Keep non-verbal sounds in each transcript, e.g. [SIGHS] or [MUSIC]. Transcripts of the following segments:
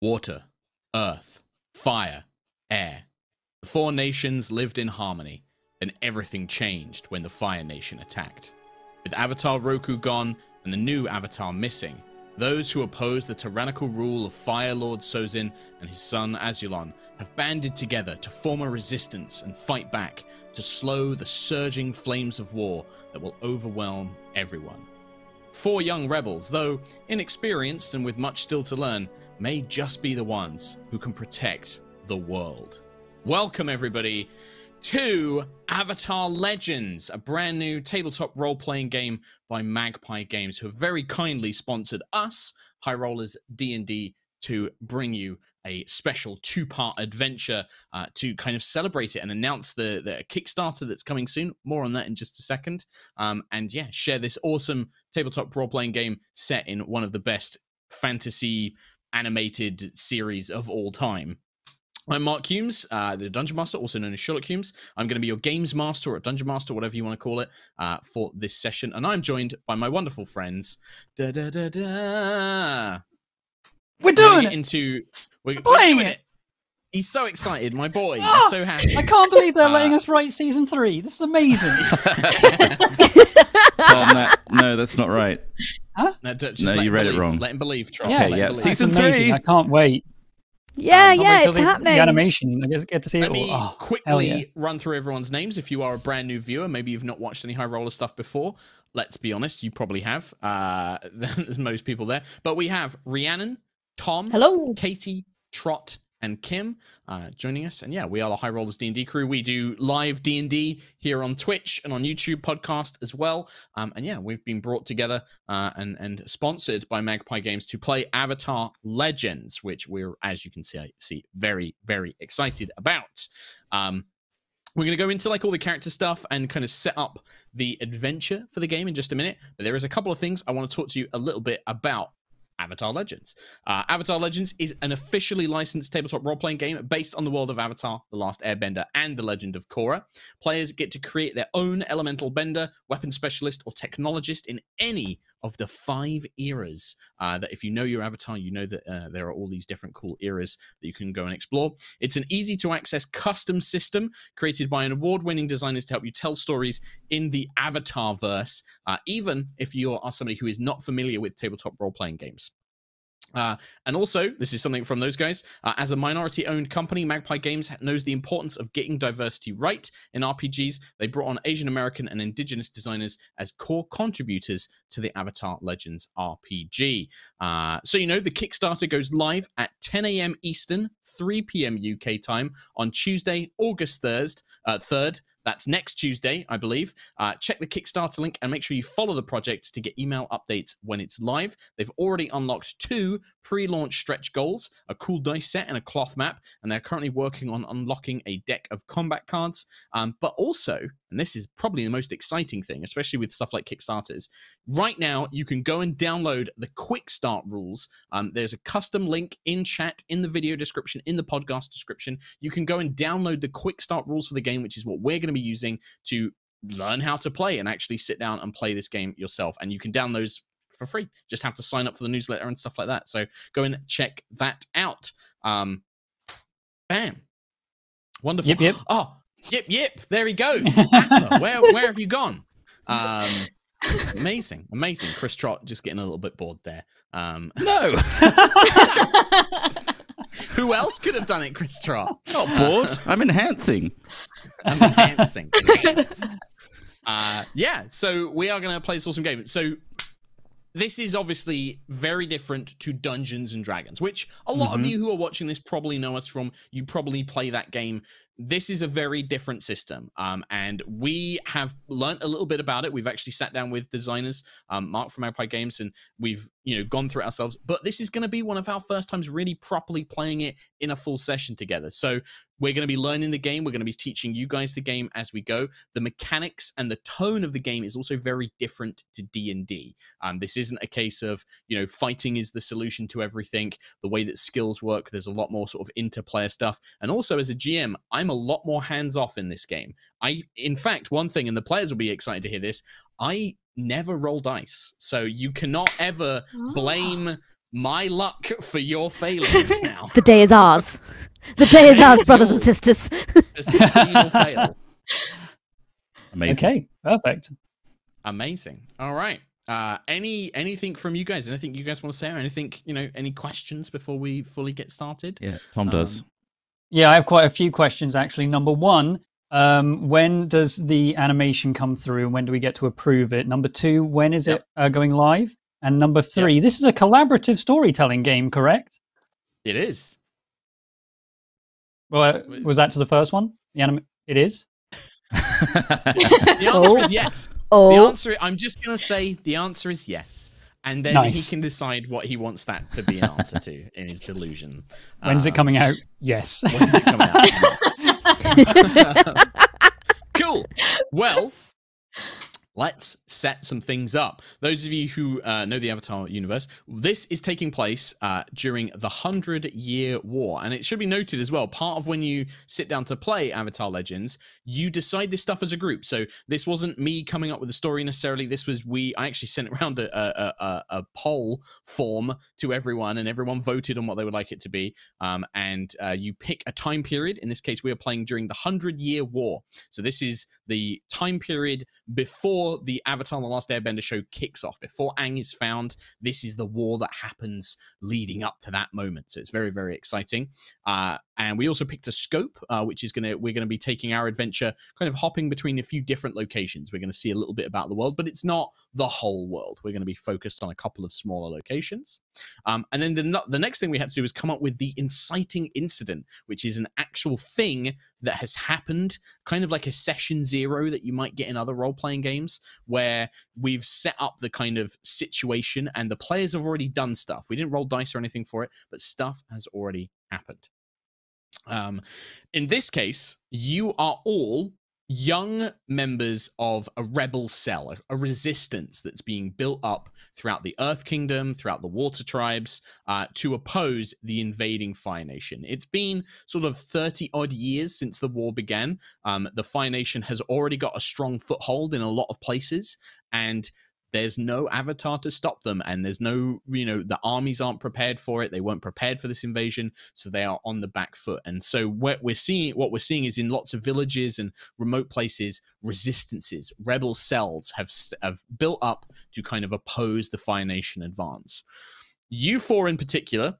water, earth, fire, air. The four nations lived in harmony, and everything changed when the Fire Nation attacked. With Avatar Roku gone and the new Avatar missing, those who oppose the tyrannical rule of Fire Lord Sozin and his son Azulon have banded together to form a resistance and fight back to slow the surging flames of war that will overwhelm everyone. Four young rebels, though inexperienced and with much still to learn, may just be the ones who can protect the world. Welcome, everybody, to Avatar Legends, a brand new tabletop role playing game by Magpie Games, who have very kindly sponsored us, High Rollers D&D, to bring you a special two-part adventure uh, to kind of celebrate it and announce the, the Kickstarter that's coming soon. More on that in just a second. Um, and yeah, share this awesome tabletop role-playing game set in one of the best fantasy animated series of all time. I'm Mark Hulmes, uh, the Dungeon Master, also known as Sherlock Hulmes. I'm going to be your Games Master or Dungeon Master, whatever you want to call it, uh, for this session. And I'm joined by my wonderful friends. Da da da da. We're doing it. it. Into we're, We're playing doing it. He's so excited, my boy. Ah, He's so happy. I can't believe they're [LAUGHS] Uh, letting us write season three. This is amazing. [LAUGHS] [LAUGHS] Tom, that, no, that's not right. No, just No, you him read it wrong. Let him believe, Tron. Yeah, Let yeah. believe. Season three. I can't wait. Yeah, Can't yeah, it's the, happening. The animation. I guess get to see Let it. me. Oh, quickly yeah. run through everyone's names. If you are a brand new viewer, maybe you've not watched any High Roller stuff before. Let's be honest, you probably have. Uh, there's most people there. But we have Rhiannon, Tom, Hello. Katie, Trott, and Kim uh, joining us. And yeah, we are the High Rollers D&D crew. We do live D&D here on Twitch and on YouTube podcast as well. Um, and yeah, we've been brought together uh, and, and sponsored by Magpie Games to play Avatar Legends, which we're, as you can see, I see very, very excited about. Um, we're going to go into like all the character stuff and kind of set up the adventure for the game in just a minute. But there is a couple of things I want to talk to you a little bit about Avatar Legends. Uh, Avatar Legends is an officially licensed tabletop role playing game based on the world of Avatar, The Last Airbender, and The Legend of Korra. Players get to create their own elemental bender, weapon specialist, or technologist in any of the five eras. Uh, that if you know your Avatar, you know that uh, there are all these different cool eras that you can go and explore. It's an easy to access custom system created by an award winning designers to help you tell stories in the Avatar verse, uh, even if you are somebody who is not familiar with tabletop role playing games. Uh, and also, this is something from those guys. Uh, as a minority owned company, Magpie Games knows the importance of getting diversity right in RPGs. They brought on Asian American and Indigenous designers as core contributors to the Avatar Legends RPG. Uh, so, you know, the Kickstarter goes live at 10 a.m. Eastern, 3 p.m. UK time on Tuesday, August 3rd. Uh, 3rd. That's next Tuesday, I believe. Uh, check the Kickstarter link and make sure you follow the project to get email updates when it's live. They've already unlocked two pre launch stretch goals a cool dice set and a cloth map, and they're currently working on unlocking a deck of combat cards. Um, but also, and this is probably the most exciting thing, especially with stuff like Kickstarters, right now you can go and download the quick start rules. Um, there's a custom link in chat, in the video description, in the podcast description. You can go and download the quick start rules for the game, which is what we're going to be using to learn how to play and actually sit down and play this game yourself. And you can download those for free. Just have to sign up for the newsletter and stuff like that. So go and check that out. Um, bam. Wonderful. Yip, yip. Oh, yip, yip. There he goes. [LAUGHS] Where, where have you gone? Um, amazing, amazing. Chris Trott just getting a little bit bored there. Um, No, [LAUGHS] who else could have done it, Chris Trott? not bored. I'm enhancing. I'm enhancing. Enhance. uh, yeah, so we are going to play this awesome game. So this is obviously very different to Dungeons and Dragons, which a lot of Mhm. you who are watching this probably know us from. You probably play that game. This is a very different system, um, and we have learnt a little bit about it. We've actually sat down with designers, um, Mark from Magpie Games, and we've you know gone through it ourselves. But this is going to be one of our first times really properly playing it in a full session together. So we're going to be learning the game. We're going to be teaching you guys the game as we go. The mechanics and the tone of the game is also very different to D and D. Um, this isn't a case of you know fighting is the solution to everything. The way that skills work, there's a lot more sort of interplayer stuff. And also as a GM, I'm a lot more hands off in this game. I, in fact, one thing, and the players will be excited to hear this. I never roll dice, so you cannot ever blame my luck for your [LAUGHS] failings now. The day is ours. The day is ours, brothers and [LAUGHS] sisters. To succeed or fail. Amazing. Okay, perfect. Amazing. All right. Uh, any anything from you guys? Anything you guys want to say? Or anything you know? Any questions before we fully get started? Yeah, Tom does. Yeah, I have quite a few questions actually. Number one, um, when does the animation come through and when do we get to approve it? Number two, when is Yep. it uh, going live? And number three, this is a collaborative storytelling game, correct? It is. Well, uh, was that to the first one? The anim- it is. [LAUGHS] The answer is yes. The Oh, answer. I'm just gonna say the answer is yes, and then Nice. he can decide what he wants that to be an answer to [LAUGHS] in his delusion. When's it Um, coming out? Yes. When's it coming out? [LAUGHS] Yes. [LAUGHS] cool. Well, let's set some things up. Those of you who uh, know the Avatar universe, this is taking place uh, during the Hundred Year War. And it should be noted as well part of when you sit down to play Avatar Legends, you decide this stuff as a group. So this wasn't me coming up with a story necessarily. This was we, I actually sent [LAUGHS] around a, a, a, a poll form to everyone, and everyone voted on what they would like it to be. Um, and uh, you pick a time period. In this case, we are playing during the Hundred Year War. So this is the time period before the Avatar: Time the Last Airbender show kicks off. Before Aang is found, this is the war that happens leading up to that moment. So it's very, very exciting. Uh, and we also picked a scope, uh, which is gonna we're gonna be taking our adventure, kind of hopping between a few different locations. We're gonna see a little bit about the world, but it's not the whole world. We're gonna be focused on a couple of smaller locations. Um, and then the, the next thing we had to do is come up with the inciting incident, which is an actual thing that has happened, kind of like a session zero that you might get in other role playing games, where we've set up the kind of situation and the players have already done stuff. We didn't roll dice or anything for it, but stuff has already happened. Um, in this case, you are all young members of a rebel cell, a, resistance that's being built up throughout the Earth Kingdom, throughout the Water Tribes, uh, to oppose the invading Fire Nation. It's been sort of 30 odd years since the war began. Um, the Fire Nation has already got a strong foothold in a lot of places, and there's no avatar to stop them and there's no you know the armies aren't prepared for it they weren't prepared for this invasion so they are on the back foot. And so what we're seeing what we're seeing is in lots of villages and remote places resistances rebel cells have have built up to kind of oppose the fire nation advance. You four in particular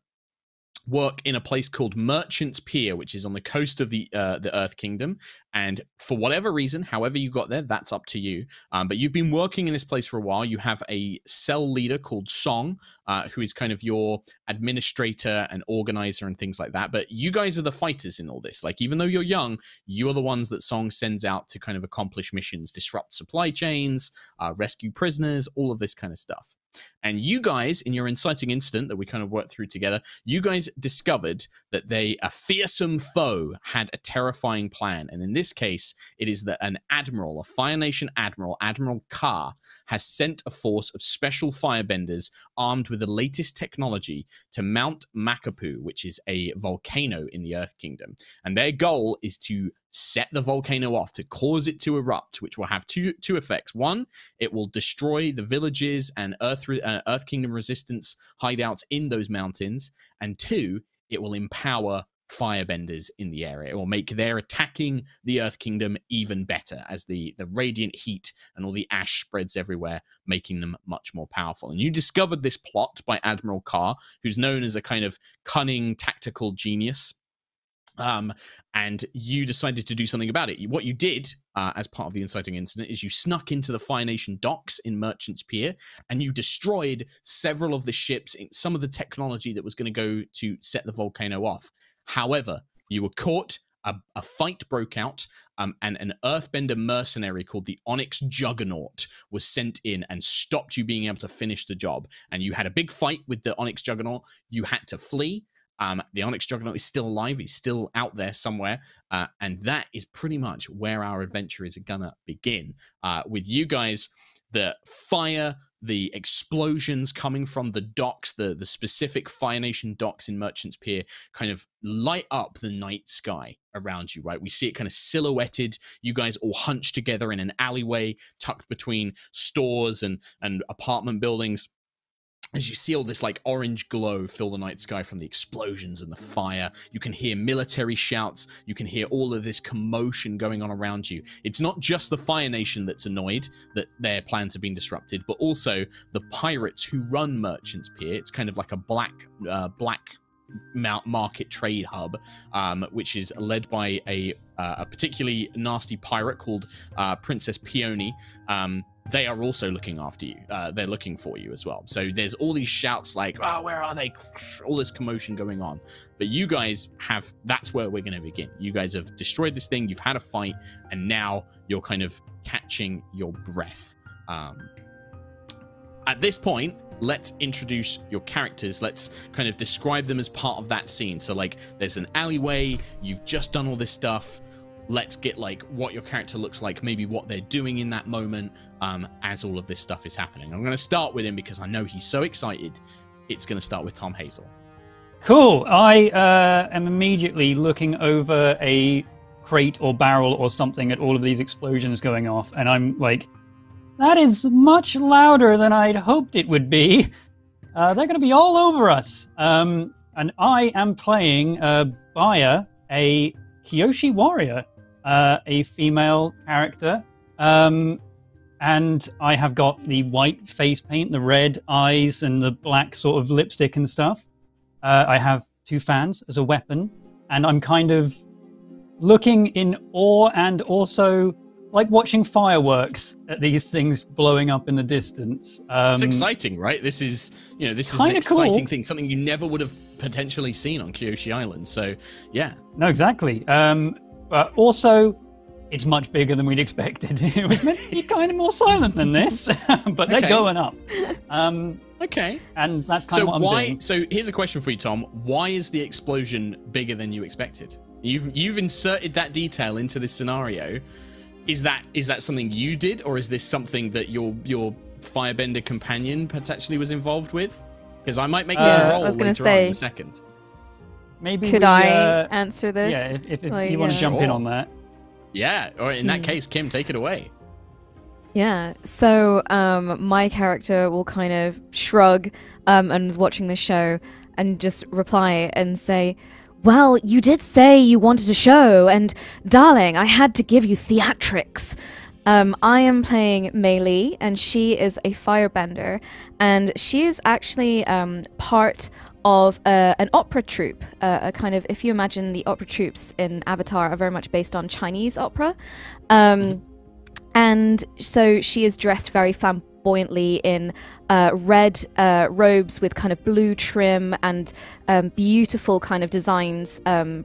work in a place called Merchant's Pier, which is on the coast of the uh, the Earth Kingdom. And for whatever reason, however you got there, that's up to you. Um, but you've been working in this place for a while. You have a cell leader called Song, uh, who is kind of your administrator and organizer and things like that. But you guys are the fighters in all this. Like, even though you're young, you are the ones that Song sends out to kind of accomplish missions, disrupt supply chains, uh, rescue prisoners, all of this kind of stuff. And you guys, in your inciting incident that we kind of worked through together, you guys discovered that they, a fearsome foe, had a terrifying plan. And in this case, it is that an admiral, a Fire Nation admiral, Admiral Carr, has sent a force of special firebenders armed with the latest technology to Mount Makapu, which is a volcano in the Earth Kingdom. And their goal is to set the volcano off, to cause it to erupt, which will have two two effects. One, it will destroy the villages and Earth uh, Earth Kingdom resistance hideouts in those mountains, and two, it will empower firebenders in the area. It will make their attacking the Earth Kingdom even better as the the radiant heat and all the ash spreads everywhere, making them much more powerful. And you discovered this plot by Admiral Carr, who's known as a kind of cunning tactical genius um, and you decided to do something about it. What you did uh, as part of the inciting incident is you snuck into the Fire Nation docks in Merchant's Pier and you destroyed several of the ships, some of the technology that was going to go to set the volcano off. However, you were caught. A, a fight broke out, um, and an Earthbender mercenary called the Onyx Juggernaut was sent in and stopped you being able to finish the job. And you had a big fight with the Onyx Juggernaut. You had to flee. Um, the Onyx Juggernaut is still alive. He's still out there somewhere. Uh, and that is pretty much where our adventure is going to begin. Uh, with you guys, the fire, the explosions coming from the docks, the, the specific Fire Nation docks in Merchant's Pier, kind of light up the night sky around you, right? We see it kind of silhouetted. You guys all hunched together in an alleyway tucked between stores and, and apartment buildings as you see all this like orange glow fill the night sky from the explosions and the fire, you can hear military shouts. You can hear all of this commotion going on around you. It's not just the Fire Nation that's annoyed that their plans have been disrupted, but also the pirates who run Merchants Pier. It's kind of like a black, uh, black market trade hub, um, which is led by a uh, a particularly nasty pirate called uh, Princess Peony. Um, they are also looking after you. Uh, they're looking for you as well. So there's all these shouts like, "Oh, where are they?" [LAUGHS] All this commotion going on. But you guys have. That's where we're going to begin. You guys have destroyed this thing. You've had a fight, and now you're kind of catching your breath. Um, at this point, let's introduce your characters. Let's kind of describe them as part of that scene. So, like, there's an alleyway. You've just done all this stuff. Let's get like what your character looks like, maybe what they're doing in that moment um, as all of this stuff is happening. I'm going to start with him because I know he's so excited. It's going to start with Tom Hazell. Cool. I uh, am immediately looking over a crate or barrel or something at all of these explosions going off, and I'm like, that is much louder than I'd hoped it would be. [LAUGHS] Uh, they're going to be all over us. Um, and I am playing uh, Baya, a Kyoshi warrior, uh, a female character. Um, and I have got the white face paint, the red eyes, and the black sort of lipstick and stuff. Uh, I have two fans as a weapon, and I'm kind of looking in awe and also like watching fireworks at these things blowing up in the distance. Um, It's exciting, right? This is, you know, this is an Kinda cool. exciting thing, something you never would have potentially seen on Kyoshi Island. So, yeah, No, exactly. Um, but also, it's much bigger than we'd expected. [LAUGHS] it was meant to be kind of more silent than this, [LAUGHS] but they're Okay. going up. Um, okay. and that's kind So of what I'm why? doing. So here's a question for you, Tom. Why is the explosion bigger than you expected? You've you've inserted that detail into this scenario. Is that is that something you did, or is this something that your your firebender companion potentially was involved with? Because I might make this Uh, a I roll was gonna later on in a second. Maybe Could we, I uh, answer this? yeah, if, if, if Like, you want to yeah. jump in on that. Yeah. Or in that Hmm. case, Kim, take it away. Yeah. So um, my character will kind of shrug um, and is watching the show and just reply and say, "Well, you did say you wanted a show, and darling, I had to give you theatrics." Um, I am playing Meili, and she is a firebender, and she is actually um, part of uh, an opera troupe. Uh, a kind of, if you imagine the opera troupes in Avatar are very much based on Chinese opera. Um, and so she is dressed very flamboyantly in uh, red uh, robes with kind of blue trim and um, beautiful kind of designs um,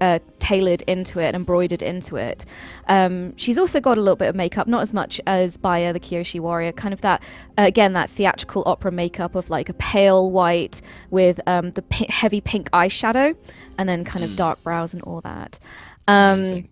uh, tailored into it and embroidered into it. Um, she's also got a little bit of makeup, not as much as Baya the Kyoshi warrior, kind of that, uh, again, that theatrical opera makeup of like a pale white with um, the pi- heavy pink eyeshadow and then kind of Mm. dark brows and all that. Um,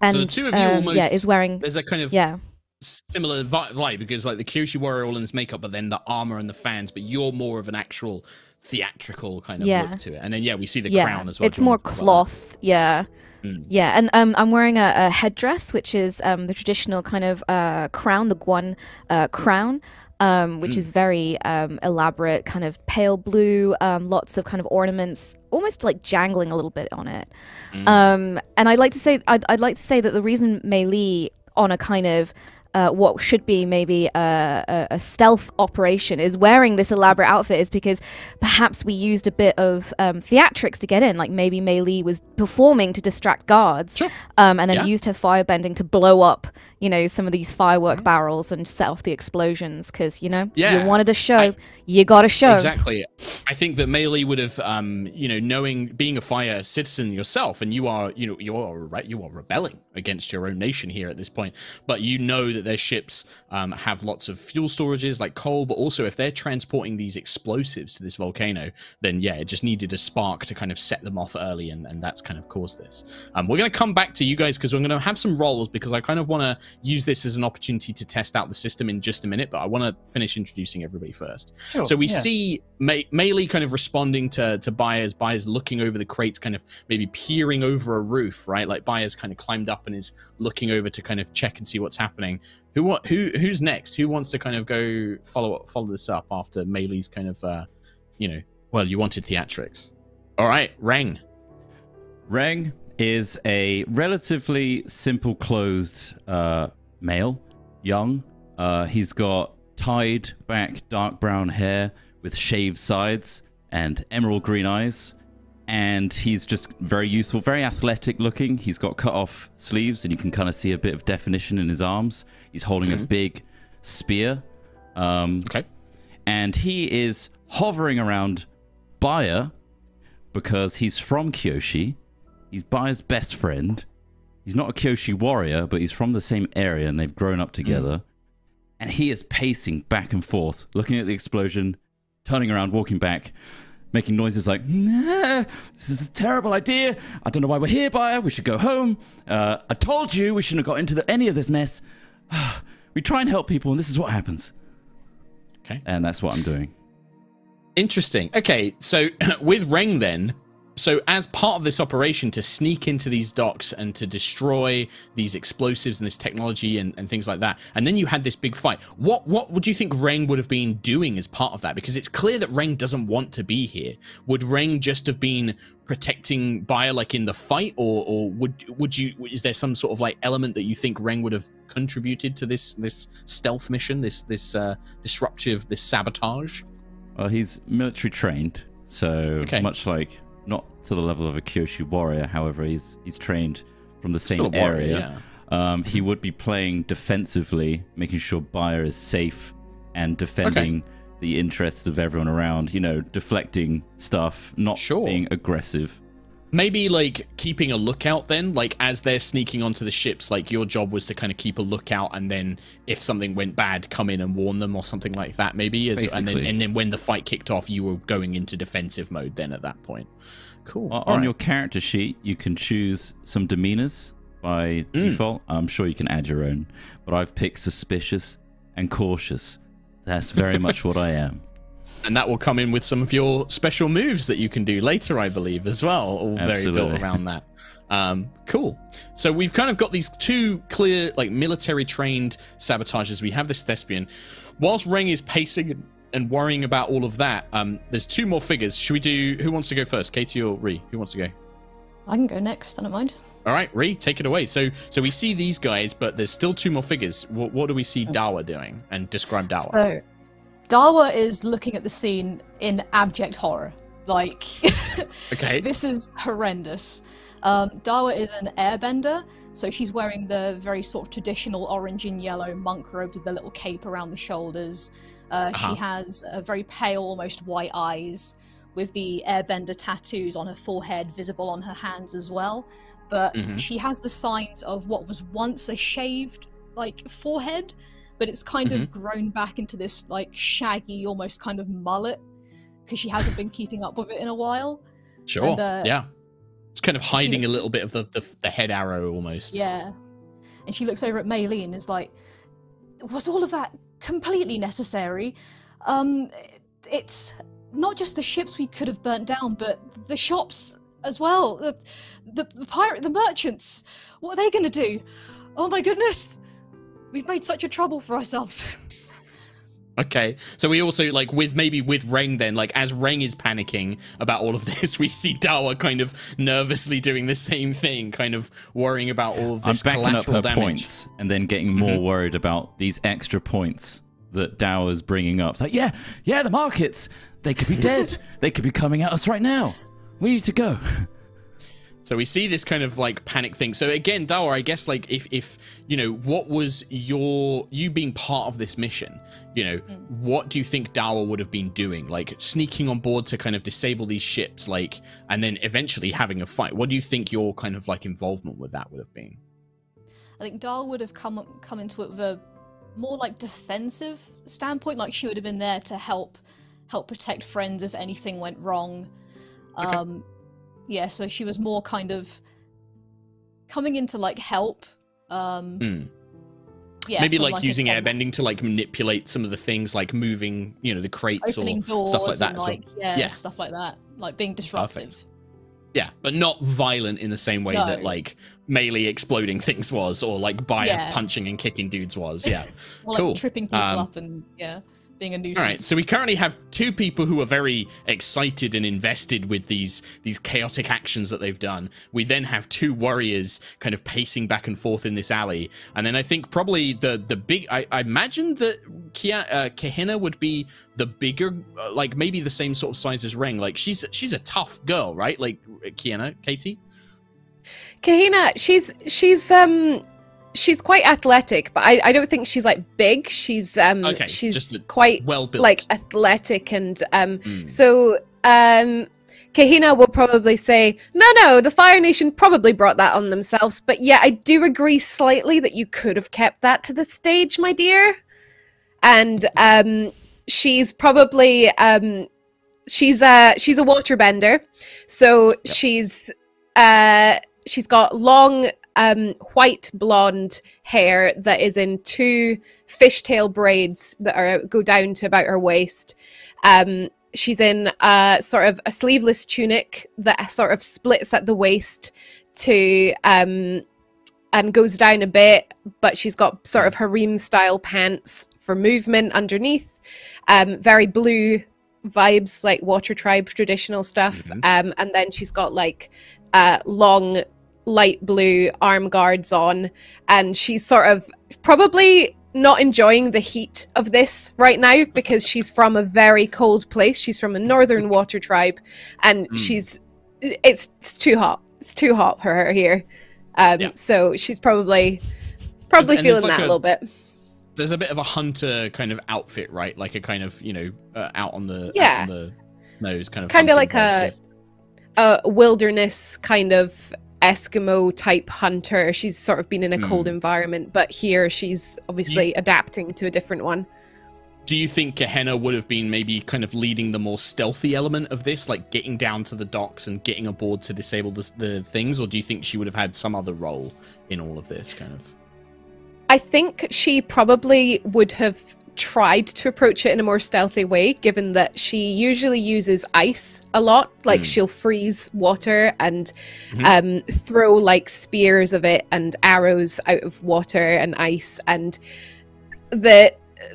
and the two of you um, yeah, is wearing There's a kind of yeah. similar vi- vibe because like the Kyoshi warrior all in this makeup, but then the armor and the fans, but you're more of an actual theatrical kind of Yeah. look to it. And then yeah, we see the yeah, crown as well. It's more cloth. Yeah. Mm. Yeah, and um, I'm wearing a, a headdress, which is um, the traditional kind of uh, crown, the guan uh, crown, um, which Mm. is very um, elaborate, kind of pale blue, um, lots of kind of ornaments, almost like jangling a little bit on it. Mm. Um, and I'd like to say, I'd, I'd like to say that the reason Meili on a kind of uh, what should be maybe a, a, a stealth operation is wearing this elaborate outfit is because perhaps we used a bit of um, theatrics to get in. Like maybe Meili was performing to distract guards, Sure. um, and then Yeah. used her firebending to blow up, you know, some of these firework Mhm. barrels and set off the explosions. Because you know, Yeah. you wanted a show, I- you got a show. Exactly. I think that Meili would have, um, you know, knowing being a fire citizen yourself, and you are, you know, you are right, you are rebelling against your own nation here at this point. But you know that their ships um, have lots of fuel storages like coal, but also if they're transporting these explosives to this volcano, then yeah, it just needed a spark to kind of set them off early, and, and that's kind of caused this. Um, we're going to come back to you guys because we're going to have some rolls because I kind of want to use this as an opportunity to test out the system in just a minute, but I want to finish introducing everybody first. Sure, So we yeah. see May- Meili kind of responding to to Baya's, Baya's looking over the crates, kind of maybe peering over a roof, right? Like Baya's kind of climbed up and is looking over to kind of check and see what's happening. Who what who who's next? Who wants to kind of go follow up follow this up after Meili's kind of uh you know well you wanted theatrics. All right, Reng. Reng is a relatively simple clothed uh, male, young. Uh, he's got tied back dark brown hair with shaved sides and emerald green eyes. And he's just very youthful, very athletic looking. He's got cut off sleeves, and you can kind of see a bit of definition in his arms. He's holding a Mhm. big spear. Um, Okay. and he is hovering around Baya because he's from Kyoshi. He's Baya's best friend. He's not a Kyoshi warrior, but he's from the same area and they've grown up together. And he is pacing back and forth, looking at the explosion, turning around, walking back, making noises like, nah, this is a terrible idea. I don't know why we're here, Baya. We should go home. Uh, I told you we shouldn't have got into the, any of this mess. [SIGHS] we try and help people, and this is what happens. Okay. And that's what I'm doing. Interesting. Okay, so [CLEARS THROAT] with Reng then, so as part of this operation to sneak into these docks and to destroy these explosives and this technology and, and things like that, and then you had this big fight. What what would you think Reng would have been doing as part of that? Because it's clear that Reng doesn't want to be here. Would Reng just have been protecting Baya like in the fight, or or would would you is there some sort of like element that you think Reng would have contributed to this this stealth mission, this this uh, disruptive, this sabotage? Well, he's military trained, so Okay. much like not to the level of a Kyoshi warrior. However, he's he's trained from the same warrior, area. Um, he would be playing defensively, making sure Baya is safe and defending the interests of everyone around. You know, deflecting stuff, not Sure. being aggressive. Maybe like keeping a lookout then, like as they're sneaking onto the ships, like your job was to kind of keep a lookout and then if something went bad, come in and warn them or something like that, maybe. As, and then and then when the fight kicked off, you were going into defensive mode then at that point. Cool. On right. your character sheet, you can choose some demeanors by Mm. default. I'm sure you can add your own, but I've picked suspicious and cautious. That's very much what I am. And that will come in with some of your special moves that you can do later, I believe, as well. All very built around that. Um, cool. So we've kind of got these two clear, like military trained sabotages. We have this thespian. Whilst Reng is pacing and- and worrying about all of that, um, there's two more figures. Should we do? Who wants to go first, Katie or Rhi? Who wants to go? I can go next. I don't mind. All right, Rhi, take it away. So, so we see these guys, but there's still two more figures. What, what do we see Dawa doing? And describe Dawa. So, Dawa is looking at the scene in abject horror. Like, [LAUGHS] okay. this is horrendous. Um, Dawa is an airbender, so she's wearing the very sort of traditional orange and yellow monk robes with the little cape around the shoulders. Uh, Uh-huh. She has a very pale, almost white eyes, with the airbender tattoos on her forehead, visible on her hands as well. But Mhm. she has the signs of what was once a shaved, like forehead, but it's kind Mm-hmm. of grown back into this like shaggy, almost kind of mullet because she hasn't been keeping up with it in a while. Sure. And, uh, yeah. It's kind of hiding a little bit of the, the, the head arrow almost. Yeah. And she looks over at Maylene and is like, Was all of that completely necessary? Um, it's not just the ships we could have burnt down, but the shops as well. The, the, the pirate, the merchants. What are they going to do? Oh my goodness. We've made such a trouble for ourselves. [LAUGHS] Okay. So we also like with maybe with Reng then, like as Reng is panicking about all of [LAUGHS] this, we see Dawa kind of nervously doing the same thing, kind of worrying about all of this I'm this backing up her damage. points and then getting more Mhm. worried about these extra points that Dawa is bringing up. It's like, yeah, yeah, the markets, they could be dead. [LAUGHS] they could be coming at us right now. We need to go. So we see this kind of like panic thing. So again, Dawa, I guess like if if you know what was your you being part of this mission, you know, what do you think Dawa would have been doing? Like sneaking on board to kind of disable these ships, like and then eventually having a fight. What do you think your kind of like involvement with that would have been? I think Dawa would have come come into it with a more like defensive standpoint, like she would have been there to help help protect friends if anything went wrong. Okay. Um yeah, so she was more kind of coming in to like help. Um Hmm. yeah, maybe from, like, a using airbending to like manipulate some of the things, like moving, you know, the crates or stuff like that. and as well. yeah, Yeah. stuff like that, like being disruptive. Yeah, but not violent in the same way that like Meili exploding [LAUGHS] things was, or like Baya Yeah. punching and kicking dudes was. Yeah. [LAUGHS] Or like Cool. tripping people Um, up and yeah, being a nuisance. All right, so we currently have two people who are very excited and invested with these these chaotic actions that they've done. We then have two warriors kind of pacing back and forth in this alley, and then I think probably the the big. I, I imagine that Kia, uh, Kehinna would be the bigger, uh, like maybe the same sort of size as Reng. Like she's she's a tough girl, right? Like Kiana, Katie. Kehinna, she's she's um she's quite athletic, but I, I don't think she's like big. She's um Okay, she's just quite Well built. like athletic and um Mm. so um Kehinna will probably say, no, no, the Fire Nation probably brought that on themselves. But yeah, I do agree slightly that you could have kept that to the stage, my dear. And um, she's probably um, she's a she's a waterbender, so she's uh, she's got long um, white blonde hair that is in two fishtail braids that are go down to about her waist. Um, she's in a sort of a sleeveless tunic that sort of splits at the waist to um, and goes down a bit, but she's got sort of harem style pants for movement underneath. Um, very blue vibes, like Water Tribe traditional stuff. Mhm. Um, and then she's got like uh, long light blue arm guards on, and she's sort of probably not enjoying the heat of this right now because she's from a very cold place. She's from a northern water tribe, and Mm. she's it's, it's too hot. It's too hot for her here. Um, Yeah. So she's probably probably and feeling like that a a- little bit. There's a bit of a hunter kind of outfit, right? Like a kind of you know uh, out on the Yeah. on the snows kind of Kind of like a a wilderness kind of Eskimo type hunter. She's sort of been in a cold Hmm. environment, but here she's obviously adapting to a different one. Do you think Kehinna would have been maybe kind of leading the more stealthy element of this, like getting down to the docks and getting aboard to disable the, the things, or do you think she would have had some other role in all of this kind of? I think she probably would have tried to approach it in a more stealthy way, given that she usually uses ice a lot. Like Hmm. she'll freeze water and Mhm. um, throw like spears of it and arrows out of water and ice, and the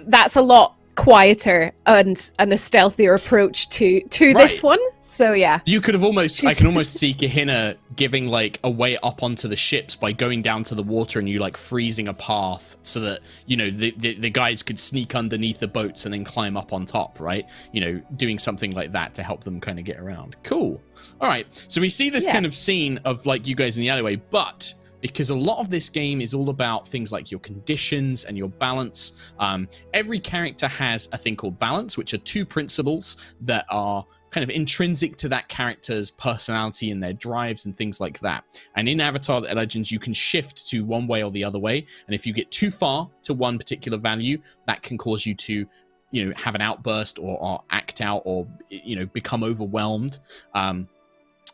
that's a lot quieter and and a stealthier approach to to this one. So yeah, You could have almost, I can almost see Kehinna giving like a way up onto the ships by going down to the water and you like freezing a path so that, you know, the, the, the guys could sneak underneath the boats and then climb up on top, right? You know, doing something like that to help them kind of get around. Cool. All right. So we see this Yeah. kind of scene of like you guys in the alleyway, but because a lot of this game is all about things like your conditions and your balance. Um, every character has a thing called balance, which are two principles that are kind of intrinsic to that character's personality and their drives and things like that. And in Avatar The Legends, you can shift to one way or the other way. And if you get too far to one particular value, that can cause you to you know have an outburst or, or act out or you know become overwhelmed um,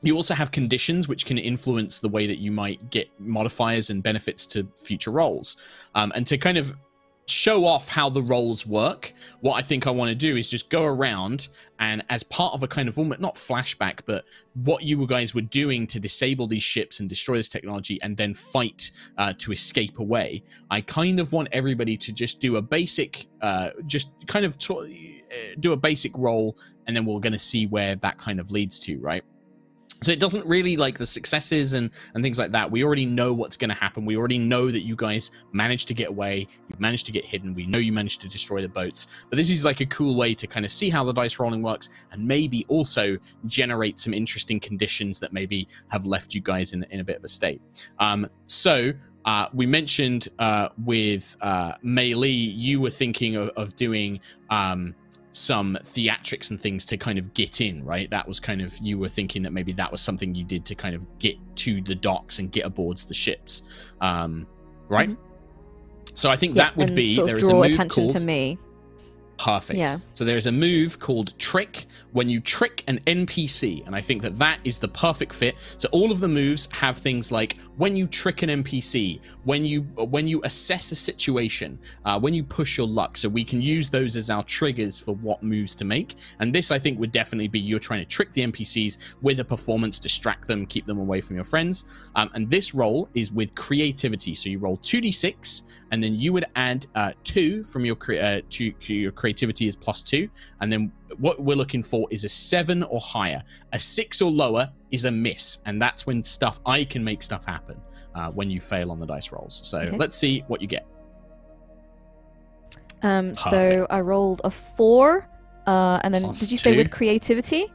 you also have conditions which can influence the way that you might get modifiers and benefits to future rolls. Um, and to kind of show off how the rolls work, what I think I want to do is just go around and, as part of a kind of almost not flashback, but what you guys were doing to disable these ships and destroy this technology and then fight uh, to escape away, I kind of want everybody to just do a basic, uh, just kind of uh, do a basic roll, and then we're going to see where that kind of leads to, right? so it doesn't really like the successes and and things like that we already know what's going to happen. We already know that you guys managed to get away managed to get hidden. We know you managed to destroy the boats. But this is like a cool way to kind of see how the dice rolling works and maybe also generate some interesting conditions that maybe have left you guys in, in a bit of a state. Um so uh, we mentioned uh, with uh, Meili, you were thinking of, of doing um, some theatrics and things to kind of get in, right? That was kind of you were thinking that maybe that was something you did to kind of get to the docks and get aboard the ships, um, right? So I think Yeah, that would be there is a move attention called to me. Perfect. Yeah. So there is a move called Trick when you trick an NPC, and I think that that is the perfect fit. So all of the moves have things like when you trick an NPC, when you when you assess a situation, uh, when you push your luck. So we can use those as our triggers for what moves to make. And this, I think, would definitely be you're trying to trick the NPCs with a performance, distract them, keep them away from your friends. Um, and this roll is with creativity. So you roll two d6, and then you would add uh, two from your cre- uh, to, to your creativity is plus two, and then what we're looking for is a seven or higher. A six or lower is a miss, and that's when stuff I can make stuff happen uh, when you fail on the dice rolls. So Okay. let's see what you get. Um, so I rolled a four, uh, and then Plus did you say two. with creativity?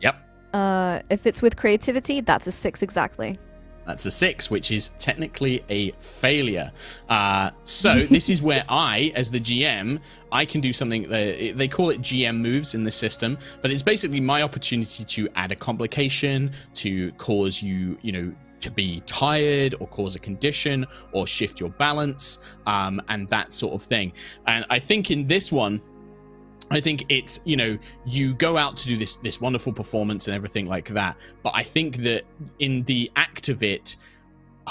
Yep. Uh, if it's with creativity, that's a six exactly. That's a six, which is technically a failure. Uh, so [LAUGHS] this is where I, as the GM, I can do something. That, they call it GM moves in this system, but it's basically my opportunity to add a complication, to cause you, you know, to be tired or cause a condition or shift your balance, um, and that sort of thing. And I think in this one, I think it's you know you go out to do this this wonderful performance and everything like that, but I think that in the act of it,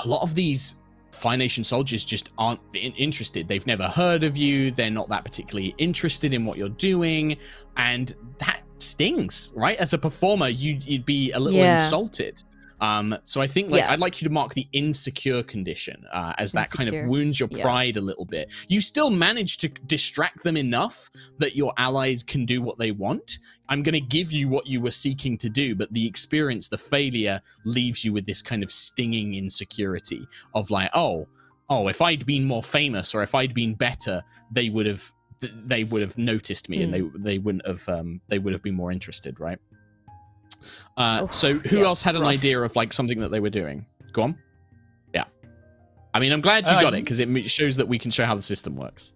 a lot of these Fire Nation soldiers just aren't interested. They've never heard of you. They're not that particularly interested in what you're doing, and that stings, right? As a performer, you you'd be a little Yeah. insulted. Um, so I think like Yeah. I'd like you to mark the insecure condition uh, as that kind of wounds your Yeah. pride a little bit. You still manage to distract them enough that your allies can do what they want. I'm going to give you what you were seeking to do, but the experience, the failure, leaves you with this kind of stinging insecurity of like, oh, oh, if I'd been more famous or if I'd been better, they would have th- they would have noticed me and they they wouldn't have um they would have been more interested, right? Uh, Oof, so who yeah, else had an rough. idea of like something that they were doing? Go on. Yeah. I mean, I'm glad you Uh, I got it because it shows that we can show how the system works.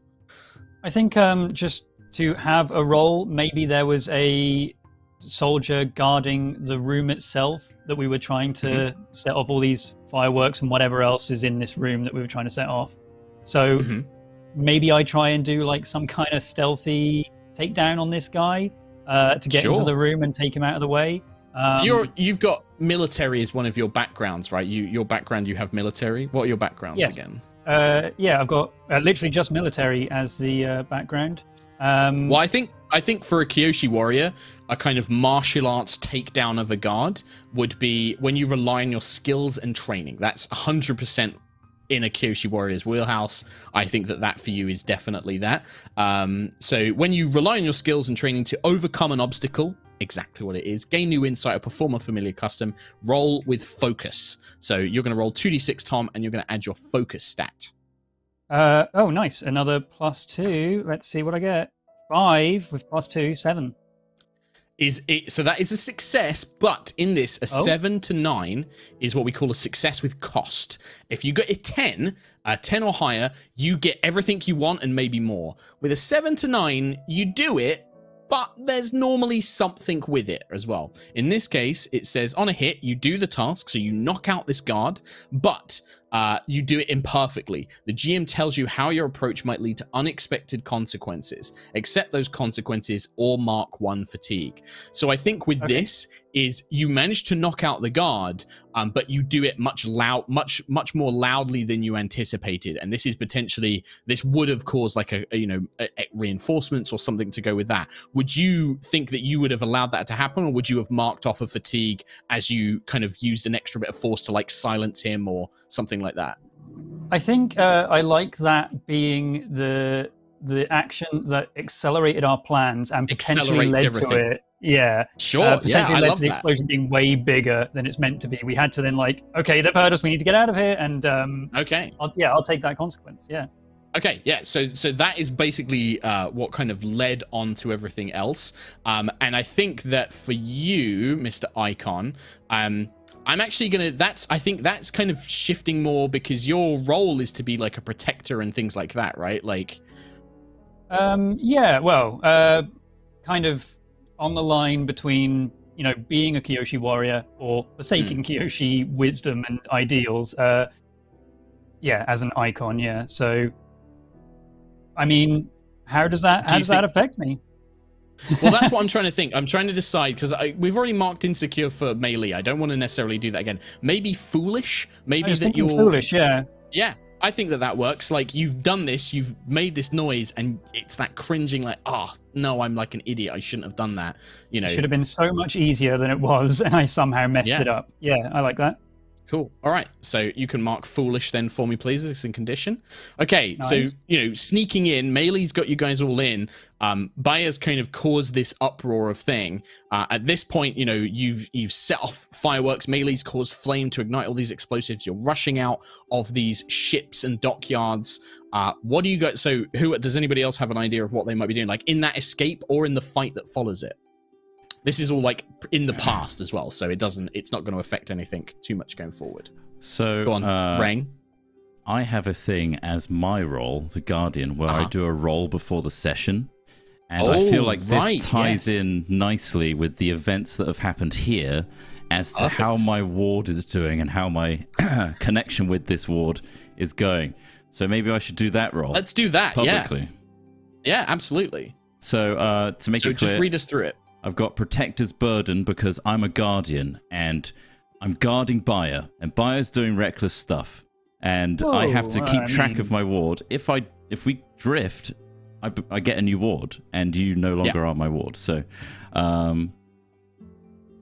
I think um, just to have a roll, maybe there was a soldier guarding the room itself that we were trying to Mm-hmm. set off all these fireworks and whatever else is in this room that we were trying to set off. So Mhm. maybe I try and do like some kind of stealthy takedown on this guy uh, to get into the room and take him out of the way. Um, You're you've got military as one of your backgrounds, right? You your background you have military. What are your backgrounds Yes. again? uh, yeah, I've got uh, literally just military as the uh, background. Um, Well, I think I think for a Kyoshi warrior, a kind of martial arts takedown of a guard would be when you rely on your skills and training. That's 100% in a Kyoshi warrior's wheelhouse. I think that that for you is definitely that. Um, so when you rely on your skills and training to overcome an obstacle, exactly what it is, gain new insight or perform a familiar custom, roll with focus. So you're going to roll 2d6, Tom, and you're going to add your focus stat. Uh, oh, nice. Another plus two. Let's see what I get. Five with plus two, seven. is it so that is a success but in this a Oh. 7 to 9 is what we call a success with cost if you get a 10 a 10 or higher you get everything you want and maybe more with a 7 to 9 you do it but there's normally something with it as well. In this case it says on a hit you do the task so you knock out this guard but uh, you do it imperfectly. The GM tells you how your approach might lead to unexpected consequences. Accept those consequences or mark one fatigue. So I think with Okay. this is you manage to knock out the guard, um, but you do it much loud, much much more loudly than you anticipated. And this is potentially this would have caused like a, a, you know a, a reinforcements or something to go with that. Would you think that you would have allowed that to happen, or would you have marked off a fatigue as you kind of used an extra bit of force to like silence him or something like that? I think uh, I like that being the the action that accelerated our plans and potentially Accelerates led everything. to it. Yeah, Sure, uh, yeah, potentially I led love to the that. explosion being way bigger than it's meant to be. We had to then like, okay, they've heard us. We need to get out of here. And um, Okay. I'll, yeah, I'll take that consequence. Yeah. Okay, yeah. So so that is basically uh, what kind of led on to everything else. Um, and I think that for you, Mr. Icon, um, I'm actually gonna. That's I think that's kind of shifting more because your role is to be like a protector and things like that, right? Like, Um, yeah, well, uh, kind of on the line between you know being a Kyoshi warrior or forsaking Kyoshi wisdom and ideals. Uh, yeah, as an icon, yeah. So, I mean, How does that? How does that affect me? Well, that's what I'm trying to think. I'm trying to decide because we've already marked insecure for Meili. I don't want to necessarily do that again. Maybe foolish. Maybe that you're foolish. Yeah. Yeah, I think that that works. Like you've done this, you've made this noise, and it's that cringing, like, ah, no, I'm like an idiot. I shouldn't have done that. You know. it Should have been so much easier than it was, and I somehow messed Yeah. it up. Yeah, I like that. Cool. All right. So you can mark foolish then for me, please. It's in condition. Okay. So you know, sneaking in, Meili's got you guys all in. Um, Baya's kind of caused this uproar of thing. Uh, at this point, you know, you've you've set off fireworks. Meili's caused flame to ignite all these explosives. You're rushing out of these ships and dockyards. Uh, what do you got? So who does anybody else have an idea of what they might be doing? Like in that escape or in the fight that follows it? This is all like in the past as well, so it doesn't. It's not going to affect anything too much going forward. So, Go on, uh, Reng. I have a thing as my role, the Guardian, where I Uh-huh. do a roll before the session. And I feel Oh, like this right, ties yes. in nicely with the events that have happened here as to how my ward is doing and how my [CLEARS THROAT] connection with this ward is going. So maybe I should do that role Let's do that. Yeah, publicly. yeah, absolutely. So uh, to make So it clear, just read us through it. I've got Protector's Burden because I'm a guardian and I'm guarding Baya, and Baya's doing reckless stuff. And I have to keep I track mean- of my ward. If I if we drift, I, I get a new ward, and you no longer are my ward. So, um,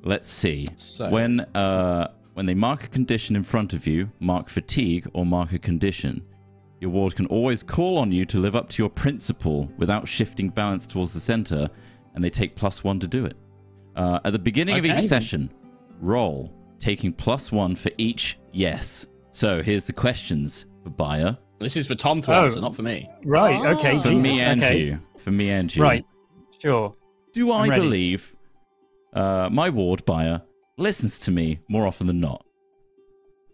let's see. So When uh when they mark a condition in front of you, mark fatigue or mark a condition. Your ward can always call on you to live up to your principle without shifting balance towards the center, and they take plus one to do it. Uh, at the beginning of each session, roll, taking plus one for each yes. So here's the questions for Baya. this is for Tom to Oh. answer, not for me. Right. Ah. Okay. For Jesus, me and okay. you. For me and you. Right. Sure. Do I I'm ready. believe uh, my ward Baya listens to me more often than not?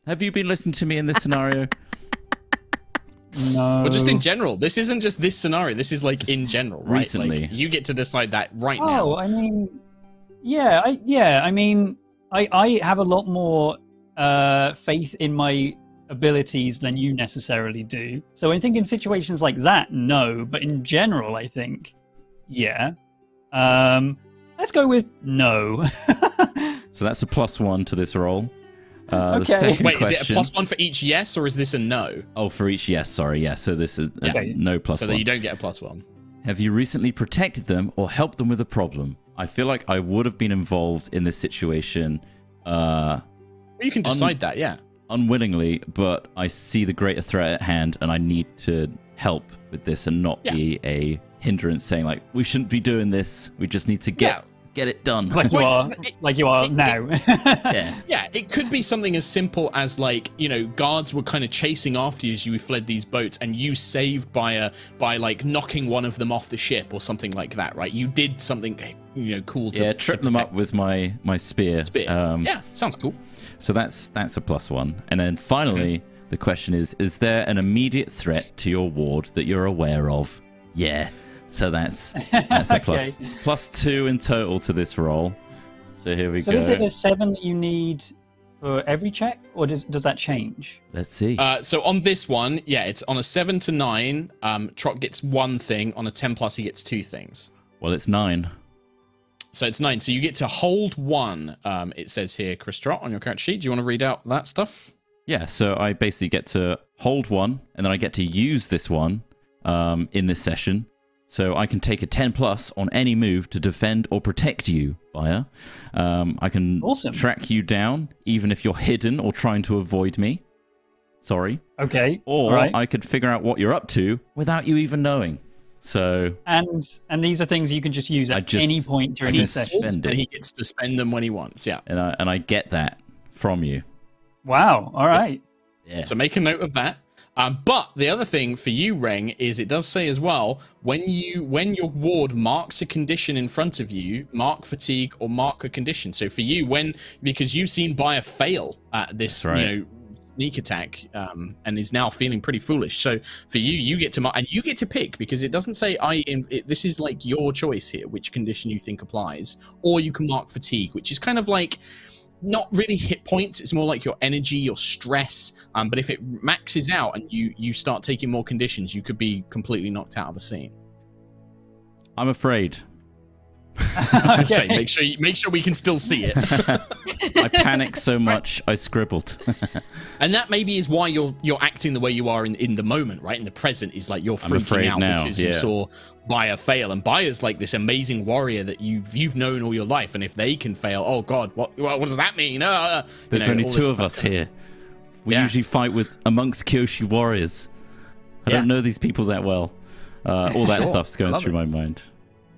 Have you been listening to me in this scenario? [LAUGHS] No. Well, just in general. This isn't just this scenario. This is like Just in general, right? recently. Like, you get to decide that right Oh, now. Oh, I mean, yeah, I yeah, I mean, I I have a lot more uh, faith in my abilities than you necessarily do. So I think in situations like that, no, but in general, I think, yeah. Um, let's go with no. [LAUGHS] So that's a plus one to this roll. Uh, Okay. The Wait, question, is it a plus one for each yes, or is this a no? Oh, for each yes. Sorry, yeah. So this is uh, Okay. no plus so one. that you don't get a plus one. Have you recently protected them or helped them with a problem? I feel like I would have been involved in this situation uh, you can decide that, yeah. unwillingly, but I see the greater threat at hand and I need to help with this and not Yeah. be a hindrance saying like we shouldn't be doing this. We just need to get get it done. like you are, it- like you are it- now. [LAUGHS] yeah. Yeah, it could be something as simple as like you know guards were kind of chasing after you as you fled these boats, and you saved by a by like knocking one of them off the ship or something like that, right? You did something you know cool to Yeah, to trip them up with my my spear. Spear. Um, yeah, sounds cool. So that's that's a plus one. And then finally, the question is: Is there an immediate threat to your ward that you're aware of? Yeah. So that's [LAUGHS] that's a Okay. plus two in total to this roll. So here we so go. So is it a seven that you need for every check, or does does that change? Let's see. Uh, so on this one, yeah, it's on a seven to nine. Um, Trott gets one thing. On a ten plus, he gets two things. well, it's nine. So it's nine. So you get to hold one. Um, it says here, Chris Trott, on your character sheet. Do you want to read out that stuff? Yeah. So I basically get to hold one, and then I get to use this one um, in this session. So I can take a ten plus on any move to defend or protect you, Baya. Um, I can Awesome. track you down, even if you're hidden or trying to avoid me. Sorry. Okay. Or all right. I could figure out what you're up to without you even knowing. So and and these are things you can just use at just- any point during I the just session. spend And it. he gets to spend them when he wants. Yeah. and I and I get that from you. Wow. All right. Yeah. So make a note of that. Um, but the other thing for you, Reng, is it does say as well when you when your ward marks a condition in front of you, mark fatigue or mark a condition. So for you, when because you've seen Baya fail at this, right. you know, sneak attack, um, and is now feeling pretty foolish. So for you, you get to mark and you get to pick because it doesn't say I. In, it, this is like your choice here, which condition you think applies, or you can mark fatigue, which is kind of like not really hit points it's more like your energy your stress um, but if it maxes out and you you start taking more conditions you could be completely knocked out of a scene I'm afraid. I was gonna say, make sure you, make sure we can still see it. [LAUGHS] I panicked so much I scribbled. [LAUGHS] And that maybe is why you're you're acting the way you are in, in the moment, right? In the present is like you're freaking afraid out now, because you saw Baya fail, and Baya's like this amazing warrior that you've you've known all your life, and if they can fail, oh god, what what, what does that mean? Uh, There's know, only two of us kind here. We Yeah. usually fight with amongst Kyoshi warriors. I Yeah. don't know these people that well. Uh, all that Sure. stuff's going Love through it. my mind.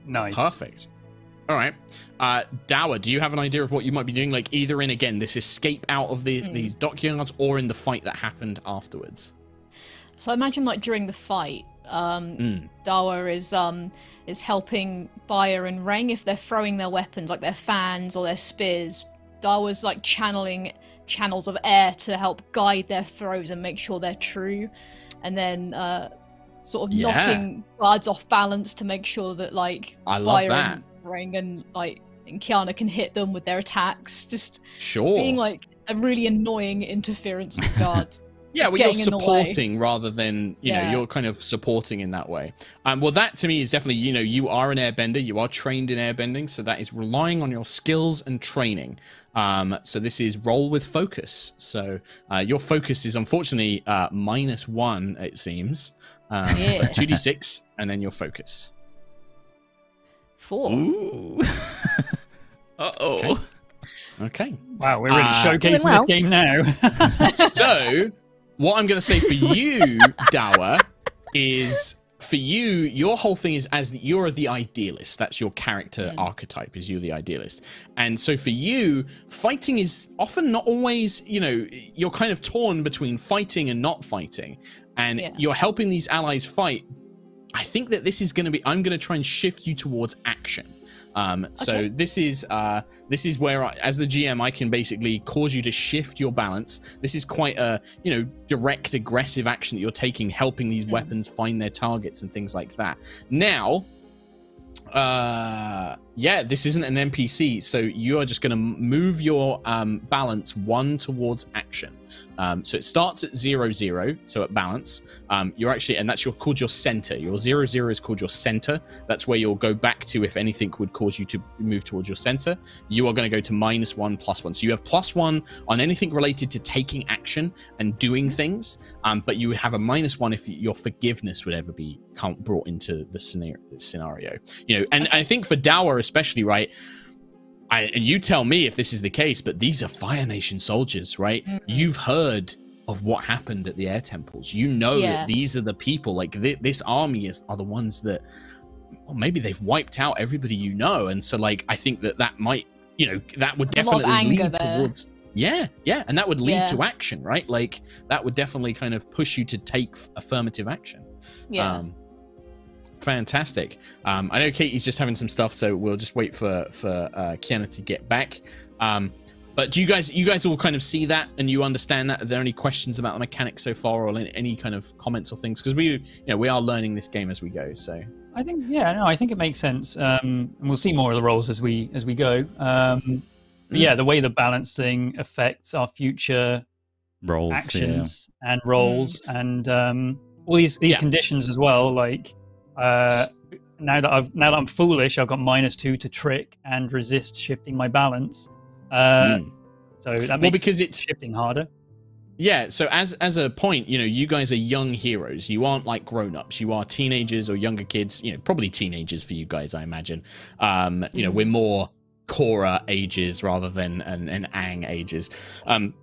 Nice. Perfect. All right, uh, Dawa, do you have an idea of what you might be doing? Like either in again this escape out of the Hmm. these dockyards, or in the fight that happened afterwards. So I imagine like during the fight, um, Mm. Dawa is um is helping Baya and Reng if they're throwing their weapons, like their fans or their spears. Dawa's like channeling channels of air to help guide their throws and make sure they're true, and then uh, sort of Yeah. knocking guards off balance to make sure that like I love Baya that. and Reng and like and Kiana can hit them with their attacks. Just Sure. being like a really annoying interference with [LAUGHS] guards. Yeah, well, you're getting in the way. supporting rather than you know you're kind of supporting in that way. Um, well, that to me is definitely you know you are an airbender, you are trained in airbending, so that is relying on your skills and training. Um, so this is roll with focus. So uh, your focus is unfortunately uh, minus one, it seems. Um, Yeah. [LAUGHS] Two d six, and then your focus. Four. Ooh. [LAUGHS] uh oh. Okay. Okay. Wow, we're really Uh, showcasing Doing this game now. [LAUGHS] so what I'm going to say for you, Dawa, is for you, your whole thing is as the, you're the idealist. That's your character archetype. Is you're the idealist, and so for you, fighting is often not always. You know, you're kind of torn between fighting and not fighting, and Yeah. you're helping these allies fight. I think that this is going to be. I'm going to try and shift you towards action. Um, so Okay. this is uh, this is where, I, as the GM, I can basically cause you to shift your balance. This is quite a you know direct, aggressive action that you're taking, helping these weapons find their targets and things like that. Now, uh, yeah, this isn't an NPC, so you are just going to move your um, balance one towards action. Um, so it starts at zero zero, so at balance. Um, you're actually, and that's your called your center. Your zero zero is called your center. That's where you'll go back to if anything would cause you to move towards your center. You are going to go to minus one, plus one. So you have plus one on anything related to taking action and doing things, um, but you would have a minus one if your forgiveness would ever be brought into the scenario. Scenario, you know, and I think for Dawa especially, right? I, and you tell me if this is the case, but these are Fire Nation soldiers, right? You've heard of what happened at the air temples. You know Yeah. that these are the people, like thi- this army is are the ones that, well, maybe they've wiped out everybody you know, and so like I think that that might, you know, that would There's a lot of definitely lead there. towards. Yeah, yeah, and that would lead Yeah. to action, right? Like that would definitely kind of push you to take affirmative action. Yeah. Um, fantastic. Um, I know Katie's just having some stuff, so we'll just wait for for uh, Kiana to get back. Um, but do you guys you guys all kind of see that and you understand that? Are there any questions about the mechanics so far, or any- any kind of comments or things? Because we you know we are learning this game as we go. So I think yeah, no, I think it makes sense, um, and we'll see more of the roles as we as we go. Um, Mm. yeah, the way the balancing affects our future Rolls. actions and roles and um, all these these Yeah. conditions as well. Like uh, now that I've now that I'm foolish, I've got minus two to trick and resist shifting my balance. Uh, Mm. So that well, because it's shifting harder. Yeah, so as as a point, you know, you guys are young heroes. You aren't like grown-ups. You are teenagers or younger kids, you know, probably teenagers for you guys, I imagine. Um, you know, we're more Korra ages rather than an, an Aang ages. Um,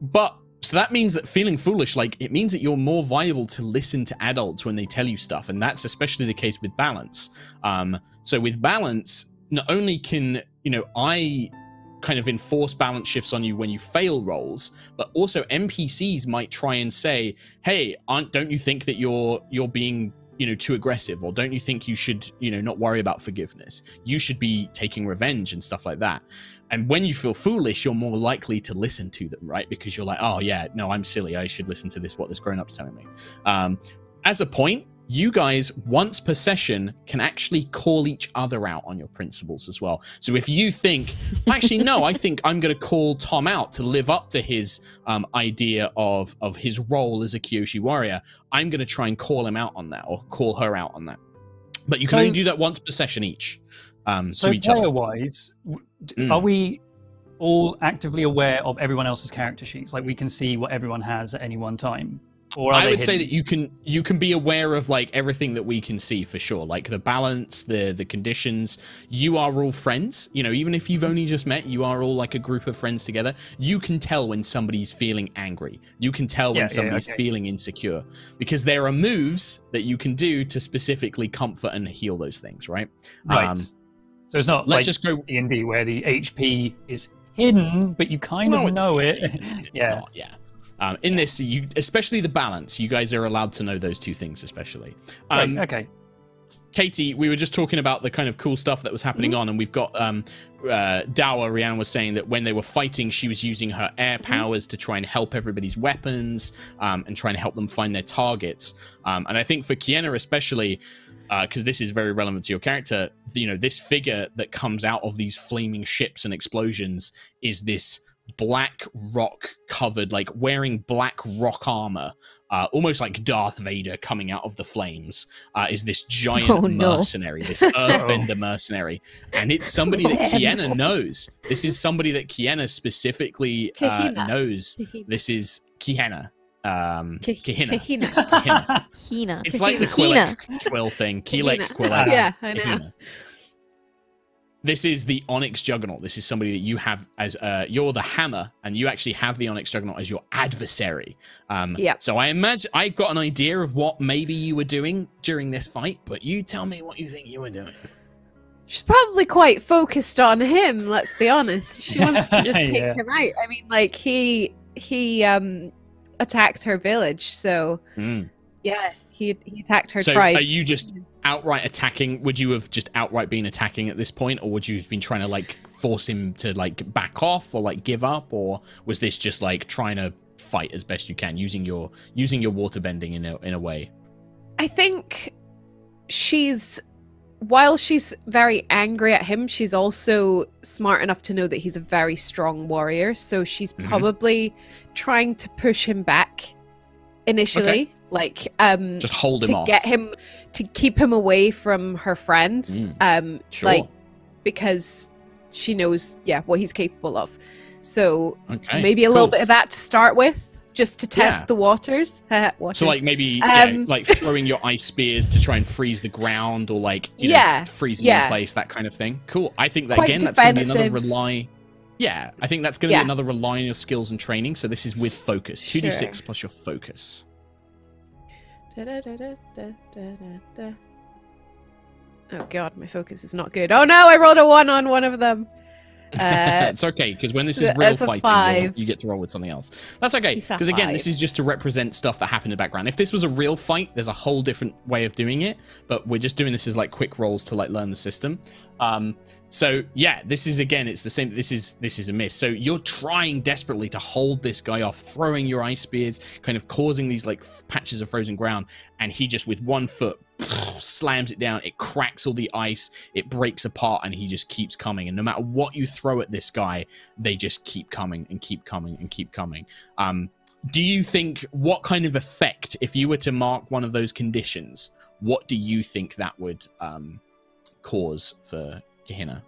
but so that means that feeling foolish, like it means that you're more viable to listen to adults when they tell you stuff, and that's especially the case with balance. Um, so with balance, not only can you know I kind of enforce balance shifts on you when you fail rolls, but also NPCs might try and say, "Hey, aren't don't you think that you're you're being you know too aggressive, or don't you think you should you know not worry about forgiveness? You should be taking revenge and stuff like that." And when you feel foolish, you're more likely to listen to them, right? Because you're like, "Oh yeah, no, I'm silly. I should listen to this. What this grown up's telling me." Um, as a point, you guys once per session can actually call each other out on your principles as well. So if you think, [LAUGHS] actually, no, I think I'm going to call Tom out to live up to his um, idea of of his role as a Kyoshi warrior, I'm going to try and call him out on that or call her out on that. but you can So- only do that once per session each. Um, So each other. player-wise, w- d- Mm. are we all actively aware of everyone else's character sheets? Like we can see what everyone has at any one time, or are I would say that you can you can be aware of like everything that we can see for sure, like the balance, the the conditions. You are all friends, you know. Even if you've only just met, you are all like a group of friends together. You can tell when somebody's feeling angry. You can tell when Yeah, yeah, somebody's okay. feeling insecure because there are moves that you can do to specifically comfort and heal those things, right? right. Um, so it's not let's like just go. D and D where the HP is hidden, but you kind No, of know it. [LAUGHS] It's yeah. not, yeah. Um, in this, you especially the balance. You guys are allowed to know those two things, especially. Right, Um, okay. Katie, we were just talking about the kind of cool stuff that was happening Mm-hmm. on, and we've got um, uh, Dawa. Rihanna was saying that when they were fighting, she was using her air Mm-hmm. powers to try and help everybody's weapons um, and trying to help them find their targets. Um, and I think for Kiena, especially, because this is very relevant to your character, you know, this figure that comes out of these flaming ships and explosions is this black rock covered, like wearing black rock armor, uh, almost like Darth Vader coming out of the flames, uh, is this giant Oh, no. mercenary, this [LAUGHS] earthbender mercenary. And it's somebody that Kiena knows. This is somebody that Kiena specifically uh, knows. This is Kiena. Um, Ki- Kahina. Kahina. [LAUGHS] Kahina. Hina. It's like the Kahina. Quilek quill thing. Keelek Kahina. Quilek. [LAUGHS] Yeah, I know. Kahina. This is the Onyx Juggernaut. This is somebody that you have as uh, you're the hammer, and you actually have the Onyx Juggernaut as your adversary. Um, Yep. So I imagine I've got an idea of what maybe you were doing during this fight, but you tell me what you think you were doing. She's probably quite focused on him. Let's be honest. She wants to just [LAUGHS] take Yeah. him out. I mean, like he he um attacked her village, so Mm. yeah, he he attacked her So tribe. are you just outright attacking? Would you have just outright been attacking at this point, or would you have been trying to like force him to like back off or like give up, or was this just like trying to fight as best you can using your using your water bending in a in a way? I think she's while she's very angry at him, she's also smart enough to know that he's a very strong warrior. So she's Mhm. probably trying to push him back initially, like um Just hold him to off. get him to keep him away from her friends. Um Sure. like because she knows yeah what he's capable of. So okay. maybe a little bit of that to start with, just to test Yeah. the waters. [LAUGHS] waters. So like maybe yeah, Um, like throwing your ice spears to try and freeze the ground or like you know, Yeah, freezing yeah. in place that kind of thing. Cool. I think that Quite again that's going to be another rely. Yeah, I think that's going to Yeah. be another rely on your skills and training. So this is with focus, two d six plus your focus. Oh god, my focus is not good. Oh no, I rolled a one on one of them. Uh, it's okay because when this is real fighting, you get to roll with something else. That's okay because again, this is just to represent stuff that happened in the background. If this was a real fight, there's a whole different way of doing it. But we're just doing this as like quick rolls to like learn the system. Um, so yeah, this is again, it's the same. This is this is a miss. So you're trying desperately to hold this guy off, throwing your ice spears, kind of causing these like patches of frozen ground, and he just with one foot slams it down. It cracks all the ice. It breaks apart, and he just keeps coming. And no matter what you throw at this guy, they just keep coming and keep coming and keep coming. Um, do you think what kind of effect, if you were to mark one of those conditions, what do you think that would um, cause for Kehinna?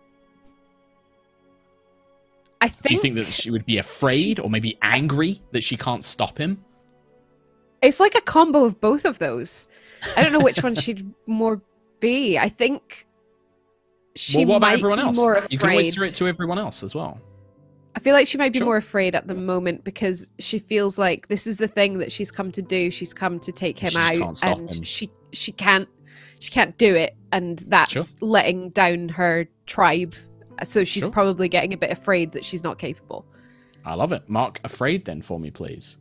I Do you think that she would be afraid or maybe angry that she can't stop him? it's like a combo of both of those. I don't know which one she'd more be. I think she well, what about might everyone be else? more afraid. You can always throw it to everyone else as well. I feel like she might be Sure. more afraid at the moment because she feels like this is the thing that she's come to do. She's come to take him She out, can't stop and him. she she can't she can't do it, and that's Sure. letting down her tribe. So she's Sure. probably getting a bit afraid that she's not capable. I love it. Mark afraid then for me, please.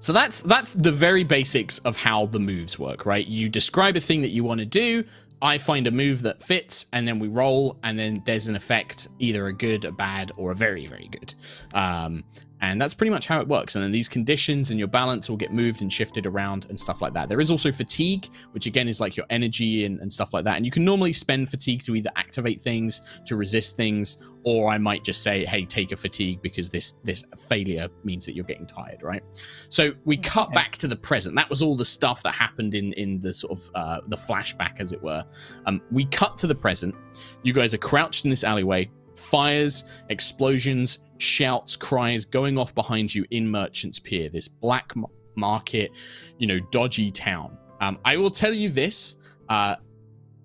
So that's that's the very basics of how the moves work, right? You describe a thing that you want to do. I find a move that fits, and then we roll, and then there's an effect, either a good, a bad, or a very, very good. Um, And that's pretty much how it works. And then these conditions and your balance will get moved and shifted around and stuff like that. There is also fatigue, which again is like your energy and, and stuff like that. And you can normally spend fatigue to either activate things, to resist things, or I might just say, hey, take a fatigue because this this failure means that you're getting tired, right? So we cut Okay. back to the present. That was all the stuff that happened in in the sort of uh, the flashback, as it were. Um, we cut to the present. You guys are crouched in this alleyway. Fires, explosions, shouts, cries going off behind you in Merchant's Pier, this black market, you know, dodgy town. Um, I will tell you this. Uh,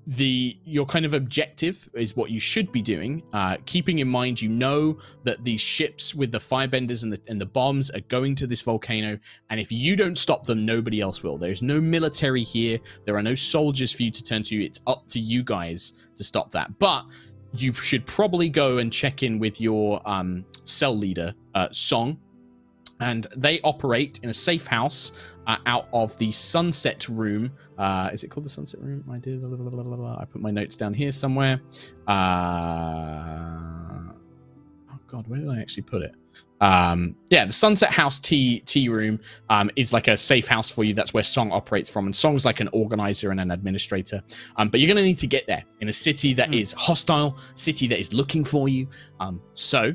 the your kind of objective is what you should be doing uh, keeping in mind you know that these ships with the firebenders and the, and the bombs are going to this volcano and if you don't stop them nobody else will there's no military here there are no soldiers for you to turn to it's up to you guys to stop that but you should probably go and check in with your um, cell leader uh, song and they operate in a safe house uh, out of the sunset room. Uh, is it called the sunset room? I did. I put my notes down here somewhere. Uh, oh God, where did I actually put it? Um, yeah, the Sunset House tea tea room um, is like a safe house for you. That's where Song operates from, and Song's like an organizer and an administrator. Um, but you're going to need to get there in a city that is hostile, city that is looking for you. Um, so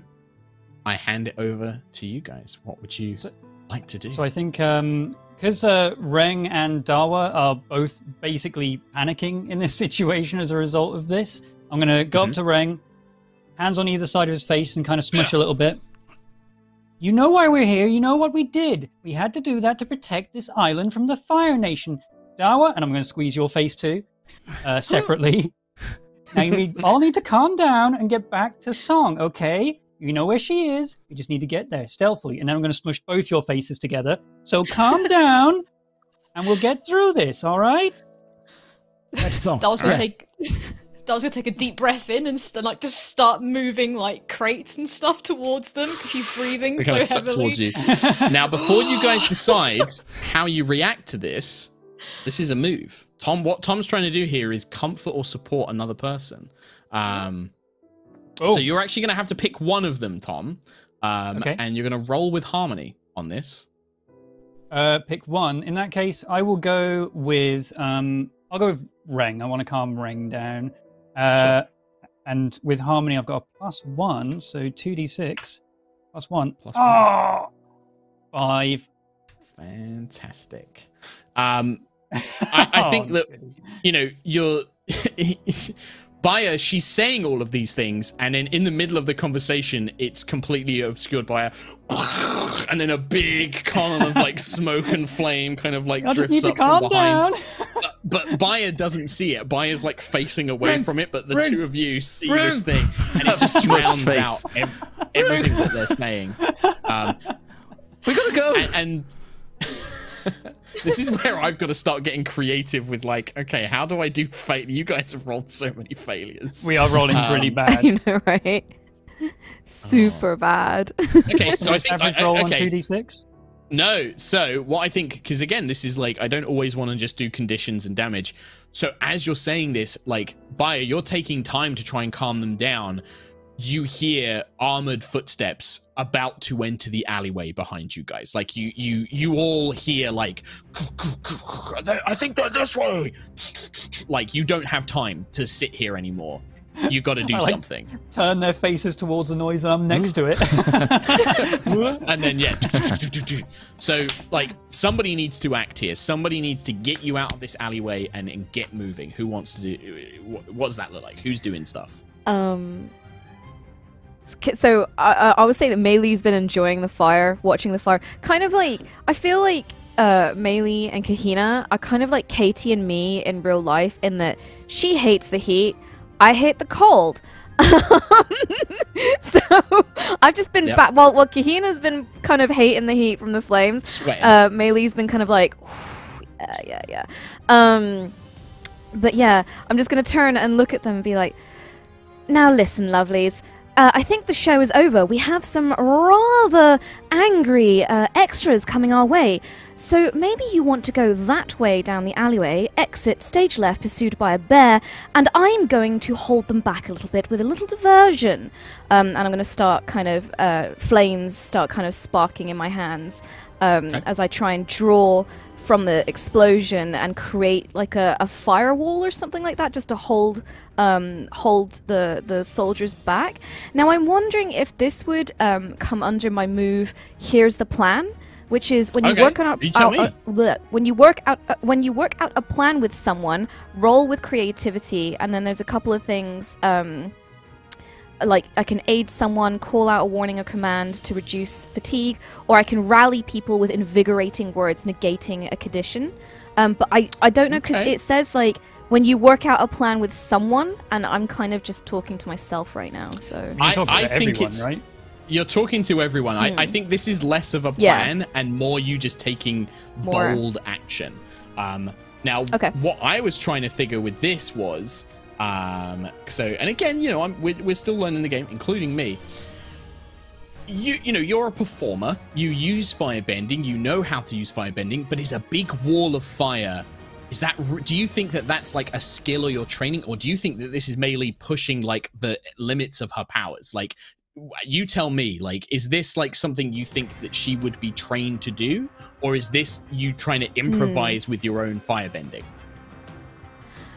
I hand it over to you guys. What would you So- like to do? So I think because uh, Reng and Dawa are both basically panicking in this [LAUGHS] situation as a result of this, I'm going to go Mhm. up to Reng, hands on either side of his face, and kind of smush a little bit. You know why we're here. You know what we did. We had to do that to protect this island from the Fire Nation. Dawa, and I'm going to squeeze your face too, uh, [GASPS] separately. now we all need to calm down and get back to Song, okay? You know where she is. We just need to get there stealthily. And then I'm going to smush both your faces together. So calm [LAUGHS] down and we'll get through this, all right? Song. That was gonna take. That was gonna take a deep breath in and st- like just start moving like crates and stuff towards them because she's breathing They so kind of suck heavily. towards you. now, before you guys decide how you react to this, this is a move. Tom, what Tom's trying to do here is comfort or support another person. Um, Oh, So you're actually going to have to pick one of them, Tom, um, Okay. and you're going to roll with harmony on this. uh, pick one. In that case, I will go with, um, I'll go with Reng. I want to calm Reng down. Uh, And with Harmony, I've got a plus one, so 2d6 plus one. Plus one. Oh, five. Fantastic. Um, I, I [LAUGHS] think Oh, that you know you're. [LAUGHS] Baya, she's saying all of these things, and then in the middle of the conversation, it's completely obscured by a, and then a big column of like [LAUGHS] smoke and flame kind of like I just drifts up from behind. down. But, Baya doesn't see it. Baya's like facing away from it, but the two of you see this thing, and it just [LAUGHS] drowns out ev- everything that they're saying. Um, We gotta go. and, and this is where I've got to start getting creative with like, okay, how do I do fail? You guys have rolled so many failures. We are rolling pretty Um, [LAUGHS] bad. I know, right? Super bad. okay, so I think average I- I- roll on 2d6. No, so what I think, because again, this is like, I don't always want to just do conditions and damage. So as you're saying this, like, Baya, you're taking time to try and calm them down. You hear armored footsteps about to enter the alleyway behind you guys. Like you, you, you all hear like, I think they're this way. Like you don't have time to sit here anymore. You got to do [LAUGHS] I like- something. Turn their faces towards the noise and I'm next to it. [LAUGHS] and then yeah so like somebody needs to act here somebody needs to get you out of this alleyway and, and get moving who wants to do what, what does that look like who's doing stuff Um. So I, I would say that Meili's been enjoying the fire, watching the fire. Kind of like I feel like uh, Meili and Kehinna are kind of like Katie and me in real life, in that she hates the heat, I hate the cold. [LAUGHS] so I've just been Yep. back. Well, well, Kehinna's been kind of hating the heat from the flames. sweating Uh, Meili's been kind of like, [SIGHS] yeah, yeah, yeah. Um, but yeah, I'm just gonna turn and look at them and be like, now listen, lovelies. Uh, I think the show is over. We have some rather angry uh, extras coming our way. So maybe you want to go that way down the alleyway, exit stage left, pursued by a bear, and I'm going to hold them back a little bit with a little diversion. Um, and I'm going to start kind of, uh, flames start kind of sparking in my hands um, Okay. as I try and draw from the explosion and create like a, a firewall or something like that just to hold um, hold the the soldiers back. Now I'm wondering if this would um, come under my move. Here's the plan, which is when you Okay, work on a, you out- uh, bleh. when you work out uh, when you work out a plan with someone, roll with creativity, and then there's a couple of things. Um, like I can aid someone, call out a warning or command to reduce fatigue, or I can rally people with invigorating words negating a condition. Um, but I, I don't know because Okay. it says like when you work out a plan with someone, and I'm kind of just talking to myself right now. So I- I to think everyone, it's- right? You're talking to everyone. I, I think this is less of a Hmm. Yeah. plan and more you just taking More. bold action. Um, now, Okay. what I was trying to figure with this was, um, so, and again, you know, I'm, we're, we're still learning the game, including me. You, you know, you're a performer. You use firebending. You know how to use firebending, but it's a big wall of fire. Is that? Do you think that that's like a skill or your training, or do you think that this is mainly pushing like the limits of her powers? Like, you tell me. Like, is this like something you think that she would be trained to do, or is this you trying to improvise with your own firebending?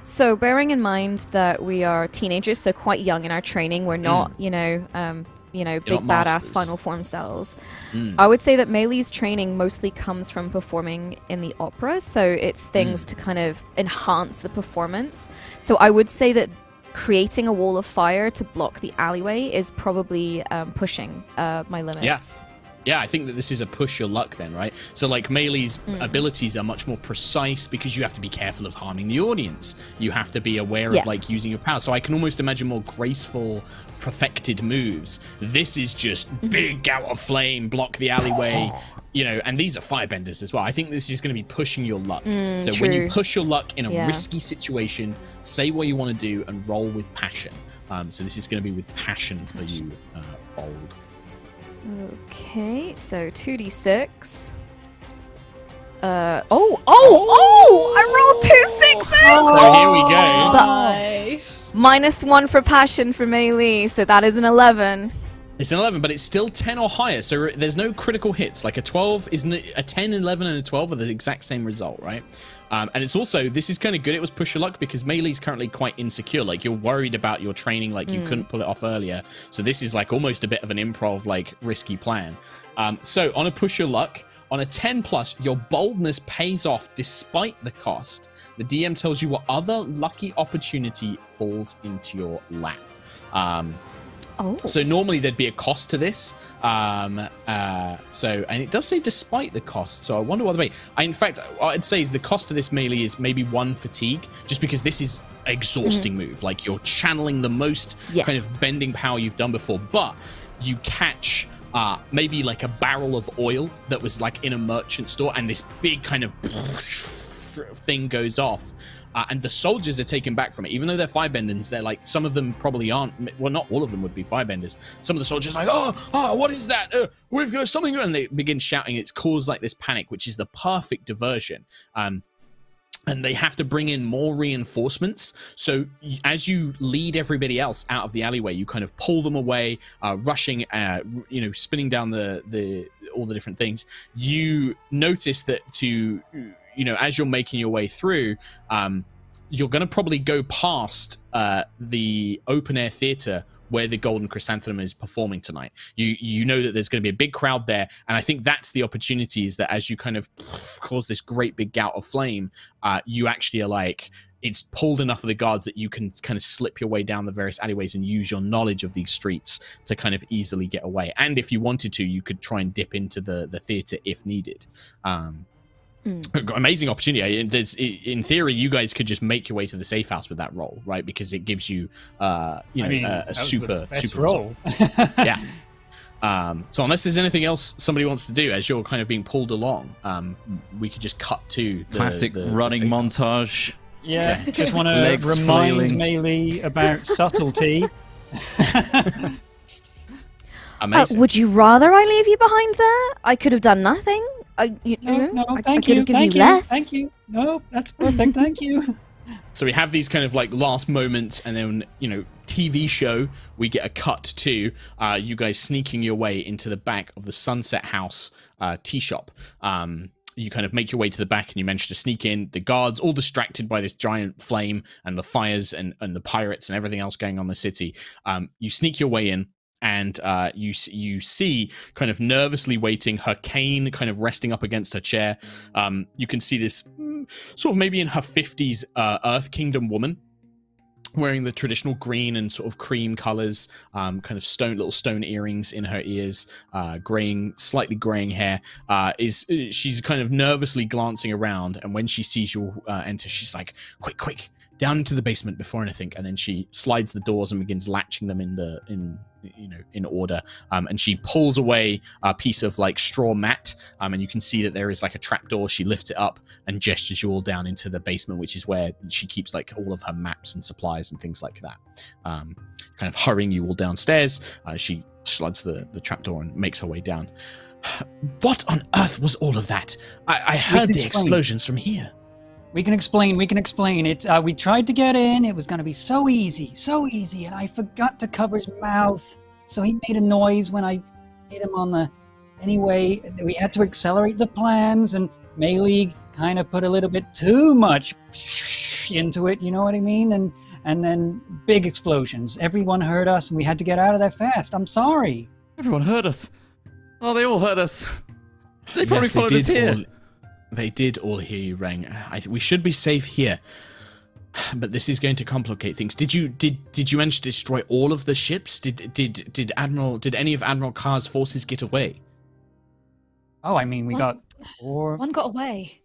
So, bearing in mind that we are teenagers, so quite young in our training, we're not, you know, um, you know, big Hmm. not badass final form cells. Mm. I would say that Meili's training mostly comes from performing in the opera, so it's things Hmm. to kind of enhance the performance. So I would say that creating a wall of fire to block the alleyway is probably um, pushing uh, my limits. Yeah, I think that this is a push your luck then, right? So like Meili's abilities are much more precise because you have to be careful of harming the audience. You have to be aware Yeah. of like using your power. So I can almost imagine more graceful, perfected moves. This is just big out of flame, block the alleyway. [LAUGHS] You know, and these are firebenders as well. I think this is going to be pushing your luck. so when you push your luck in a Yeah. risky situation, say what you want to do and roll with passion. Um, so this is going to be with passion for you, uh, bold. Okay, so 2d6. Uh, oh, oh, oh! I rolled two sixes! So here we go. Nice. Minus one for passion for Meili, so that is an 11. It's an 11, but it's still 10 or higher. So there's no critical hits. Like a 12 is a 10, 11, and a 12 are the exact same result, right? Um, and it's also this is kind of good. It was push your luck because Meili's currently quite insecure. Like you're worried about your training, like you couldn't pull it off earlier. So this is like almost a bit of an improv, like risky plan. Um, so on a push your luck, on a 10 plus, your boldness pays off despite the cost. The DM tells you what other lucky opportunity falls into your lap. Um, Oh. so normally there'd be a cost to this. Um, uh, so and it does say despite the cost. So I wonder what the way. I, in fact, what I'd say is the cost of this Meili is maybe one fatigue, just because this is exhausting move. Like you're channeling the most Yeah. kind of bending power you've done before, but you catch. Uh, maybe like a barrel of oil that was like in a merchant store, and this big kind of [LAUGHS] thing goes off, uh, and the soldiers are taken back from it. Even though they're firebenders, they're like some of them probably aren't. Well, not all of them would be firebenders. Some of the soldiers are like, oh, oh, what is that? Uh, we've got something, and they begin shouting. It's caused like this panic, which is the perfect diversion. Um, and they have to bring in more reinforcements. So as you lead everybody else out of the alleyway, you kind of pull them away, uh, rushing, uh, you know, spinning down the the all the different things. You notice that to you know as you're making your way through, um, you're going to probably go past uh, the open air theater where the Golden Chrysanthemum is performing tonight. You you know that there's going to be a big crowd there, and I think that's the opportunity is that as you kind of cause this great big gout of flame, uh, you actually are like it's pulled enough of the guards that you can kind of slip your way down the various alleyways and use your knowledge of these streets to kind of easily get away. And if you wanted to, you could try and dip into the the theater if needed. Um, amazing opportunity. I- There's, in theory, you guys could just make your way to the safe house with that roll, right? Because it gives you, uh, you know, I mean, a, a super best super result. roll. [LAUGHS] yeah. Um, so unless there's anything else somebody wants to do as you're kind of being pulled along, um, we could just cut to the, Classic the- the running safe house. montage. Yeah, just want to [LAUGHS] Legs remind flailing. Meili about [LAUGHS] subtlety. Uh, Amazing. would you rather I leave you behind there? I could have done nothing. I, you, No, you no, I, I thank could you, thank you you, less. thank you. No, that's perfect. Thank you. [LAUGHS] So we have these kind of like last moments, and then you know, TV show. We get a cut to uh, you guys sneaking your way into the back of the Sunset House uh, tea shop. Um, you kind of make your way to the back, and you manage to sneak in. The guards, all distracted by this giant flame and the fires and and the pirates and everything else going on in the city. Um, you sneak your way in. And uh, you you see, kind of nervously waiting, her cane kind of resting up against her chair. Um, you can see this mm, sort of maybe in her 50s uh, Earth Kingdom woman wearing the traditional green and sort of cream colors, um, kind of stone little stone earrings in her ears, uh, graying, slightly graying hair. Uh, is she's kind of nervously glancing around, and when she sees you uh, enter, she's like, "Quick, quick, down into the basement before anything!" And then she slides the doors and begins latching them in the in you know in order. Um, and she pulls away a piece of like straw mat, um, and you can see that there is like a trapdoor. She lifts it up and gestures you all down into the basement, which is where she keeps like all of her maps and supplies and things like that. Um, kind of hurrying you all downstairs. Uh, she slides the, the trapdoor and makes her way down. [SIGHS] What on earth was all of that? I, I heard the explosions from here. We can explain. We can explain it. Uh, we tried to get in. It was going to be so easy, so easy, and I forgot to cover his mouth. So he made a noise when I hit him on the. Anyway, we had to accelerate the plans, and Meili kind of put a little bit too much into it. You know what I mean? And and then big explosions. Everyone heard us, and we had to get out of there fast. I'm sorry. Everyone heard us. Oh, they all heard us. They probably Yes, followed us here. All, they did all hear you, Reng. I, we should be safe here. But this is going to complicate things. Did you did did you manage to destroy all of the ships? Did did did Admiral did any of Admiral Carr's forces get away? Oh, I mean, we One- got four. One got away.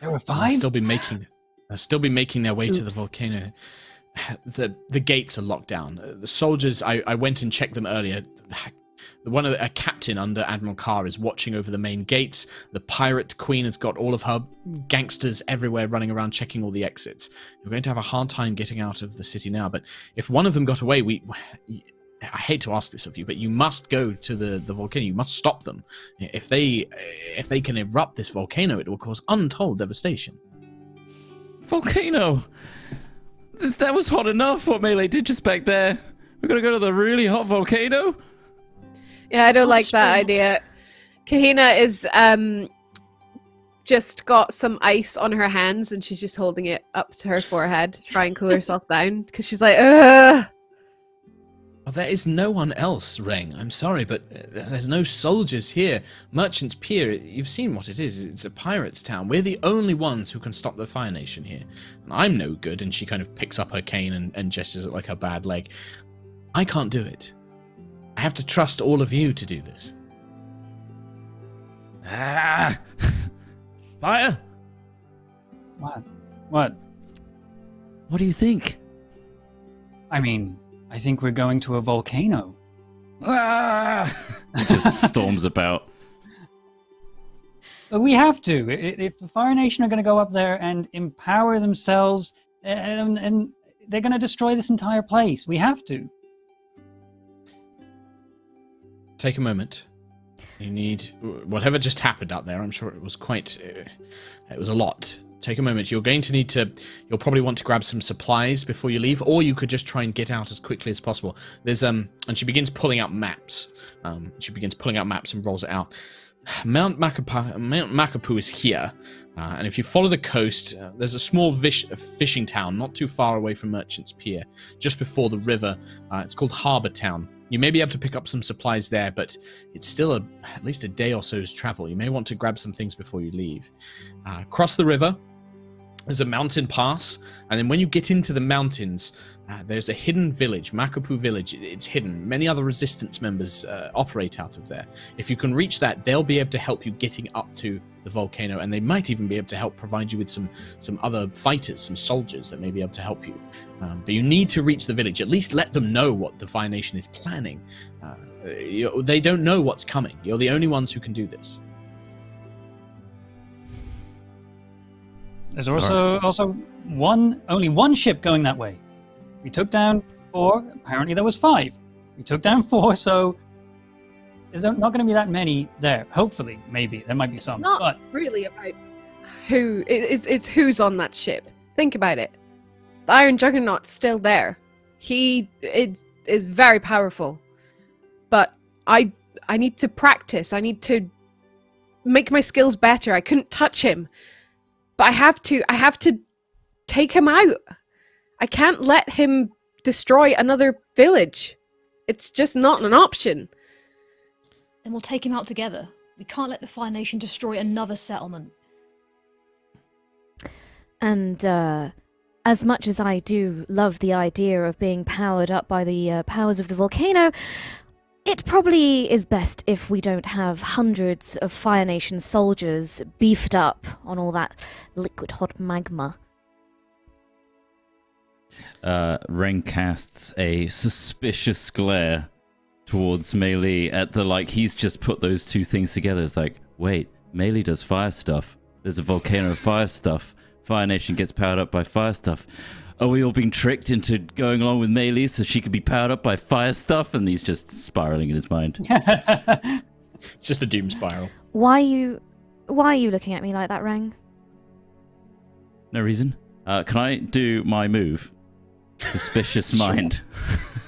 There were five. They'll still be making they'll still be making their way to the volcano. The the gates are locked down. Uh, The soldiers I, I went and checked them earlier. One of the, a captain under Admiral Carr is watching over the main gates. The pirate queen has got all of her gangsters everywhere running around checking all the exits. You're going to have a hard time getting out of the city now, but if one of them got away, we I hate to ask this of you, but you must go to the, the volcano. You must stop them. If they if they can erupt this volcano, it will cause untold devastation. Volcano. That was hot enough. What Meili did just back there. We're gonna go to the really hot volcano. Yeah, I don't like that idea. Kehinna is um just got some ice on her hands and she's just holding it up to her forehead to try and cool herself down because she's like, ugh. Well, there is no one else, Reng. I'm sorry, but uh, there's no soldiers here. Merchants Pier, you've seen what it is. It's a pirate's town. We're the only ones who can stop the Fire Nation here. And I'm no good. And she kind of picks up her cane and, and gestures at like her bad leg. I can't do it. I have to trust all of you to do this. Ah. [LAUGHS] Fire. What? What? What do you think? I mean, I think we're going to a volcano. Ah. [LAUGHS] He just storms about. But we have to. I- i- If the Fire Nation are going to go up there and empower themselves, and, and they're going to destroy this entire place, we have to. Take a moment. You need whatever just happened out there. I'm sure it was quite. Uh, it was a lot. Take a moment. You're going to need to. You'll probably want to grab some supplies before you leave, or you could just try and get out as quickly as possible. There's um, and she begins pulling out maps. Um, she begins pulling out maps and rolls it out. Mount Makapu, Mount Makapu is here, uh, and if you follow the coast, uh, there's a small vish- fishing town not too far away from Merchants Pier, just before the river. Uh, it's called Harbour Town. You may be able to pick up some supplies there, but it's still a, at least a day or so's travel. You may want to grab some things before you leave. Uh, cross the river. There's a mountain pass, and then when you get into the mountains, uh, there's a hidden village, Makapu Village. It's hidden. Many other resistance members uh, operate out of there. If you can reach that, they'll be able to help you getting up to the volcano, and they might even be able to help provide you with some some other fighters, some soldiers that may be able to help you. Um, but you need to reach the village. At least let them know what the Fire Nation is planning. Uh, you, they don't know what's coming. You're the only ones who can do this. There's also also one only one ship going that way. We took down four. Apparently, there was five. We took down [LAUGHS] four, so there's not going to be that many there. Hopefully, maybe there might be It's some, not but really about who it's it's who's on that ship. Think about it. The Iron Juggernaut's still there. He is is very powerful. But I I need to practice. I need to make my skills better. I couldn't touch him. But I have to I have to take him out. I can't let him destroy another village. It's just not an option. Then we'll take him out together. We can't let the Fire Nation destroy another settlement. And uh, as much as I do love the idea of being powered up by the uh, powers of the volcano, it probably is best if we don't have hundreds of Fire Nation soldiers beefed up on all that liquid hot magma. Uh, Reng casts a suspicious glare towards Meili at the like he's just put those two things together. It's like, wait, Meili does fire stuff. There's a volcano of fire stuff. Fire Nation gets powered up by fire stuff. Are we all being tricked into going along with Meili so she could be powered up by fire stuff? And he's just spiraling in his mind. [LAUGHS] It's just a doom spiral. Why are you why are you looking at me like that, Reng? No reason. Uh, can I do my move? Suspicious [LAUGHS] Sure. mind.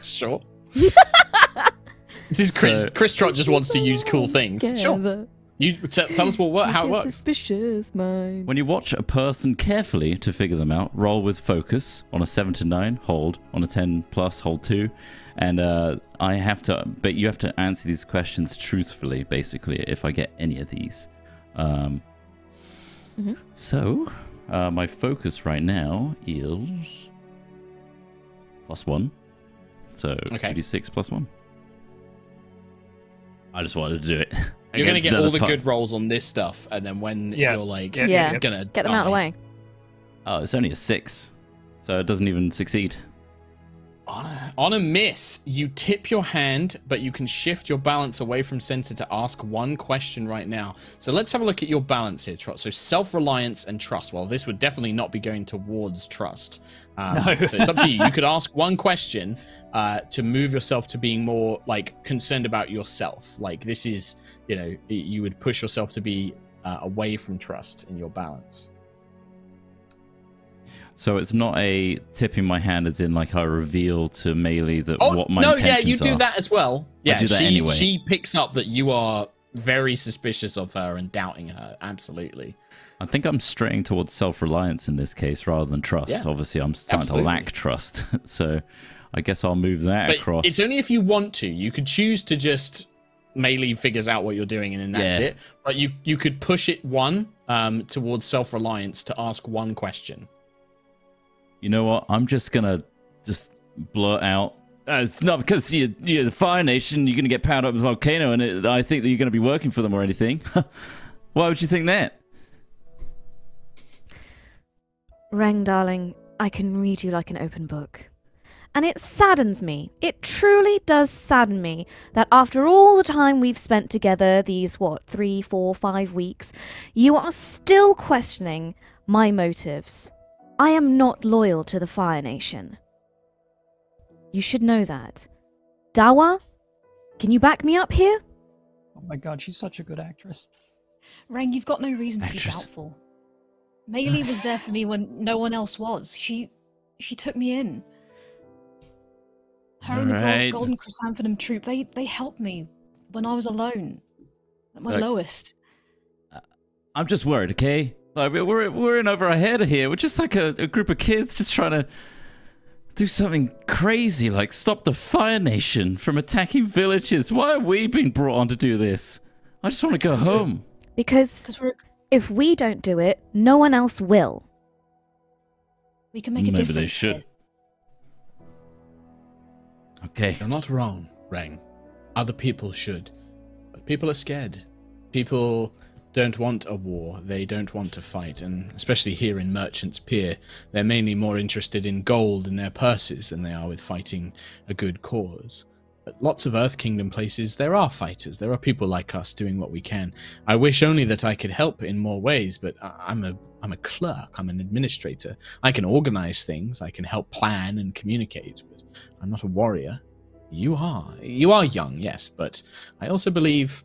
Sure. [LAUGHS] this is Chris. So- Chris Trott just wants to use cool things. Sure. You t- tell us what, what how it works. Suspicious mind. When you watch a person carefully to figure them out, roll with focus on a 7 to 9, hold. On a 10 plus, hold 2. And uh, I have to, but you have to answer these questions truthfully, basically, if I get any of these. Um, Mhm. So, uh, my focus right now is plus 1. So, Okay. 86 plus 1. I just wanted to do it. [LAUGHS] You're gonna get all the fu- good rolls on this stuff, and then when Yeah. you're like, Yeah, Yeah. yeah. gonna Get them out of the way. Oh, it's only a 6. So, it doesn't even succeed. On a, on a miss, you tip your hand, but you can shift your balance away from center to ask one question right now. So let's have a look at your balance here, Trott. So self-reliance and trust. Well, this would definitely not be going towards trust. Um, No. so it's up to you. You could ask one question uh, to move yourself to being more like concerned about yourself. Like this is, you know, you would push yourself to be uh, away from trust in your balance. So it's not a tipping my hand as in like I reveal to Meili that Oh what my no, yeah, intentions you do are. that as well. Yeah, do she anyway. she picks up that you are very suspicious of her and doubting her. Absolutely. I think I'm straying towards self-reliance in this case rather than trust. Yeah, Obviously, I'm starting absolutely. to lack trust. [LAUGHS] so I guess I'll move that But across. it's only if you want to. You could choose to just Meili figures out what you're doing and then that's Yeah. it. But you you could push it one um, towards self-reliance to ask one question. You know what? I'm just gonna just blurt out. "Uh, it's not because you're, you're the Fire Nation. You're gonna get powered up with volcano, and it, I think that you're gonna be working for them or anything. [LAUGHS] Why would you think that? Reng, darling, I can read you like an open book. And it saddens me. It truly does sadden me that after all the time we've spent together, these, what, three, four, five weeks, you are still questioning my motives. I am not loyal to the Fire Nation. You should know that. Dawa, can you back me up here? oh my god, she's such a good actress. Reng, you've got no reason to be doubtful. Meili was there for me when no one else was. She she took me in. Her and the Alright. Gold, Golden Chrysanthemum troop, they they helped me when I was alone. At my Look. lowest. I'm just worried, okay? Like we're we're in over our head here. We're just like a, a group of kids just trying to do something crazy, like stop the Fire Nation from attacking villages. Why are we being brought on to do this? I just want to go home. Because Because if we don't do it, no one else will. we can make a Maybe difference. they should. here. Okay. You're not wrong, Reng. Other people should. But people are scared. People don't want a war. They don't want to fight. And especially here in Merchant's Pier, they're mainly more interested in gold in their purses than they are with fighting a good cause. But lots of Earth Kingdom places, there are fighters. There are people like us doing what we can. I wish only that I could help in more ways, but I'm a I'm a clerk. I'm an administrator. I can organize things. I can help plan and communicate, but I'm not a warrior. you are you are young, yes, but I also believe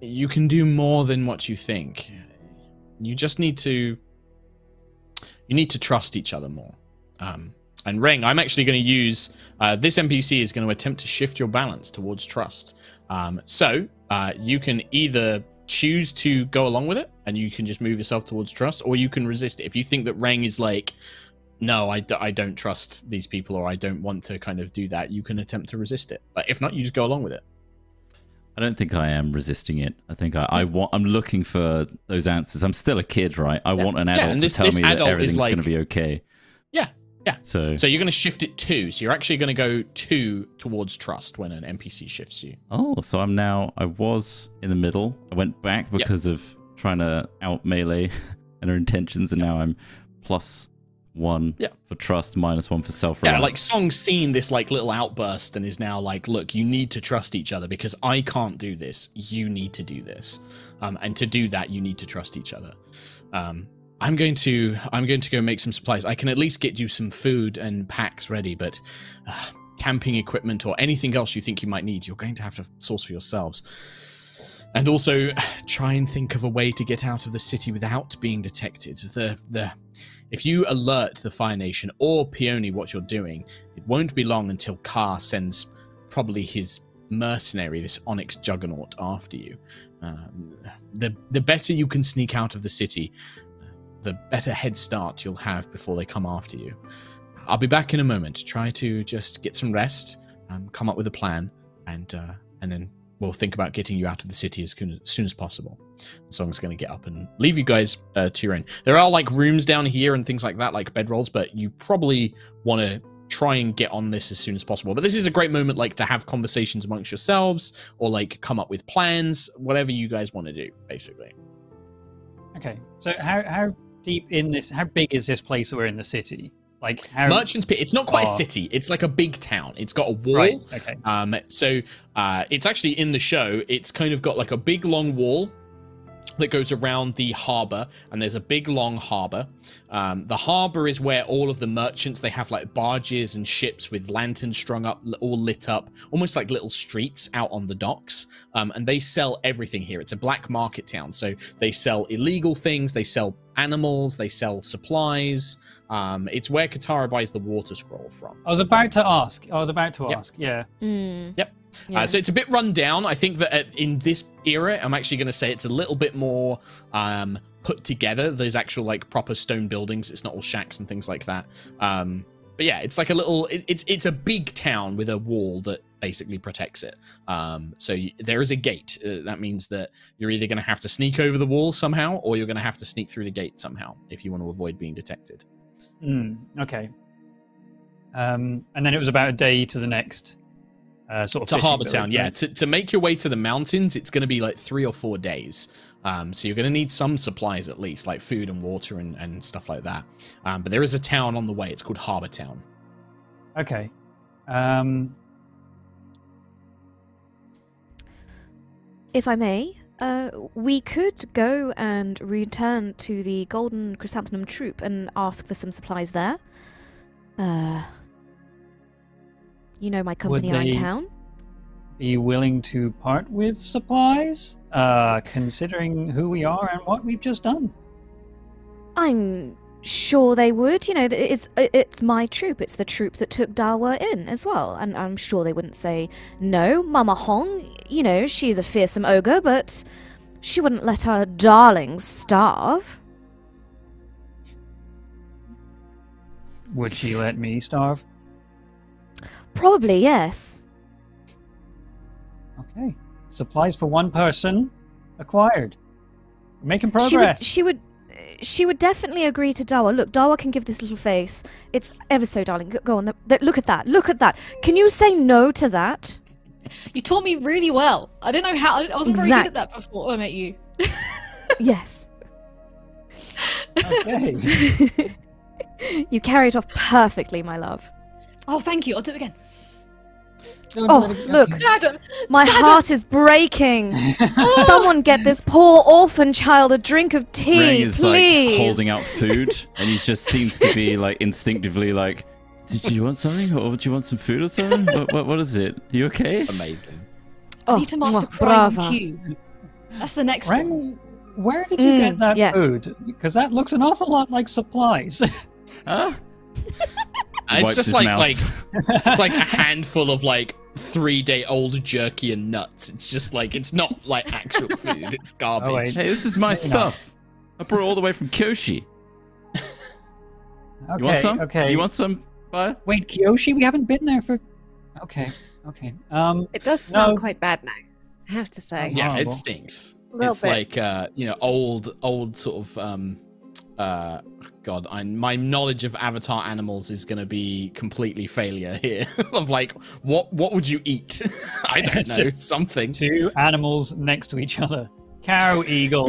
you can do more than what you think. You just need to you need to trust each other more. Um, and Reng, I'm actually going to use uh, this NPC is going to attempt to shift your balance towards trust. Um, so uh, you can either choose to go along with it and you can just move yourself towards trust, or you can resist it. If you think that Reng is like, no, I, d- I don't trust these people, or I don't want to kind of do that, you can attempt to resist it. But if not, you just go along with it. I don't think I am resisting it. I think I, I want. I'm looking for those answers. I'm still a kid, right? I Yeah. want an Yeah, adult to tell me that everything's like- going to be okay. Yeah, yeah. So, So you're going to shift it two. So you're actually going to go two towards trust when an NPC shifts you. oh, so I'm now. I was in the middle. I went back because of trying to out Meili [LAUGHS] and her intentions, and now I'm plus one Yeah. for trust, minus one for self. Yeah, like Song's seen this like little outburst and is now like, look, you need to trust each other because I can't do this. You need to do this, um, and to do that, you need to trust each other. Um, I'm going to I'm going to go make some supplies. I can at least get you some food and packs ready, but uh, camping equipment or anything else you think you might need, you're going to have to source for yourselves. And also, [SIGHS] try and think of a way to get out of the city without being detected. The the if you alert the Fire Nation or Peony what you're doing, it won't be long until Carr sends probably his mercenary, this Onyx Juggernaut, after you. Um, the the better you can sneak out of the city, the better head start you'll have before they come after you. I'll be back in a moment. Try to just get some rest, um, come up with a plan, and uh, and then we'll think about getting you out of the city as soon as, soon as possible. Song's going to get up and leave you guys uh, to your own. There are like rooms down here and things like that, like bedrolls, but you probably want to try and get on this as soon as possible. But this is a great moment, like to have conversations amongst yourselves or like come up with plans, whatever you guys want to do, basically. Okay. So how how deep in this? How big is this place we're in the city? Like how? Merchant's Pit. It's not quite a city. It's like a big town. It's got a wall. Right. Okay. Um, so uh, it's actually in the show. It's kind of got like a big long wall that goes around the harbor, and there's a big long harbor. Um, the harbor is where all of the merchants they have like barges and ships with lanterns strung up, all lit up, almost like little streets out on the docks. Um, and they sell everything here. It's a black market town, so they sell illegal things, they sell animals, they sell supplies. Um, it's where Katara buys the water scroll from. I was about to ask. I was about to Yep. ask. Yeah. Mm. Yep. Yeah. Uh, so it's a bit run down. I think that at- in this era, I'm actually going to say it's a little bit more um, put together. There's actual like proper stone buildings. It's not all shacks and things like that. Um, but yeah, it's like a little. It, it's it's a big town with a wall that basically protects it. Um, so y there is a gate. Uh, that means that you're either going to have to sneak over the wall somehow, or you're going to have to sneak through the gate somehow if you want to avoid being detected. Mm, okay. Um, and then it was about a day to the next uh, sort of to fishing Harbour Town, yeah. right? To, to make your way to the mountains, it's going to be like three or four days. Um, so you're going to need some supplies at least, like food and water and, and stuff like that. Um, but there is a town on the way. It's called Harbour Town. Okay. Um, If I may, uh, we could go and return to the Golden Chrysanthemum Troop and ask for some supplies there. Uh, you know my company are in town. be willing to part with supplies, uh, considering who we are and what we've just done. I'm sure they would. You know, it's it's my troop. It's the troop that took Dawa in as well, and I'm sure they wouldn't say no. Mama Hong, you know, she's a fearsome ogre, but she wouldn't let her darlings starve. Would she let me starve? Probably yes. Okay. Supplies for one person acquired. We're making She would, progress. she would, she would definitely agree to Dawa. Look, Dawa can give this little face. It's ever so darling. Go- Go on. th- th- look at that. Look at that. Can you say no to that? You taught me really well. I didn't know how. I, I wasn't very good at that before oh, I met you. [LAUGHS] [LAUGHS] yes. okay. [LAUGHS] you carry it off perfectly, my love. Oh, thank you. I'll do it again. Oh, look, Dad, my Sada- heart is breaking. [LAUGHS] [LAUGHS] Someone get this poor orphan child a drink of Ring tea, is please. like holding out food, [LAUGHS] and he just seems to be like instinctively like, Did you want something, or do you want some food or something? what, what, what is it? you okay? Amazing. I Oh, need to master mwah, crime brava. Q. That's the next one. Where did you Mm, get that yes. food? Because that looks an awful lot like supplies. Huh? It's just like mouth. like it's like a [LAUGHS] handful of like three day old jerky and nuts. It's just like it's not like actual food. It's [LAUGHS] garbage. Oh. Hey, this is my Maybe stuff. I brought it all the way from Kyoshi. okay, You want some? okay. You want some? Fire? Wait, Kyoshi, we haven't been there for. Okay, okay. Um, It does smell No. quite bad now. I have to say. yeah, it stinks. A It's bit. like uh, you know, old old sort of um uh god, I my knowledge of avatar animals is going to be completely failure here. [LAUGHS] of like what what would you eat? [LAUGHS] I don't It's know, something. two animals next to each other. Cow, eagle.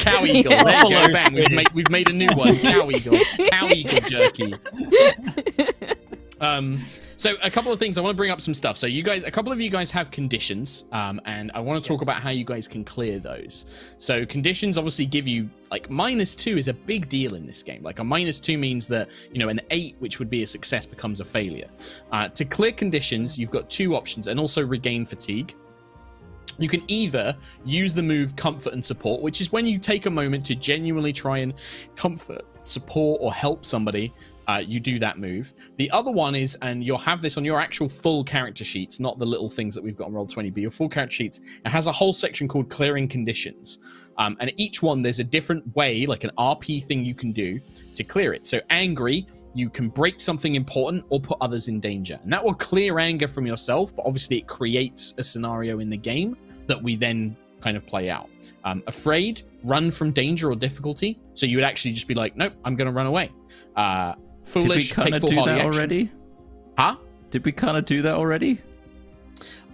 Cow [LAUGHS] eagle. Yeah. There you go. Bang. We've made we've made a new one. Cow eagle. Cow eagle jerky. Um, so a couple of things I want to bring up some stuff. So you guys, a couple of you guys have conditions, um, and I want to talk about how you guys can clear those. So conditions obviously give you like minus two is a big deal in this game. Like a minus two means that you know an eight, which would be a success, becomes a failure. Uh, to clear conditions, you've got two options, and also regain fatigue. You can either use the move comfort and support, which is when you take a moment to genuinely try and comfort, support, or help somebody. Uh, you do that move. The other one is, and you'll have this on your actual full character sheets, not the little things that we've got on Roll20, but your full character sheets. It has a whole section called clearing conditions. Um, and each one, there's a different way, like an RP thing you can do to clear it. So, angry, you can break something important or put others in danger. And that will clear anger from yourself, but obviously it creates a scenario in the game that we then kind of play out. Um, afraid, run from danger or difficulty. So you would actually just be like, nope, I'm going to run away. Uh, Did we kind of do that action. already? Huh? Did we kind of do that already?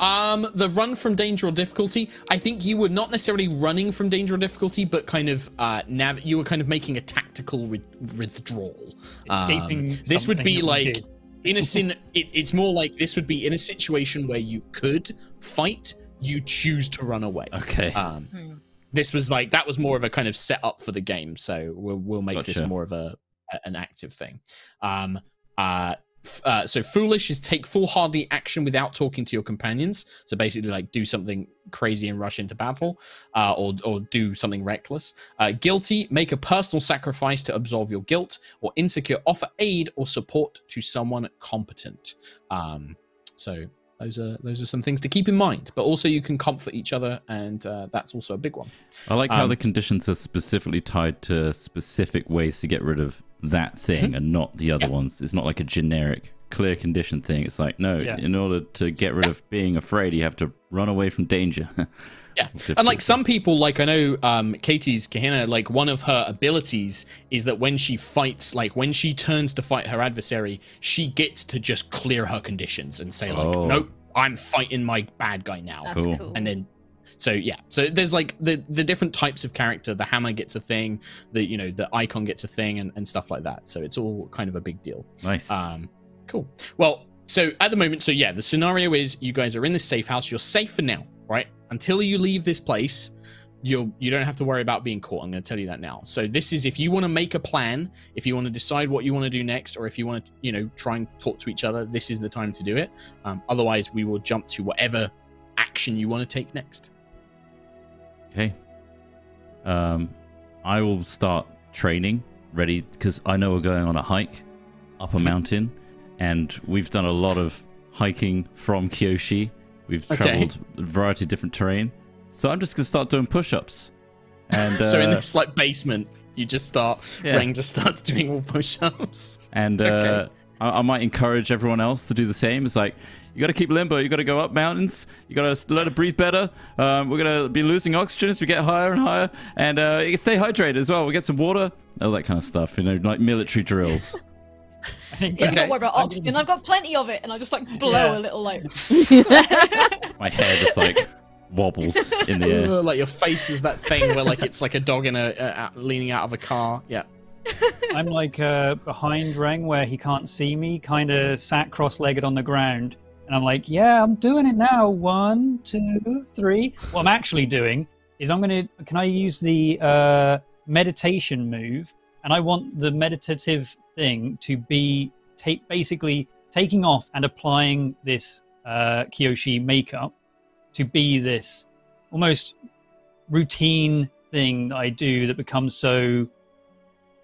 Um, the run from danger or difficulty. I think you were not necessarily running from danger or difficulty, but kind of uh, nav. You were kind of making a tactical with- withdrawal. Escaping. Um, this would be like did. in a sin. It, it's more like this would be in a situation where you could fight. You choose to run away. Okay. Um, Hmm. this was like that was more of a kind of setup for the game. So we'll we'll make this more of a a- an active thing. Um, uh, f- uh, so foolish is take foolhardy action without talking to your companions. So basically, like do something crazy and rush into battle, uh, or or do something reckless. Uh, guilty, make a personal sacrifice to absolve your guilt, or insecure, offer aid or support to someone competent. Um, so those are those are some things to keep in mind. But also, you can comfort each other, and uh, that's also a big one. I like how um, the conditions are specifically tied to specific ways to get rid of that thing and not the other Mm-hmm. Yeah. ones. It's not like a generic clear condition thing. It's like, no, Yeah. in order to get rid of being afraid, you have to run away from danger. [LAUGHS] Yeah, and like some people, like I know um, Katie's Kehinna, like one of her abilities is that when she fights, like when she turns to fight her adversary, she gets to just clear her conditions and say like, Oh. nope, I'm fighting my bad guy now, That's Cool. cool. and then. So yeah, so there's like the the different types of character. The hammer gets a thing, the you know the icon gets a thing, and, and stuff like that. So it's all kind of a big deal. nice. Um, cool. Well, so at the moment, so yeah, the scenario is you guys are in this safe house. You're safe for now, right? Until you leave this place, you'll you don't have to worry about being caught. I'm going to tell you that now. So this is if you want to make a plan, if you want to decide what you want to do next, or if you want to, you know, try and talk to each other. This is the time to do it. Um, otherwise, we will jump to whatever action you want to take next. Okay. Um, I will start training, ready, because I know we're going on a hike up a mountain, and we've done a lot of hiking from Kyoshi. We've Okay. traveled a variety of different terrain, so I'm just gonna start doing push-ups. And [LAUGHS] so in uh, this like basement, you just start. Yeah. Rang just starts doing all push-ups. and [LAUGHS] uh, Okay. I, I might encourage everyone else to do the same. It's like you got to keep limbo. You got to go up mountains. You got to learn to breathe better. Um, we're gonna be losing oxygen as we get higher and higher, and uh, you can stay hydrated as well. We get some water, all that kind of stuff. You know, like military drills. [LAUGHS] I think yeah, okay. don't worry about oxygen. I've got plenty of it, and I just like blow Yeah. a little like. [LAUGHS] My hair just like wobbles in the air. [LAUGHS] Like your face is that thing where like it's like a dog in a uh, leaning out of a car. Yeah. I'm like uh, behind Reng where he can't see me, kind of sat cross-legged on the ground, and I'm like, "Yeah, I'm doing it now. One, two, three. What I'm actually doing is I'm gonna. Can I use the uh, meditation move? And I want the meditative thing to be basically taking off and applying this uh, Kyoshi makeup to be this almost routine thing that I do that becomes so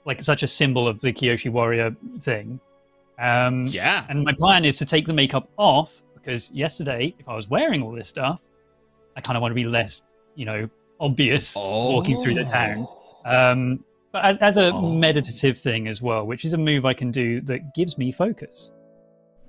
like such a symbol of the Kyoshi warrior thing. Um, Yeah. and my plan is to take the makeup off because yesterday, if I was wearing all this stuff, I kind of want to be less, you know, obvious walking through the town. Um, but as, as a Oh. meditative thing as well, which is a move I can do that gives me focus.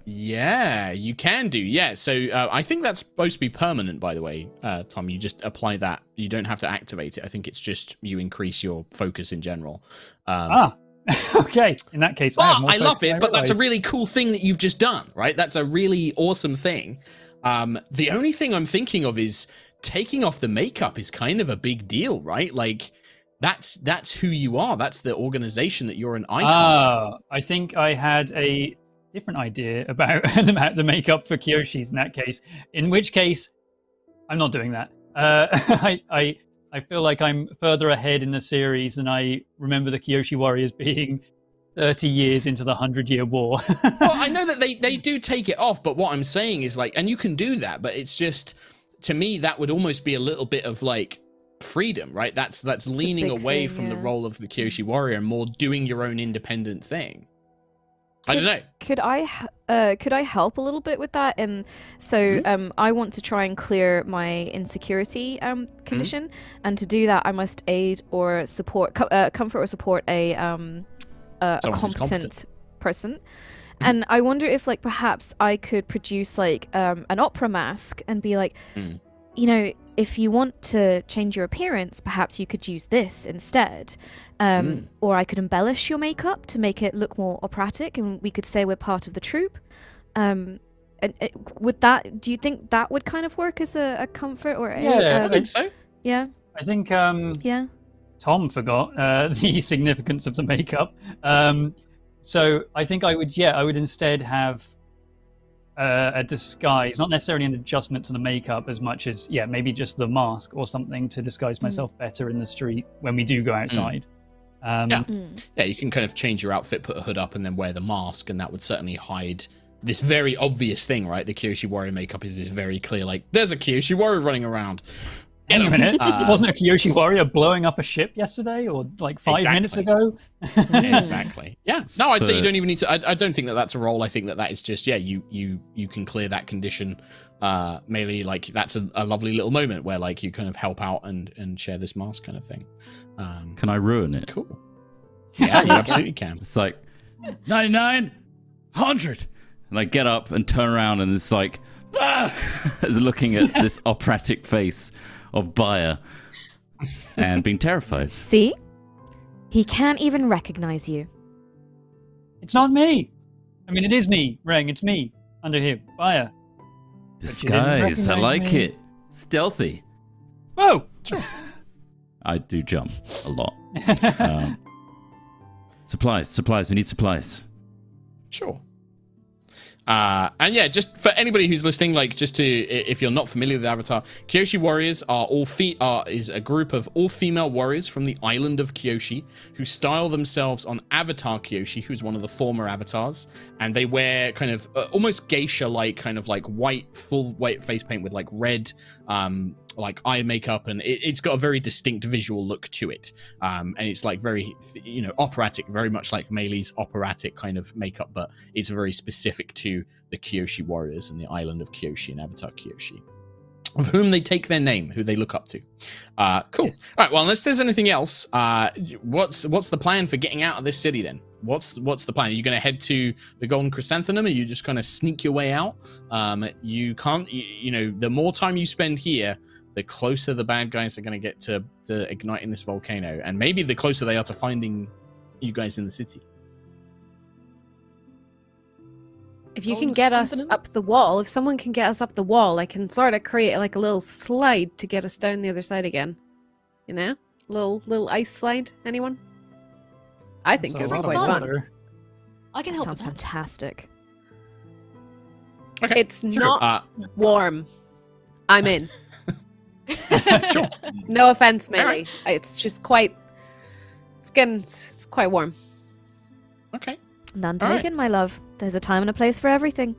Yeah, you can do. Yeah, so uh, I think that's supposed to be permanent, by the way, uh, Tom. You just apply that. You don't have to activate it. I think it's just you increase your focus in general. Um, Ah, [LAUGHS] okay. In that case, I, I love it. But that's a really cool thing that you've just done, right? That's a really awesome thing. Um, the only thing I'm thinking of is taking off the makeup is kind of a big deal, right? Like that's that's who you are. That's the organization that you're an icon. of. Ah, I think I had a different idea [LAUGHS] about about the makeup for Kyoshi's in that case. In which case, I'm not doing that. Uh, [LAUGHS] I, I I feel like I'm further ahead in the series, and I remember the Kyoshi Warriors [LAUGHS] being 30 years into the Hundred Year War. well, I know that they they do take it off, but what I'm saying is like, and you can do that, but it's just to me that would almost be a little bit of like freedom, right? That's that's leaning away thing, from the role of the Kyoshi warrior and more doing your own independent thing. I don't know. Could I h- uh, could I help a little bit with that? And so Mhm. um, I want to try and clear my insecurity um, condition, and to do that, I must aid or support, co- uh, comfort or support a um, a, a competent, competent. person. And I wonder if, like, perhaps I could produce like um, an opera mask and be like, Mm. You know, if you want to change your appearance, perhaps you could use this instead. Um, Mm. Or I could embellish your makeup to make it look more operatic, and we could say we're part of the troupe. Um, and it, would that? Do you think that would kind of work as a, a comfort or a, Yeah, I um, think so. yeah, I think um, yeah. Tom forgot uh, [LAUGHS] the significance of the makeup. Um, so I think I would, yeah, I would instead have uh, a disguise, not necessarily an adjustment to the makeup as much as, yeah, maybe just the mask or something to disguise myself better in the street when we do go outside. Um, Yeah. Mm. Yeah, you can kind of change your outfit, put a hood up, and then wear the mask, and that would certainly hide this very obvious thing, right? The Kyoshi warrior makeup is this very clear, like there's a Kyoshi warrior running around. Hang a minute. Uh, Wasn't a Kyoshi warrior blowing up a ship yesterday or like five minutes ago? Yeah, [LAUGHS] exactly. Yeah. No, I'd say you don't even need to. I, I don't think that that's a role. I think that that is just yeah. You you you can clear that condition. Uh, mainly like that's a, a lovely little moment where like you kind of help out and and share this mask kind of thing. Um, Can I ruin it? cool. Yeah, you absolutely can. It's like 99, 100. And I get up and turn around, and it's like, [LAUGHS] ah! As looking at this operatic face of Baya and being terrified. [LAUGHS] See, he can't even recognize you. It's not me. I mean, it is me, Reng. It's me under here. Fire. you didn't Disguise. I like me. it. Stealthy. Whoa! I do jump a lot. [LAUGHS] Um, supplies, supplies. We need supplies. Sure. Uh, and yeah, just for anybody who's listening, like just to if you're not familiar with Avatar, Kyoshi warriors are all feet are is a group of all female warriors from the island of Kyoshi who style themselves on Avatar Kyoshi, who's one of the former avatars, and they wear kind of uh, almost geisha like kind of like white full white face paint with like red um like eye makeup and it, it's got a very distinct visual look to it um and it's like very you know operatic very much like Meili's operatic kind of makeup but it's very specific to the Kyoshi warriors and the island of Kyoshi and Avatar Kyoshi, of whom they take their name, who they look up to. Uh, cool. Yes. All right. Well, unless there's anything else, uh, what's what's the plan for getting out of this city then? What's what's the plan? Are you going to head to the Golden Chrysanthemum? Are you just going to sneak your way out? Um, you can't. You, you know, the more time you spend here, the closer the bad guys are going to get to, to igniting this volcano, and maybe the closer they are to finding you guys in the city. If you Golden can get us chrysanthemum? up the wall, if someone can get us up the wall, I can sort of create like a little slide to get us down the other side again. You know, little little ice slide. Anyone? I think That's it'd a be lot quite fun. water. I can That help sounds with that. fantastic. Okay. It's Sure. not Uh, warm. I'm in. [LAUGHS] sure. [LAUGHS] No offense, All right. Meili. It's just quite. It's getting. It's quite warm. Okay. None All right. taken, my love. There's a time and a place for everything.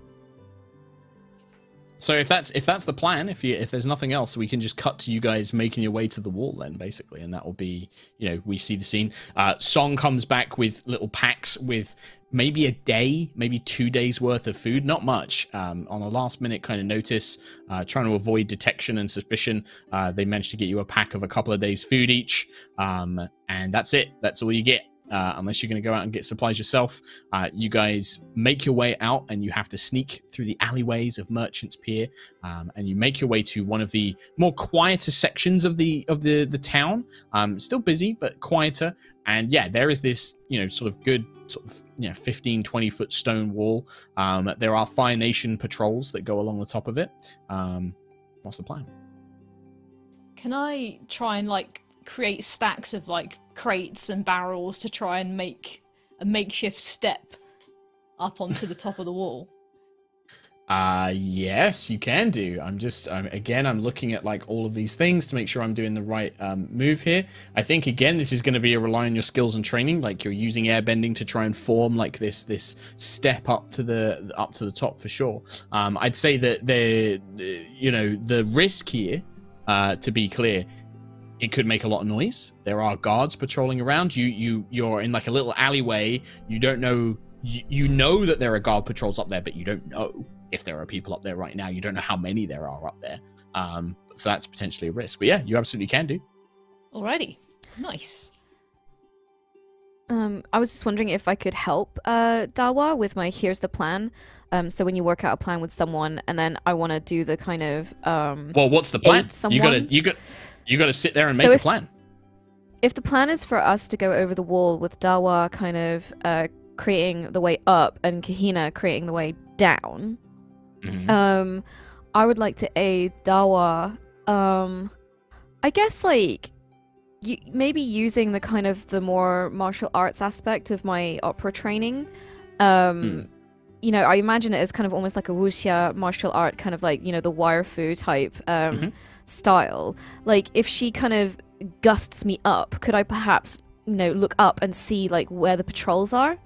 So if that's if that's the plan, if you if there's nothing else, we can just cut to you guys making your way to the wall then basically, and that will be you know we see the scene. Uh, Song comes back with little packs with maybe a day, maybe two days worth of food, not much. Um, on a last minute kind of notice, uh, trying to avoid detection and suspicion, uh, they managed to get you a pack of a couple of days food each, um, and that's it. That's all you get. Uh, unless you're going to go out and get supplies yourself, uh, you guys make your way out and you have to sneak through the alleyways of Merchants Pier, um, and you make your way to one of the more quieter sections of the of the the town. Um, still busy, but quieter. And yeah, there is this you know sort of good sort of you know 15 20 foot stone wall. Um, there are Fire Nation patrols that go along the top of it. Um, what's the plan? Can I try and like create stacks of like crates and barrels to try and make a makeshift step up onto the top of the wall? Uh yes, you can do. I'm just um, again I'm looking at like all of these things to make sure I'm doing the right um, move here. I think again this is going to be a rely on your skills and training like you're using airbending to try and form like this this step up to the up to the top for sure. Um I'd say that the you know the risk here uh to be clear it could make a lot of noise. There are guards patrolling around. You you you're in like a little alleyway. You don't know you, you know that there are guard patrols up there, but you don't know if there are people up there right now. You don't know how many there are up there. Um, so that's potentially a risk. But yeah, you absolutely can do. Alrighty, nice. Um, I was just wondering if I could help uh, Dawa with my here's the plan. Um, so when you work out a plan with someone, and then I want to do the kind of um, Well, what's the plan? You gotta you got you gotta sit there and So make a if- plan. if the plan is for us to go over the wall with Dawa kind of uh, creating the way up and Kehinna creating the way down, Mhm. um, I would like to aid Dawa. Um, I guess like you, maybe using the kind of the more martial arts aspect of my opera training. Um, Hmm. You know, I imagine it as kind of almost like a wuxia martial art, kind of like you know the wire fu type um, Mhm. style. Like if she kind of gusts me up, could I perhaps you know look up and see like where the patrols are?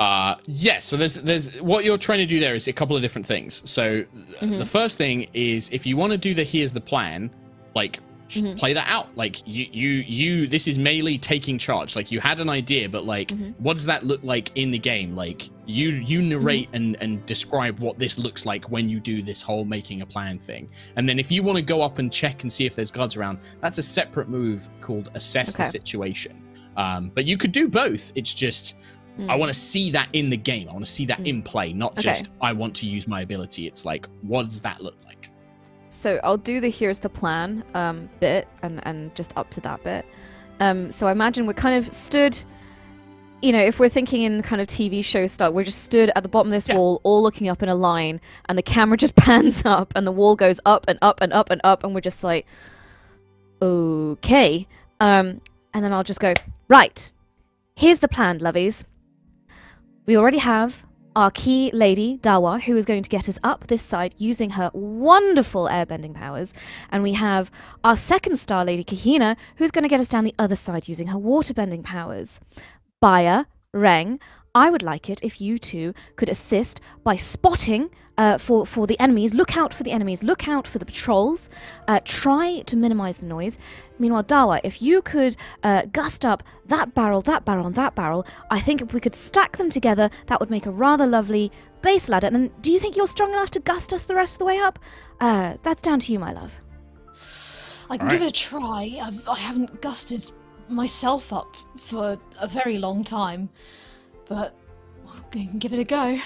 Uh yes, so there's there's what you're trying to do there is a couple of different things. So th- the first thing is if you want to do the here's the plan, like Mhm. play that out. Like you you you this is mainly taking charge. Like you had an idea, but like Mhm. what does that look like in the game? Like you you narrate and and describe what this looks like when you do this whole making a plan thing. And then if you want to go up and check and see if there's guards around, that's a separate move called assess the situation. Um, but you could do both. It's just Hmm. I want to see that in the game. I want to see that Mm. in play, not Okay. just I want to use my ability. It's like, what does that look like? So I'll do the here's the plan um, bit and, and just up to that bit. Um, so I imagine we're kind of stood, you know, if we're thinking in kind of TV show style, we're just stood at the bottom of this Yeah. wall, all looking up in a line, and the camera [LAUGHS] just pans up, and the wall goes up and up and up and up, and we're just like, okay. Um, and then I'll just go, right, here's the plan, lovies. We already have our key lady, Dawa, who is going to get us up this side using her wonderful airbending powers. And we have our second star lady, Kehinna, who's going to get us down the other side using her waterbending powers. Baya, Reng, I would like it if you two could assist by spotting uh, for, for the enemies. Look out for the enemies. Look out for the patrols. Uh, try to minimize the noise. Meanwhile, Dawa, if you could uh, gust up that barrel, that barrel, and that barrel, I think if we could stack them together, that would make a rather lovely base ladder. And then, do you think you're strong enough to gust us the rest of the way up? Uh, that's down to you, my love. I can Alright. give it a try. I've, I haven't gusted myself up for a very long time, but we can give it a go.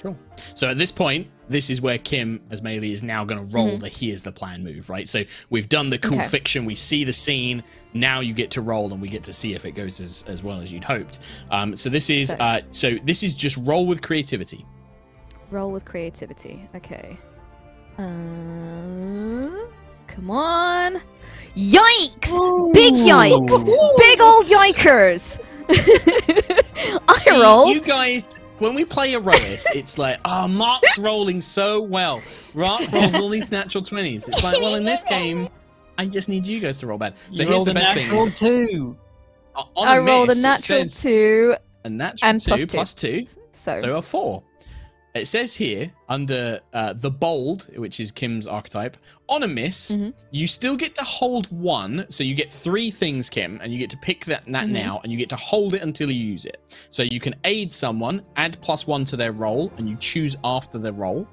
Sure. So at this point, this is where Kim, as Meili, is now going to roll Mhm. the here's the plan move, right? So we've done the cool Okay. fiction, we see the scene. Now you get to roll, and we get to see if it goes as, as well as you'd hoped. Um, so this is So- uh, so this is just roll with creativity. Roll with creativity. Okay. Uh, come on. Yikes! Big yikes! Big old yikers! [LAUGHS] I See, rolled. You guys, when we play a Aerois, it's like, [LAUGHS] oh, Mark's rolling so well. Mark rolls all these natural 20s. It's like, well, in this game, I just need you guys to roll bad. So you here's the best thing. natural is- two. on I a rolled miss, a it natural says- two. A natural And two plus two. plus two. So, So a four. It says here under uh, the bold, which is Kim's archetype, on a miss, Mhm. you still get to hold one. So you get three things, Kim, and you get to pick that, that Mhm. now, and you get to hold it until you use it. So you can aid someone, add plus one to their roll, and you choose after their roll.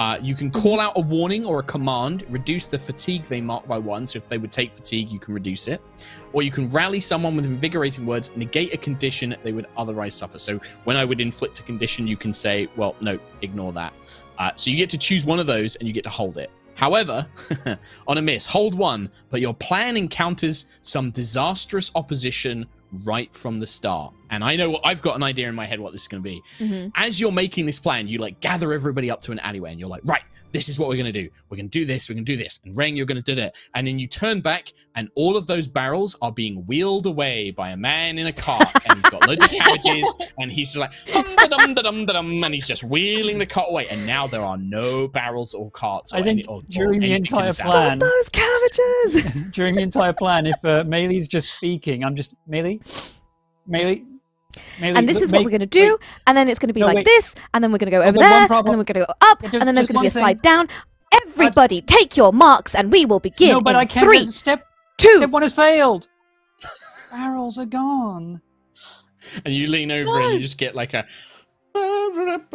Uh, you can call out a warning or a command, reduce the fatigue they mark by one. So if they would take fatigue, you can reduce it. Or you can rally someone with invigorating words, negate a condition they would otherwise suffer. So when I would inflict a condition, you can say, well, no, ignore that. Uh, so you get to choose one of those and you get to hold it. However, [LAUGHS] on a miss, hold one, but your plan encounters some disastrous opposition right from the start. And I know I've got an idea in my head what this is going to be Mhm. as you're making this plan, you like gather everybody up to an alleyway and you're like, right, this is what we're going to do. We're going to do this. We're going to do this. And Reng, you're going to do that. And then you turn back and all of those barrels are being wheeled away by a man in a cart. and he's got loads of [LAUGHS] cabbages and he's just like, hum da dum da dum da dum. And he's just wheeling the cart away. And now there are no barrels or carts. Or I think any, or, or during the entire sell. plan- those cabbages. [LAUGHS] During the entire plan, if uh, Meili's just speaking, I'm just Meili, Meili, Meili. and this look, is what we're going to do. And then it's going to be No, like wait. this. And then we're going to go over but one there. And then we're going to go up. Yeah, ju- and then there's going to be a one thing. slide down. Everybody, take your marks, and we will begin No, but in I can't. three, Step two. step one has failed. [LAUGHS] Barrels are gone. And you lean over and you just get like a. [LAUGHS] it's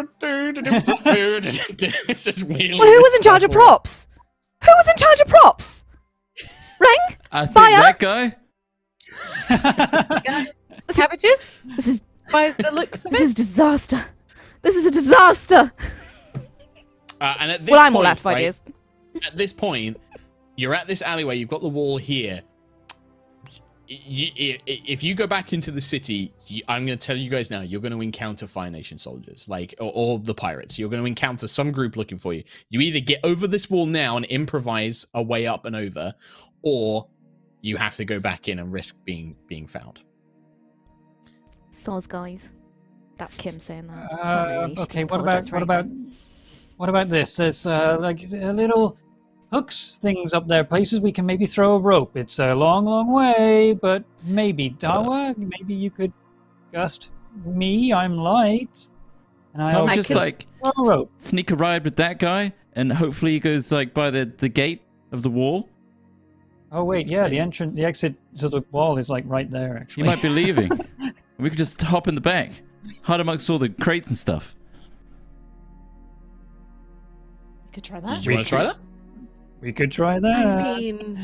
just wheeling. Well, who was in charge of props? Who was in charge of props? Reng? I think Fire? that guy. [LAUGHS] Cabbages? This is By the looks of this it? is disaster. This is a disaster. Uh, and at this well, I'm all out of right, ideas. at this point, you're at this alleyway. You've got the wall here. Y- y- i- If you go back into the city, you- I'm going to tell you guys now, you're going to encounter Fire Nation soldiers, like or, or the pirates. You're going to encounter some group looking for you. You either get over this wall now and improvise a way up and over, or you have to go back in and risk being being found. Soz guys. That's Kim saying that. Uh, really. Okay, what about apologise for what about what about this? There's uh, like a little hooks things up there, places we can maybe throw a rope. It's a long, long way, but maybe Dawa, maybe you could gust me. I'm light, and Can't I'll we I just could- like throw a rope. sneak a ride with that guy, and hopefully he goes like by the the gate of the wall. Oh wait, yeah, the entrance, the exit to the wall is like right there. Actually. He might be leaving. [LAUGHS] we could just hop in the back, hide amongst all the crates and stuff. You could try that. Did you want to try that? we could try that. I mean,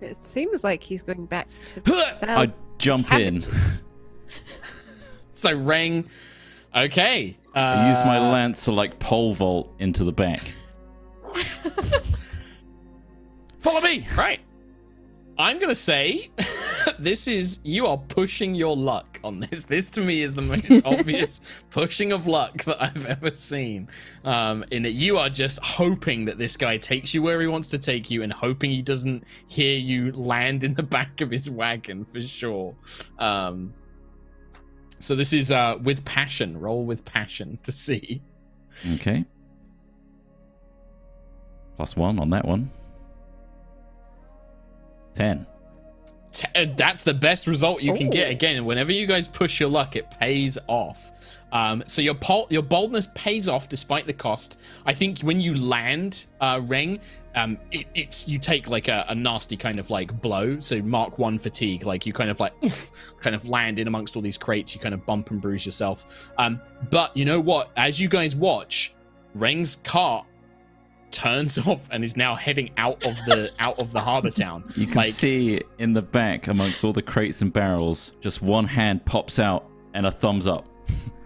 it seems like he's going back to sell. [LAUGHS] I jump in. [LAUGHS] So Reng, okay. Uh, I use my lance to like pole vault into the back. [LAUGHS] Follow me. Right. I'm gonna say [LAUGHS] this is you are pushing your luck on this. This to me is the most [LAUGHS] obvious pushing of luck that I've ever seen. Um, in that you are just hoping that this guy takes you where he wants to take you, and hoping he doesn't hear you land in the [LAUGHS] back of his wagon for sure. Um, so this is uh, with passion. Roll with passion to see. Okay. Plus one on that one. Ten. T- uh, that's the best result you can get. Again, whenever you guys push your luck, it pays off. Um, so your pol- your boldness pays off despite the cost. I think when you land uh, Reng, um, it, it's you take like a, a nasty kind of like blow. So mark one fatigue, like you kind of like oof, kind of land in amongst all these crates. You kind of bump and bruise yourself. Um, but you know what? As you guys watch, Reng's cart turns [LAUGHS] off and is now heading out of the out of the harbor town. You can Like- see in the back amongst all the crates and barrels, just one hand pops out and a thumbs up.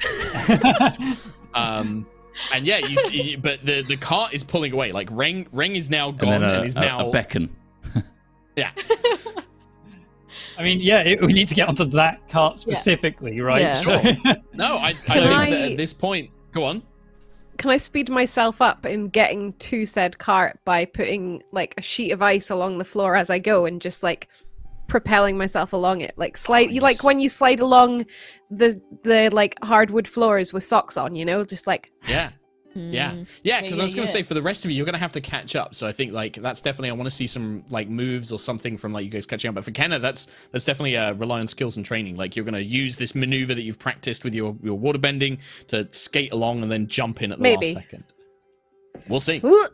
[LAUGHS] Um, and yeah, you see, but the the cart is pulling away. Like Reng Reng is now gone and, a, is a- now a beckon. [LAUGHS] yeah. I mean, yeah, it, we need to get onto that cart specifically, right? Yeah. So- No, I, I think I- that at this point, go on. Can I speed myself up in getting to said cart by putting like a sheet of ice along the floor as I go and just like propelling myself along it? Like slide you like when you slide along the the like hardwood floors with socks on you know? Just like Yeah, Yeah, Mm. yeah. Because Yeah, I was gonna yeah. say for the rest of you, you're gonna have to catch up. So I think like that's definitely I want to see some like moves or something from like you guys catching up. But for Kenna, that's that's definitely uh, rely on skills and training. Like you're gonna use this maneuver that you've practiced with your your water bending to skate along and then jump in at the Maybe. last second. We'll see. Ooh.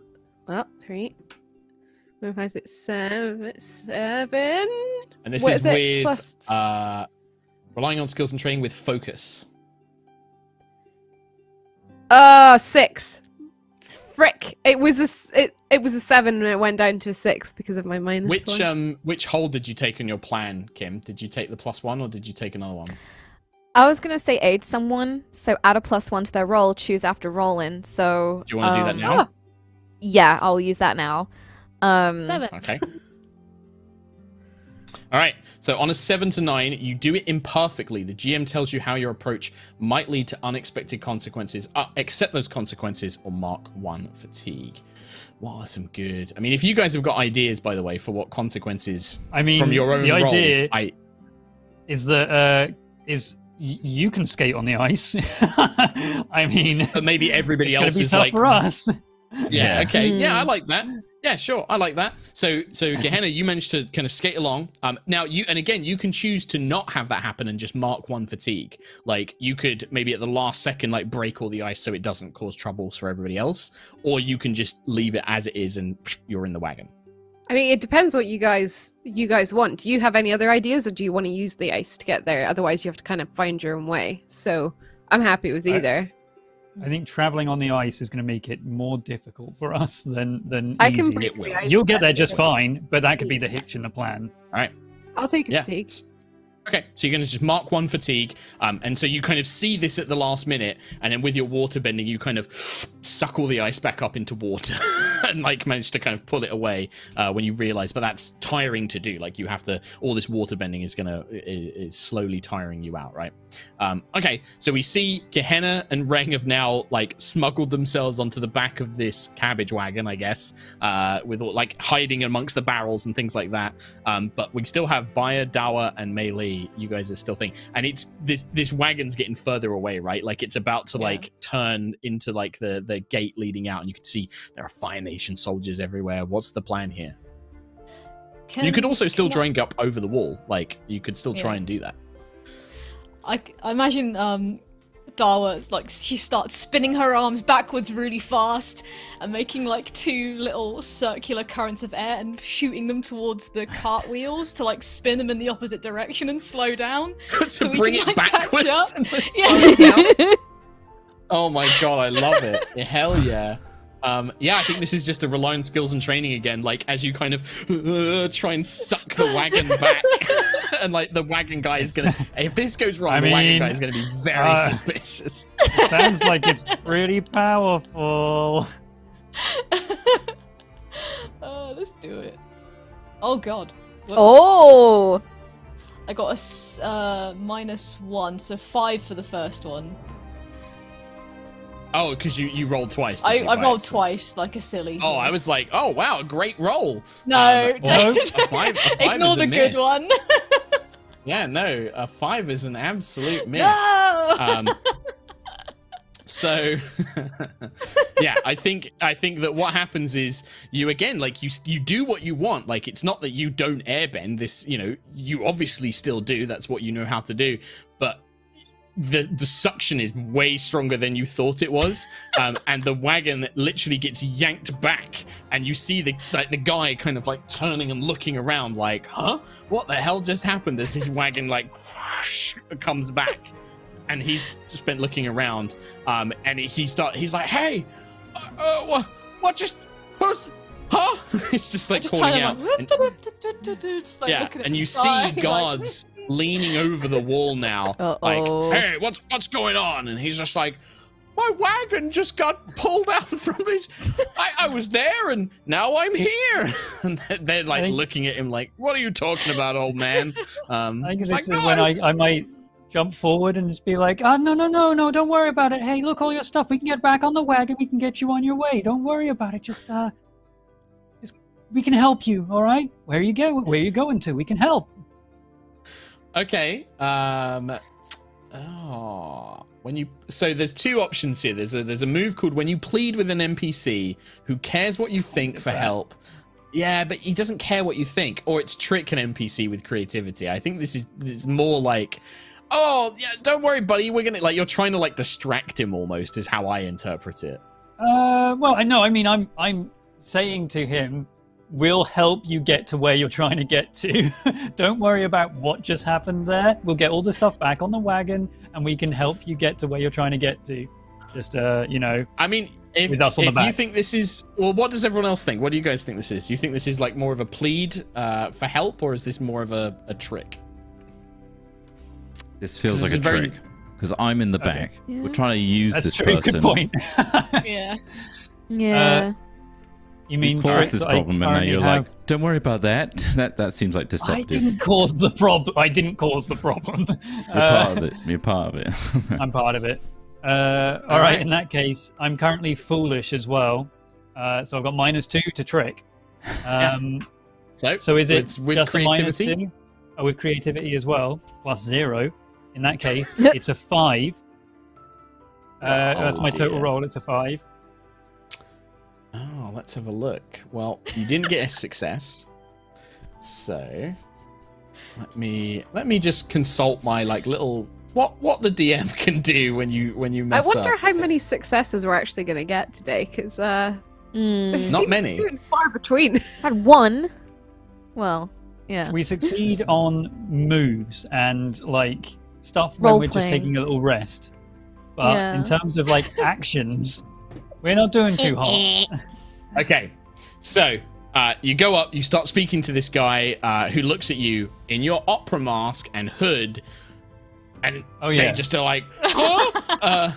Well, three. Four, five, six, seven, seven. And this is is it? with uh, relying on skills and training with focus. Uh, six. Frick! It was a s- it, it was a seven and it went down to a six because of my minus Which one. um which hold did you take on your plan, Kim? Did you take the plus one or did you take another one? I was gonna say aid someone, so add a plus one to their roll, choose after rolling. So Do you want to do that um, now? Yeah, I'll use that now. Um seven. Okay. All right. So on a seven to nine, you do it imperfectly. The GM tells you how your approach might lead to unexpected consequences. Uh, accept those consequences or mark one fatigue. What are some good? I mean, if you guys have got ideas, by the way, for what consequences I mean, from your own the rolls, idea I is that uh, is y- you can skate on the ice. [LAUGHS] I mean, but maybe everybody it's else be is tough like for us. Yeah, Yeah. okay. Yeah, I Hmm. like that. Yeah, sure. I like that. So so [LAUGHS] Kehinna, you managed to kind of skate along. Um now you and again you can choose to not have that happen and just mark one fatigue. Like you could maybe at the last second like break all the ice so it doesn't cause troubles for everybody else. Or you can just leave it as it is and [SNIFFS] you're in the wagon. I mean, it depends what you guys you guys want. Do you have any other ideas, or do you want to use the ice to get there? Otherwise, you have to kind of find your own way. So I'm happy with either. I think traveling on the ice is going to make it more difficult for us than than I can easy. break It will. the ice. You'll get there just fine, but that could be the hitch in the plan. All right. I'll take a Yeah. fatigue. Okay, so you're going to just mark one fatigue, um, and so you kind of see this at the last minute, and then with your water bending, you kind of suck all the ice back up into water, [LAUGHS] and like manage to kind of pull it away uh, when you realize. But that's tiring to do. Like you have to, all this water bending is gonna is, is slowly tiring you out, right? Um, okay, so we see Kehinna and Reng have now like smuggled themselves onto the back of this cabbage wagon, I guess, uh, with all, like hiding amongst the barrels and things like that. Um, but we still have Baya, Dawa, and Meili. You guys are still thinking, and it's this this wagon's getting further away, right? Like it's about to Yeah. like turn into like the the gate leading out, and you can see there are Fire Nation soldiers everywhere. What's the plan here? you could also still can I- drink up over the wall, like you could still try Yeah. and do that. I, I imagine um, Dawa like she starts spinning her arms backwards really fast and making like two little circular currents of air and shooting them towards the cart wheels to like spin them in the opposite direction and slow down. [LAUGHS] to So we bring can, it like, catch backwards. up. and [LAUGHS] Yeah. [LAUGHS] slow it down. Oh my god, I love it. [LAUGHS] Hell yeah. Um, yeah, I think this is just a rely on skills and training again. Like as you kind of uh, try and suck the wagon back, [LAUGHS] and like the wagon guy is gonna. If this goes wrong, I the wagon guy is gonna be very uh, suspicious. Sounds like it's pretty powerful. uh, [LAUGHS] let's do it. Oh god. Whoops. Oh, I got a uh, minus one, so five for the first one. Oh, because you you rolled twice. I, I rolled twice like a silly. Oh, I was like, oh wow, a great roll. No, Um, well, don't- a [LAUGHS] five- a five ignore is a the good one. [LAUGHS] Yeah, no, a five is an absolute miss. no. um, so [LAUGHS] yeah i think i think that what happens is you again like you you do what you want like it's not that you don't airbend this you know you obviously still do that's what you know how to do the the suction is way stronger than you thought it was. [LAUGHS] Um, and the wagon literally gets yanked back and you see the like the guy kind of like turning and looking around like huh? What the hell just happened? As his wagon like whoosh, comes back. And he's just been looking around um and he start he's like hey uh, uh, what, what just who's huh? [LAUGHS] It's just like just calling out. and- just like yeah and you sky, see [LAUGHS] guards leaning over the wall now [LAUGHS] like Uh-oh. hey what's what's going on and he's just like my wagon just got pulled out [LAUGHS] from his I, I was there and now i'm here [LAUGHS] and they're, they're like think- looking at him like what are you talking about old man um I think this like, is "No, when I, I might jump forward and just be like, oh, no, no, no, no, don't worry about it. Hey, look, all your stuff. We can get back on the wagon. We can get you on your way. Don't worry about it. Just, uh, just, we can help you, all right? Where you go? Where you going to? We can help. Okay. Um Oh, when you so there's two options here. There's a there's a move called when you plead with an NPC who cares what you think for that. help. Yeah, but he doesn't care what you think, or it's trick an NPC with creativity. I think this is it's more like, oh yeah, don't worry, buddy. We're gonna like you're trying to like distract him almost is how I interpret it. Uh, well, I know. I mean, I'm I'm saying to him, "We'll help you get to where you're trying to get to. [LAUGHS] Don't worry about what just happened there. We'll get all the stuff back on the wagon, and we can help you get to where you're trying to get to. Just uh, you know, I mean, if, With us on the if you think this is well, what does everyone else think? What do you guys think this is? Do you think this is like more of a plead uh, for help, or is this more of a, a trick? This feels This like a very- trick because I'm in the Okay. back. Yeah. We're trying to use that's this true. person. Good point. [LAUGHS] Yeah. Yeah. You mean We've caused this I problem, and now you're have- like, "Don't worry about that." [LAUGHS] That that seems like I didn't cause the problem. I didn't cause the problem. [LAUGHS] You're Uh, part of it. You're part of it. [LAUGHS] I'm part of it. Uh, all All right. right. In that case, I'm currently foolish as well. Uh, so I've got minus two to trick. Um, So, So is it with, with just a creativity? two? Oh, with creativity as well, plus zero. In that case, it's a five. Uh, Oh, that's my total roll. It's a five. Oh, let's have a look. Well, you didn't get a [LAUGHS] success, so let me let me just consult my like little what what the DM [LAUGHS] can do when you when you mess I wonder up. how many successes we're actually going to get today, because uh, Mm. Not many. far between. [LAUGHS] Had one. Well, yeah. We succeed on moves and like stuff when we're just taking a little rest. But Yeah. in terms of like actions, we're not doing too hot. [LAUGHS] Okay, so uh, you go up, you start speaking to this guy uh, who looks at you in your opera mask and hood, and Oh they yeah. just are like, oh, [LAUGHS] uh,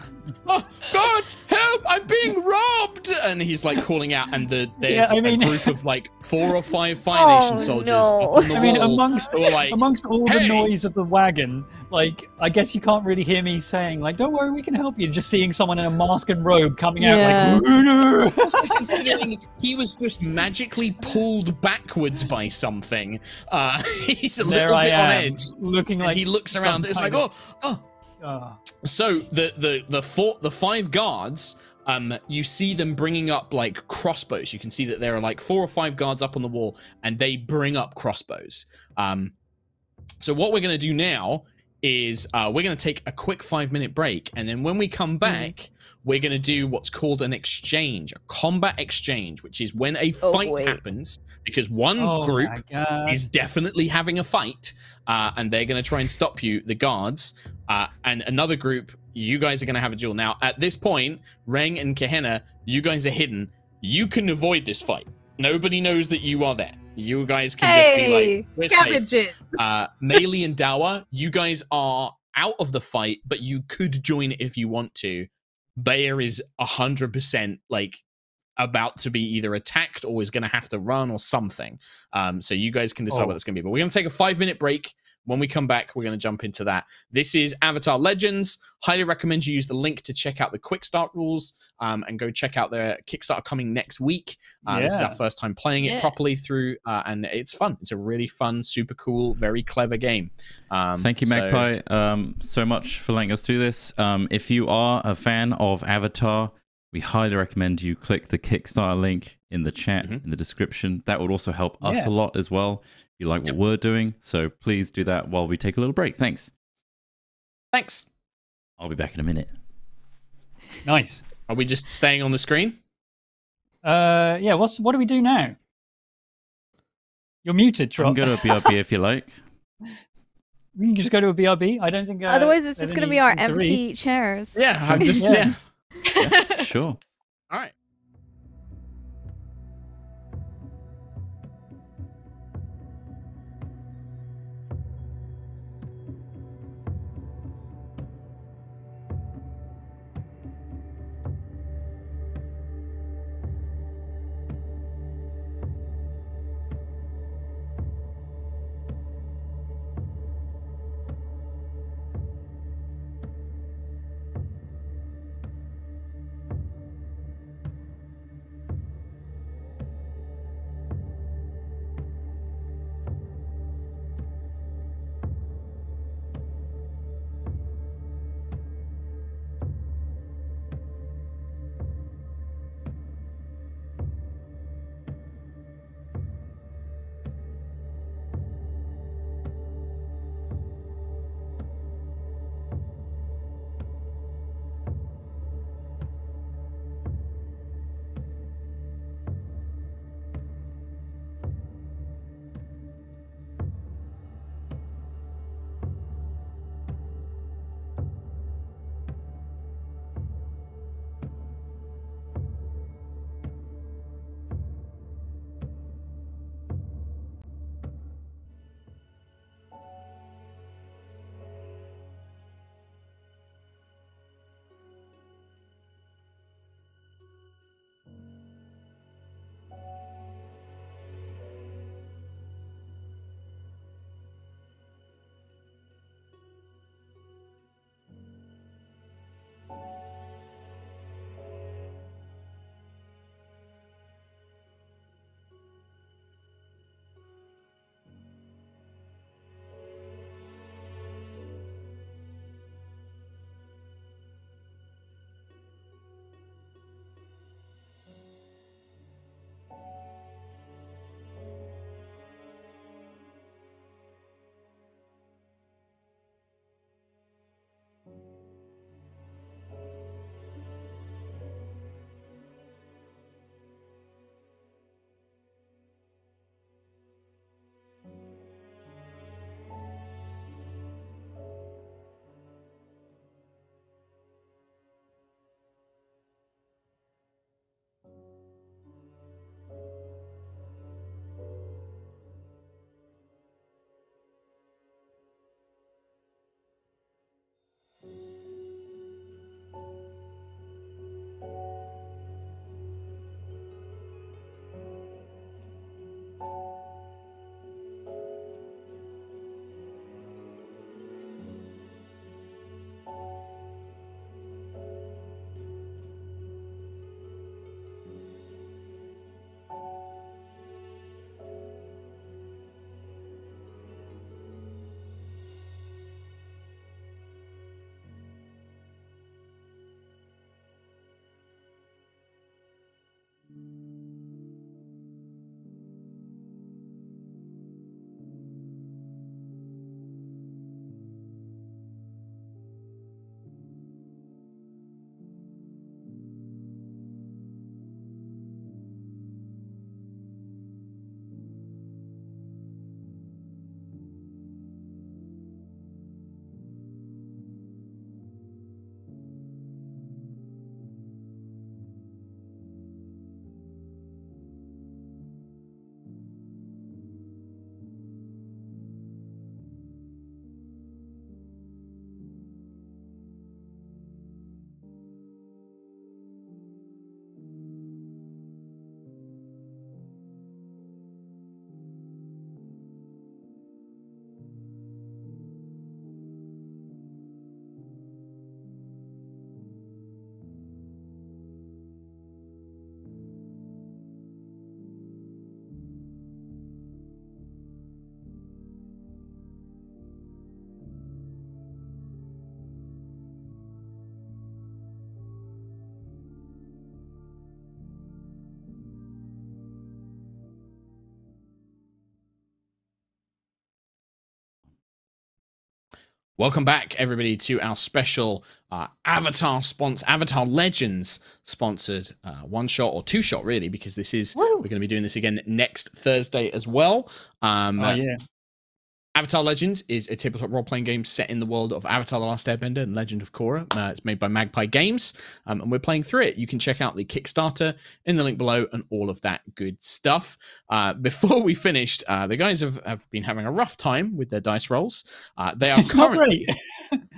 oh, God, help! I'm being robbed! And he's like calling out, and the [LAUGHS] there's Yeah, I mean- a group of like four or five Fire [LAUGHS] Oh, Nation soldiers no. up on the I mean, wall amongst like, amongst all "Hey!" the noise of the wagon, like I guess you can't really hear me saying like, "Don't worry, we can help you." Just seeing someone in a mask and robe coming out like, [LAUGHS] Also considering he was just magically pulled backwards by something, uh, he's a there little I bit am, on edge. looking And like he looks around. It's like, kind oh, oh, Ah. So the the the four the five guards, um, you see them bringing up like crossbows. You can see that there are like four or five guards up on the wall, and they bring up crossbows. Um, so what we're gonna do now is uh, we're gonna take a quick five minute break, and then when we come back, we're gonna do what's called an exchange, a combat exchange, which is when a Oh, fight boy. happens because one Oh group is definitely having a fight, uh, and they're going to try and stop you, the guards. Uh, and another group, you guys are going to have a duel. Now, at this point, Reng and Kehinna, you guys are hidden. You can avoid this fight. Nobody knows that you are there. You guys can just be like, we're safe. cabbages! Uh, Meili and Dawa, you guys are out of the fight, but you could join if you want to. Baya is 100% like about to be either attacked or is going to have to run or something. Um, so you guys can decide Oh. what that's going to be. But we're going to take a five minute break. When we come back, we're going to jump into that. This is Avatar Legends. Highly recommend you use the link to check out the quick start rules um, and go check out their Kickstarter coming next week. Uh, This is our first time playing it Yeah. properly through, uh, and it's fun. It's a really fun, super cool, very clever game. Um, Thank you, so- Magpie, um, so much for letting us do this. Um, if you are a fan of Avatar, we highly recommend you click the Kickstarter link in the chat Mhm. in the description. That would also help us Yeah. a lot as well. If you like Yep. what we're doing, so please do that while we take a little break. Thanks. Thanks. I'll be back in a minute. nice. Are we just staying on the screen? Uh, yeah. What's what do we do now? You're muted, You Trott. can go to a BRB if you like. [LAUGHS] We can just go to a BRB. I don't think. Uh, Otherwise, it's just going to be our thing to read. empty chairs. Yeah, [LAUGHS] I'm just yeah. Yeah. Sure. [LAUGHS] All right. Welcome back, everybody, to our special uh, Avatar sponsor, Avatar Legends sponsored uh, one shot or two shot, really, because this is Woo. we're going to be doing this again next Thursday as well. Um, Oh yeah. Avatar Legends is a tabletop role playing game set in the world of Avatar The Last Airbender and Legend of Korra. Uh, it's made by Magpie Games, um, and we're playing through it. You can check out the Kickstarter in the link below and all of that good stuff. Uh, [LAUGHS] before we finished, uh, the guys have, have been having a rough time with their dice rolls. Uh, they are It's not currently. great. [LAUGHS]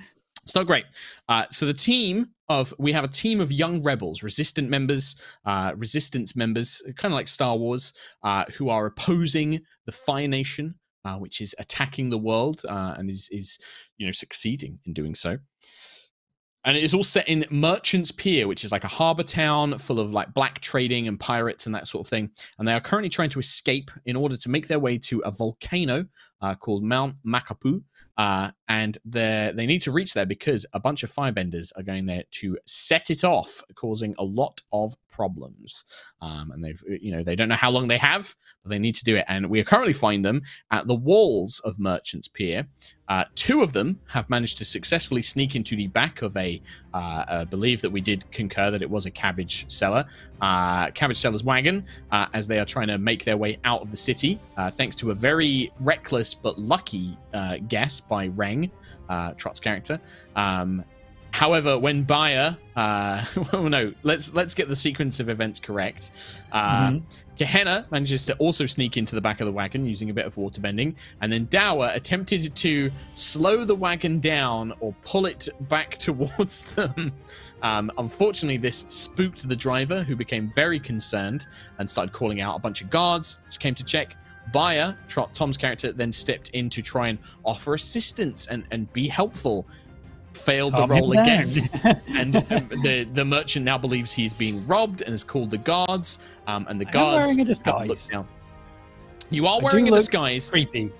It's not great. Uh, so the team of we have a team of young rebels, resistant members, uh, resistance members, kind of like Star Wars, uh, who are opposing the Fire Nation, uh, which is attacking the world uh, and is is you know succeeding in doing so. And it is all set in Merchants Pier, which is like a harbor town full of like black trading and pirates and that sort of thing. And they are currently trying to escape in order to make their way to a volcano uh, called Mount Makapu, uh, and they they need to reach there because a bunch of firebenders are going there to set it off, causing a lot of problems. Um, and they've you know they don't know how long they have, but they need to do it. And we are currently find them at the walls of Merchants Pier. Uh, two of them have managed to successfully sneak into the back of a, uh, believe that we did concur that it was a cabbage seller, uh, cabbage seller's wagon, uh, as they are trying to make their way out of the city, uh, thanks to a very reckless but lucky uh, guess by Reng, uh, Trott's character. Um, however, when Baya, uh, [LAUGHS] well, no, let's let's get the sequence of events correct. Uh, Mhm. Kehinna manages to also sneak into the back of the wagon using a bit of water bending, and then Dawa attempted to slow the wagon down or pull it back [LAUGHS] towards them. Um, unfortunately, this spooked the driver, who became very concerned and started calling out a bunch of guards, which came to check. Baya, Tom's character, then stepped in to try and offer assistance and, and be helpful. Failed the Calm roll down. again [LAUGHS] and um, the the merchant now believes he's being robbed and has called the guards. Um, and the I guards wearing a disguise. down. You are wearing a disguise. Creepy.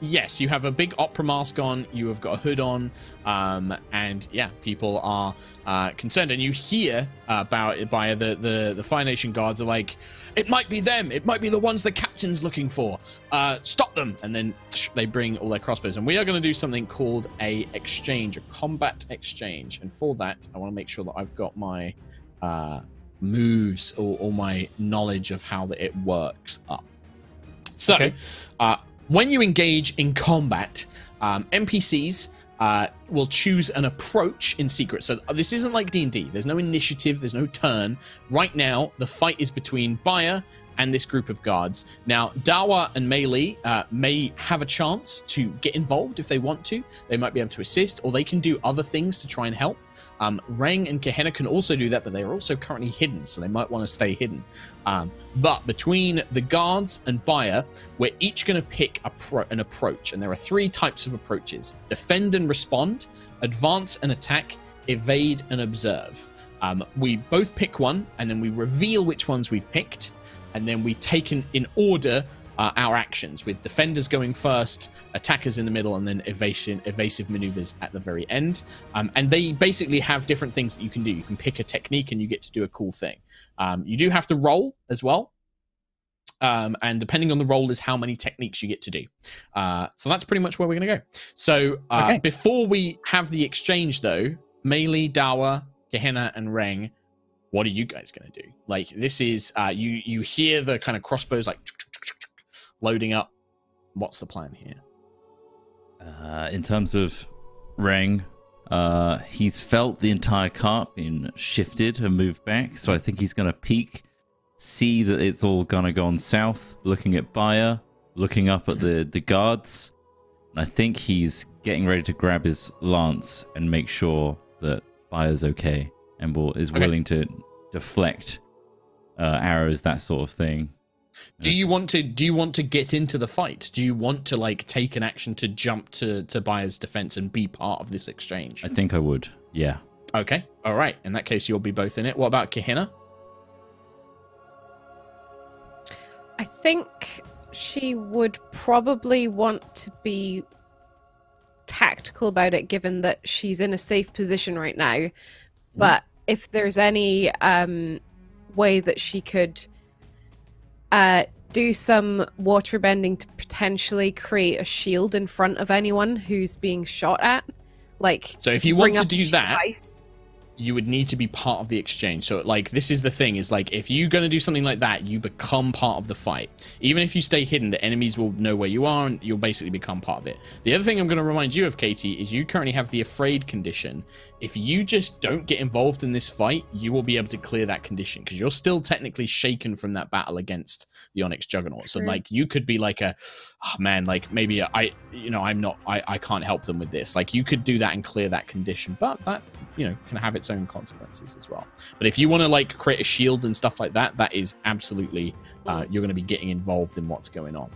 Yes, you have a big opera mask on. You have got a hood on, um, and yeah, people are uh, concerned. And you hear uh, about by the, the the Fire Nation guards are like, "It might be them. It might be the ones the captain's looking for. Uh, stop them!" And then they bring all their crossbows. And we are going to do something called a exchange, a combat exchange. And for that, I want to make sure that I've got my uh, moves or, or my knowledge of how that it works up. So, Okay. uh, when you engage in combat, um, NPCs uh, will choose an approach in secret. So uh, this isn't like D and D. There's no initiative. There's no turn. Right now, the fight is between Baya and this group of guards. Now, Dawa and Meili uh, may have a chance to get involved if they want to. They might be able to assist, or they can do other things to try and help. Um, Reng and Kehinna can also do that, but they are also currently hidden, so they might want to stay hidden. Um, but between the guards and Baya, we're each going to pick pro- an approach, and there are three types of approaches: defend and respond, advance and attack, evade and observe. Um, we both pick one, and then we reveal which ones we've picked, and then we take in, in order uh, our actions, with defenders going first, attackers in the middle, and then evasion, evasive maneuvers at the very end. Um, and they basically have different things that you can do. You can pick a technique, and you get to do a cool thing. Um, you do have to roll as well. Um, and depending on the roll is how many techniques you get to do. Uh, so that's pretty much where we're going to go. So uh, Okay. before we have the exchange, though, Meili, Dawa, Kehinna, and Reng, what are you guys going to do? Like this is uh, you you hear the kind of crossbows like loading up. What's the plan here? Uh, in terms of Reng, uh, he's felt the entire cart being shifted and moved back, so I think he's going to peek, see that it's all going to go on south, looking at Baya, looking up at the, the guards, and I think he's getting ready to grab his lance and make sure that Baya's okay and will, is Okay. willing to deflect uh, arrows, that sort of thing. Do you want to do you want to get into the fight? Do you want to like take an action to jump to to Baya's defense and be part of this exchange? I think I would, yeah. Okay, all right. In that case, you'll be both in it. What about Kehinna? I think she would probably want to be tactical about it, given that she's in a safe position right now. But if there's any um, way that she could uh, do some water bending to potentially create a shield in front of anyone who's being shot at. Like, So if you want to do that, ice. you would need to be part of the exchange. So, like, this is the thing: is like if you're going to do something like that, you become part of the fight. Even if you stay hidden, the enemies will know where you are, and you'll basically become part of it. The other thing I'm going to remind you of, Katie, is you currently have the afraid condition. If you just don't get involved in this fight, you will be able to clear that condition because you're still technically shaken from that battle against the Onyx Juggernaut. So, True. like, you could be like a, oh man, like maybe I, you know, I'm not, I, I can't help them with this. Like, you could do that and clear that condition, but that you know can have its own consequences as well but if you want to like create a shield and stuff like that that is absolutely uh, you're going to be getting involved in what's going on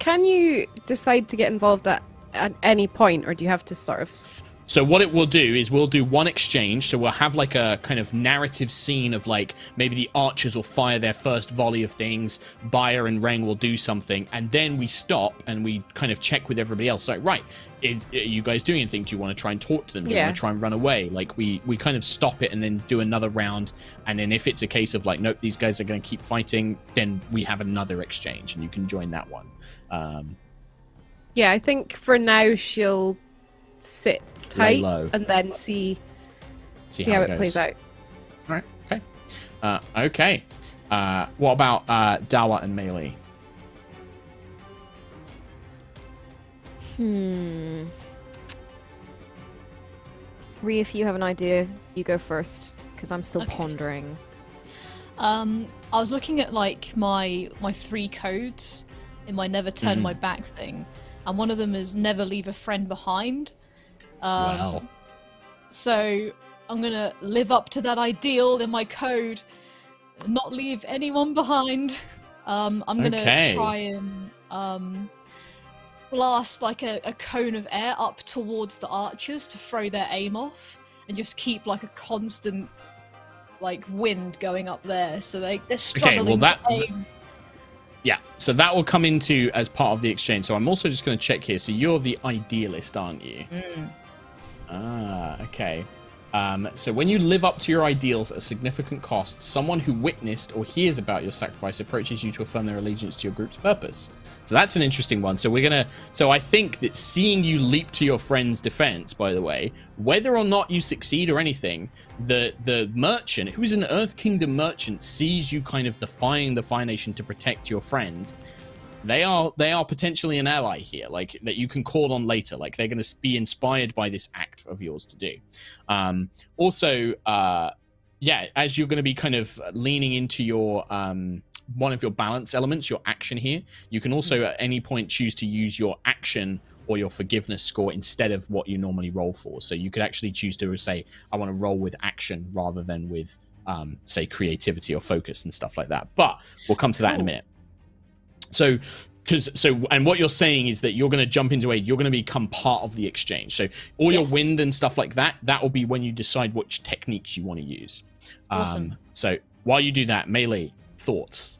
Can you decide to get involved at, at any point, or do you have to sort of. So what it will do is we'll do one exchange. So we'll have like a kind of narrative scene of like maybe the archers will fire their first volley of things. Baya and Reng will do something. And then we stop and we kind of check with everybody else. Like right is, are you guys doing anything? Do you want to try and talk to them? Do you Yeah. want to try and run away? Like we we kind of stop it and then do another round. And then if it's a case of like nope these guys are going to keep fighting then we have another exchange and you can join that one. Um Yeah, I think for now she'll sit tight low. and then see, see, see how, it goes. plays out. All right. Okay. Uh, okay. Uh, what about uh, Dawa and Meili? Hmm. Rhi, if you have an idea, you go first, because I'm still Okay. pondering. Um, I was looking at like my my three codes in my never turn Mhm. my back thing, and one of them is never leave a friend behind. Um, wow. So I'm gonna live up to that ideal in my code, not leave anyone behind. [LAUGHS] Um, I'm gonna Okay. try and um, blast like a, a cone of air up towards the archers to throw their aim off, and just keep like a constant like wind going up there, so they they're struggling that- to aim. Yeah. So that will come into as part of the exchange. So I'm also just going to check here. So you're the idealist, aren't you? Mm. Ah, okay. Um, so when you live up to your ideals at a significant cost, someone who witnessed or hears about your sacrifice approaches you to affirm their allegiance to your group's purpose. So that's an interesting one. So we're gonna. So I think that seeing you leap to your friend's defense, by the way, whether or not you succeed or anything, the the merchant, who is an Earth Kingdom merchant, sees you kind of defying the Fire Nation to protect your friend they are they are potentially an ally here like that you can call on later. Like they're going to be inspired by this act of yours to do. Um also uh yeah as you're going to be kind of leaning into your um one of your balance elements your action here you can also at any point choose to use your action or your forgiveness score instead of what you normally roll for. So you could actually choose to say i want to roll with action rather than with um, say creativity or focus and stuff like that. But we'll come to that in a minute so because so and what you're saying is that you're going to jump into aid you're going to become part of the exchange so all your wind and stuff like that that will be when you decide which techniques you want to use Awesome. um so while you do that Meili thoughts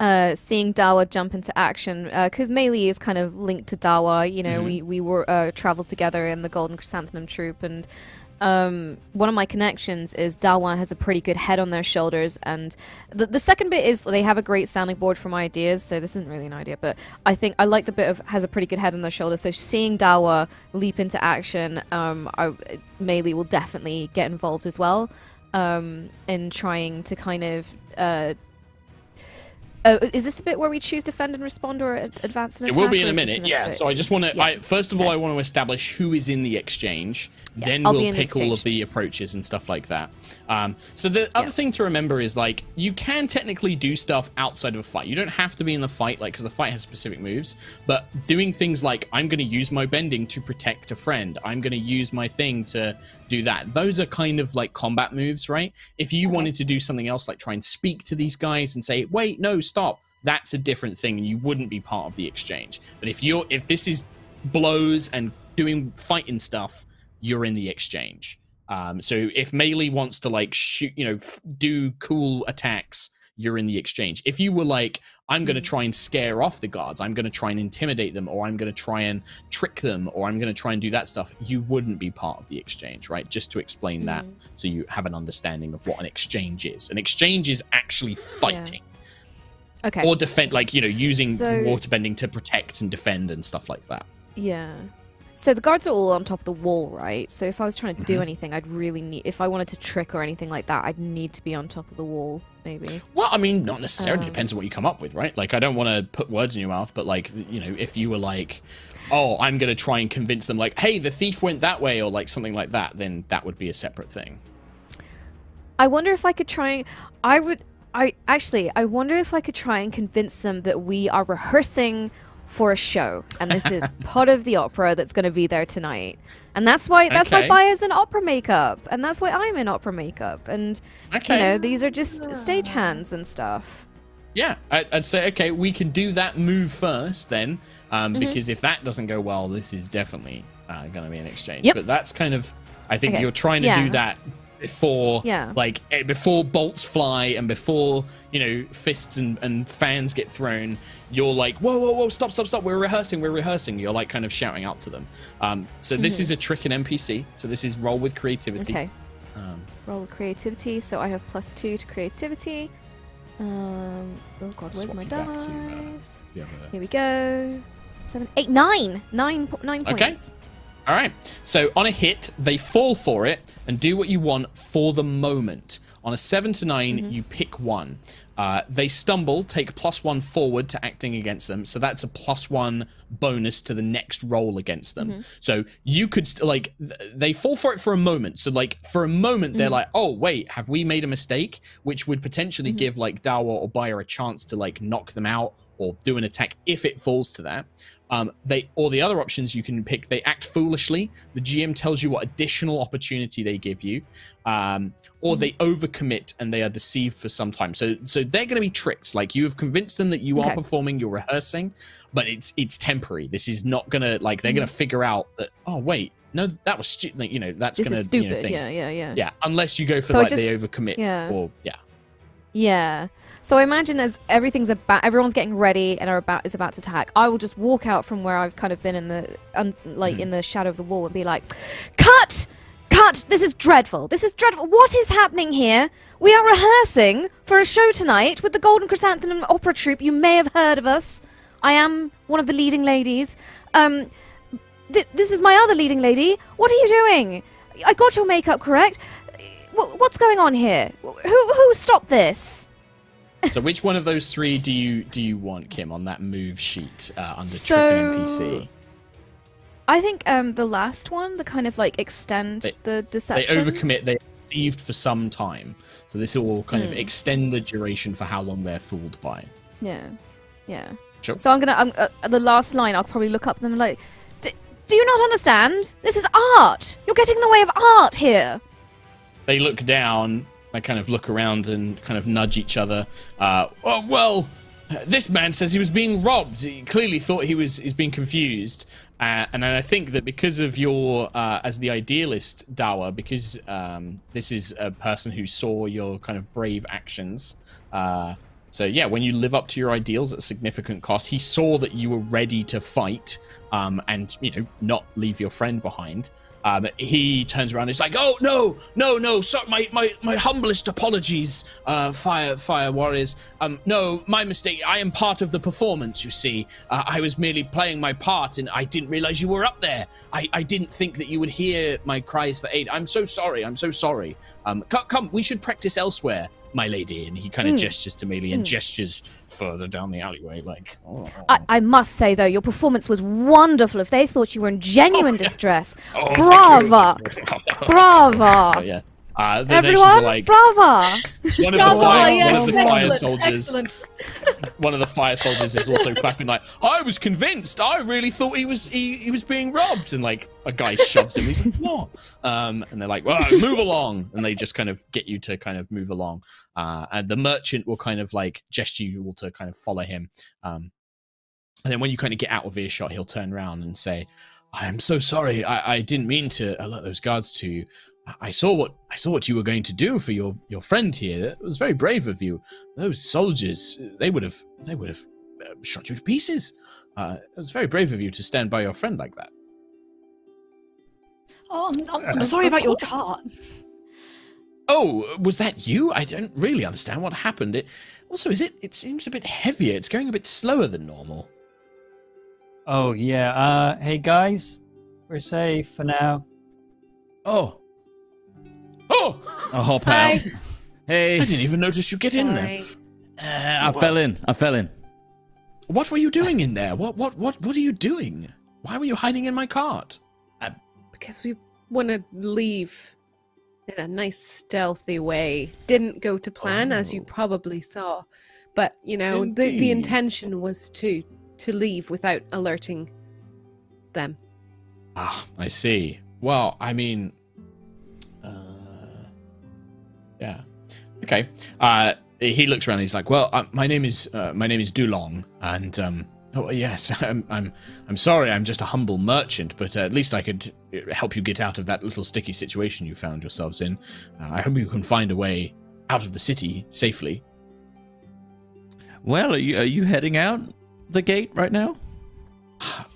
uh, seeing Dawa jump into action because Meili is kind of linked to Dawa. You know, Mhm. we we were uh, traveled together in the Golden Chrysanthemum Troupe, and um, one of my connections is Dawa has a pretty good head on their shoulders. And the the second bit is they have a great sounding board for my ideas. So this isn't really an idea, but I think I like the bit of has a pretty good head on their shoulders. So seeing Dawa leap into action, um, I, will definitely get involved as well um, in trying to kind of. Uh, Oh, is this the bit where we choose defend and respond or advance and attack? it will be in a is this the minute yeah bit? so i just want to Yeah. first of all i want to establish who is in the exchange Yeah, then I'll we'll pick all of the approaches and stuff like that um, so the other Yeah. thing to remember is like you can technically do stuff outside of a fight you don't have to be in the fight like because the fight has specific moves but doing things like i'm going to use my bending to protect a friend i'm going to use my thing to do that. Those are kind of like combat moves right? If you wanted to do something else like try and speak to these guys and say wait no stop that's a different thing and you wouldn't be part of the exchange. But if you're if this is blows and doing fighting stuff you're in the exchange. Um, so if Meili wants to like shoot you know f- do cool attacks you're in the exchange if you were like i'm going to try and scare off the guards i'm going to try and intimidate them or i'm going to try and trick them or i'm going to try and do that stuff you wouldn't be part of the exchange right just to explain that Mhm. so you have an understanding of what an exchange is an exchange is actually fighting Okay. or defend, like you know, using So- water bending to protect and defend and stuff like that. Yeah. So the guards are all on top of the wall, right? So if I was trying to do Mhm. anything, I'd really need. If I wanted to trick or anything like that, I'd need to be on top of the wall, maybe. Well, I mean, not necessarily. Um, Depends on what you come up with, right? Like, I don't want to put words in your mouth, but like, you know, if you were like, "Oh, I'm going to try and convince them," like, "Hey, the thief went that way," or like something like that, then that would be a separate thing. I wonder if I could try. and- I would. I actually. I wonder if I could try and convince them that we are rehearsing for a show, and this is [LAUGHS] part of the opera that's going to be there tonight. And that's why. That's Okay. why Baya's in opera makeup, and that's why I'm in opera makeup, and Okay. you know these are just stagehands and stuff. Yeah, I- I'd say okay, we can do that move first, then, um, Mm-hmm. because if that doesn't go well, this is definitely uh, going to be an exchange. Yep. But that's kind of, I think Okay, you're trying to yeah. do that before, Yeah. like eh, before bolts fly and before you know fists and, and fans get thrown. You're like, whoa, whoa, whoa, stop, stop, stop! We're rehearsing, we're rehearsing. You're like kind of shouting out to them. Um, so this is a trick in NPC. So this is roll with creativity. Mm-hmm. Okay. Um, Roll with creativity, so I have plus two to creativity. Um, oh god, where's my back to, uh, dice? Here we go. Seven, eight, nine, nine, nine Okay. All right. So on a hit, they fall for it and do what you want for the moment. On a seven to 9 Mm-hmm. you pick one. Uh, they stumble, take plus one forward to acting against them. So that's a plus one bonus to the next roll against them. Mm-hmm. So you could, st- like, th- they fall for it for a moment. So, like, for a moment, Mm-hmm. they're like, oh, wait, have we made a mistake? Which would potentially Mm-hmm. give, like, Dawa or Baya a chance to, like, knock them out or do an attack if it falls to that. Um, they or the other options you can pick. They act foolishly. The GM tells you what additional opportunity they give you, um, or they overcommit and they are deceived for some time. So so they're going to be tricked. Like you have convinced them that you are performing, you're rehearsing, but it's it's temporary. This is not gonna like they're gonna figure out that oh wait no that was stupid. Like, you know that's This gonna is you know, thing. yeah, yeah, yeah. Yeah, unless you go for So like they overcommit yeah. or yeah. Yeah. So I imagine as everything's about, everyone's getting ready and are about is about to attack. I will just walk out from where I've kind of been in the, um, like in the shadow of the wall, and be like, "Cut, cut! This is dreadful. This is dreadful. What is happening here? We are rehearsing for a show tonight with the Golden Chrysanthemum Opera Troupe. You may have heard of us. I am one of the leading ladies. Um, th- this is my other leading lady. What are you doing? I got your makeup correct. Wh- What's going on here? Who who stopped this? So which one of those three do you do you want, Kim, on that move sheet uh, under So- trick and NPC? I think um the last one, the kind of like extend They- the deception. They overcommit. They deceived for some time. So this will kind Hmm. of extend the duration for how long they're fooled by. Yeah, yeah. Sure. So I'm gonna um, uh, the last line. I'll probably look up them like, do you not understand? This is art. You're getting in the way of art here. They look down. They kind of look around and kind of nudge each other. Uh, oh, well, this man says he was being robbed. He clearly thought he was he's being confused. Uh, and I think that because of your, uh, as the idealist, Dawa, because um, this is a person who saw your kind of brave actions. Uh, so yeah, when you live up to your ideals at significant cost, he saw that you were ready to fight um, and you know not leave your friend behind. Um, he turns around and is like, "Oh no, no, no! Sorry, my my my humblest apologies, uh, fire fire warriors. Um, no, my mistake. I am part of the performance. You see, uh, I was merely playing my part, and I didn't realize you were up there. I I didn't think that you would hear my cries for aid. I'm so sorry. I'm so sorry. Um, come, come we should practice elsewhere." My lady, and he kind of gestures to Meili and gestures further down the alleyway, like, oh, I, I must say though, your performance was wonderful. If they thought you were in genuine distress, oh, thank you." brava, [LAUGHS] brava. Oh, yes. Uh, the Everyone, are like, brava. one of the Bravo, fire, yes, one of the fire excellent, soldiers, excellent. [LAUGHS] one of the fire soldiers is also clapping like, "I was convinced. I really thought he was he, he was being robbed." And like a guy shoves him. He's like, "What?" Um, and they're like, "Well, move along." And they just kind of get you to kind of move along. Uh, and the merchant will kind of like gesture you all to kind of follow him. Um, and then when you kind of get out of earshot, he'll turn around and say, "I am so sorry. I, I didn't mean to alert those guards to you. I- I saw what I saw what you were going to do for your your friend here. It was very brave of you. Those soldiers, they would have they would have uh, shot you to pieces. Uh, it was very brave of you to stand by your friend like that. Oh, I'm, I'm, I'm sorry about your cart. Oh, was that you? I don't really understand what happened. It also is it. It seems a bit heavier. It's going a bit slower than normal. Oh yeah. Uh, hey guys, we're safe for now. Oh. Oh! I'll hop Hi. out. Hey, I didn't even notice you get in there. Uh, I fell in. I fell in. What were you doing in there? What what what what are you doing? Why were you hiding in my cart? Because we want to leave in a nice stealthy way. Didn't go to plan, as you Oh. probably saw. But you know, the Indeed. the intention was to to leave without alerting them. Ah, I see. Well, I mean, uh, yeah, okay. Uh, he looks around. He's like, "Well, uh, my name is uh, my name is Dulong, and um, oh yes, [LAUGHS] I'm I'm I'm sorry. I'm just a humble merchant, but uh, at least I could uh, help you get out of that little sticky situation you found yourselves in. Uh, I hope you can find a way out of the city safely." Well, are you, are you heading out the gate right now?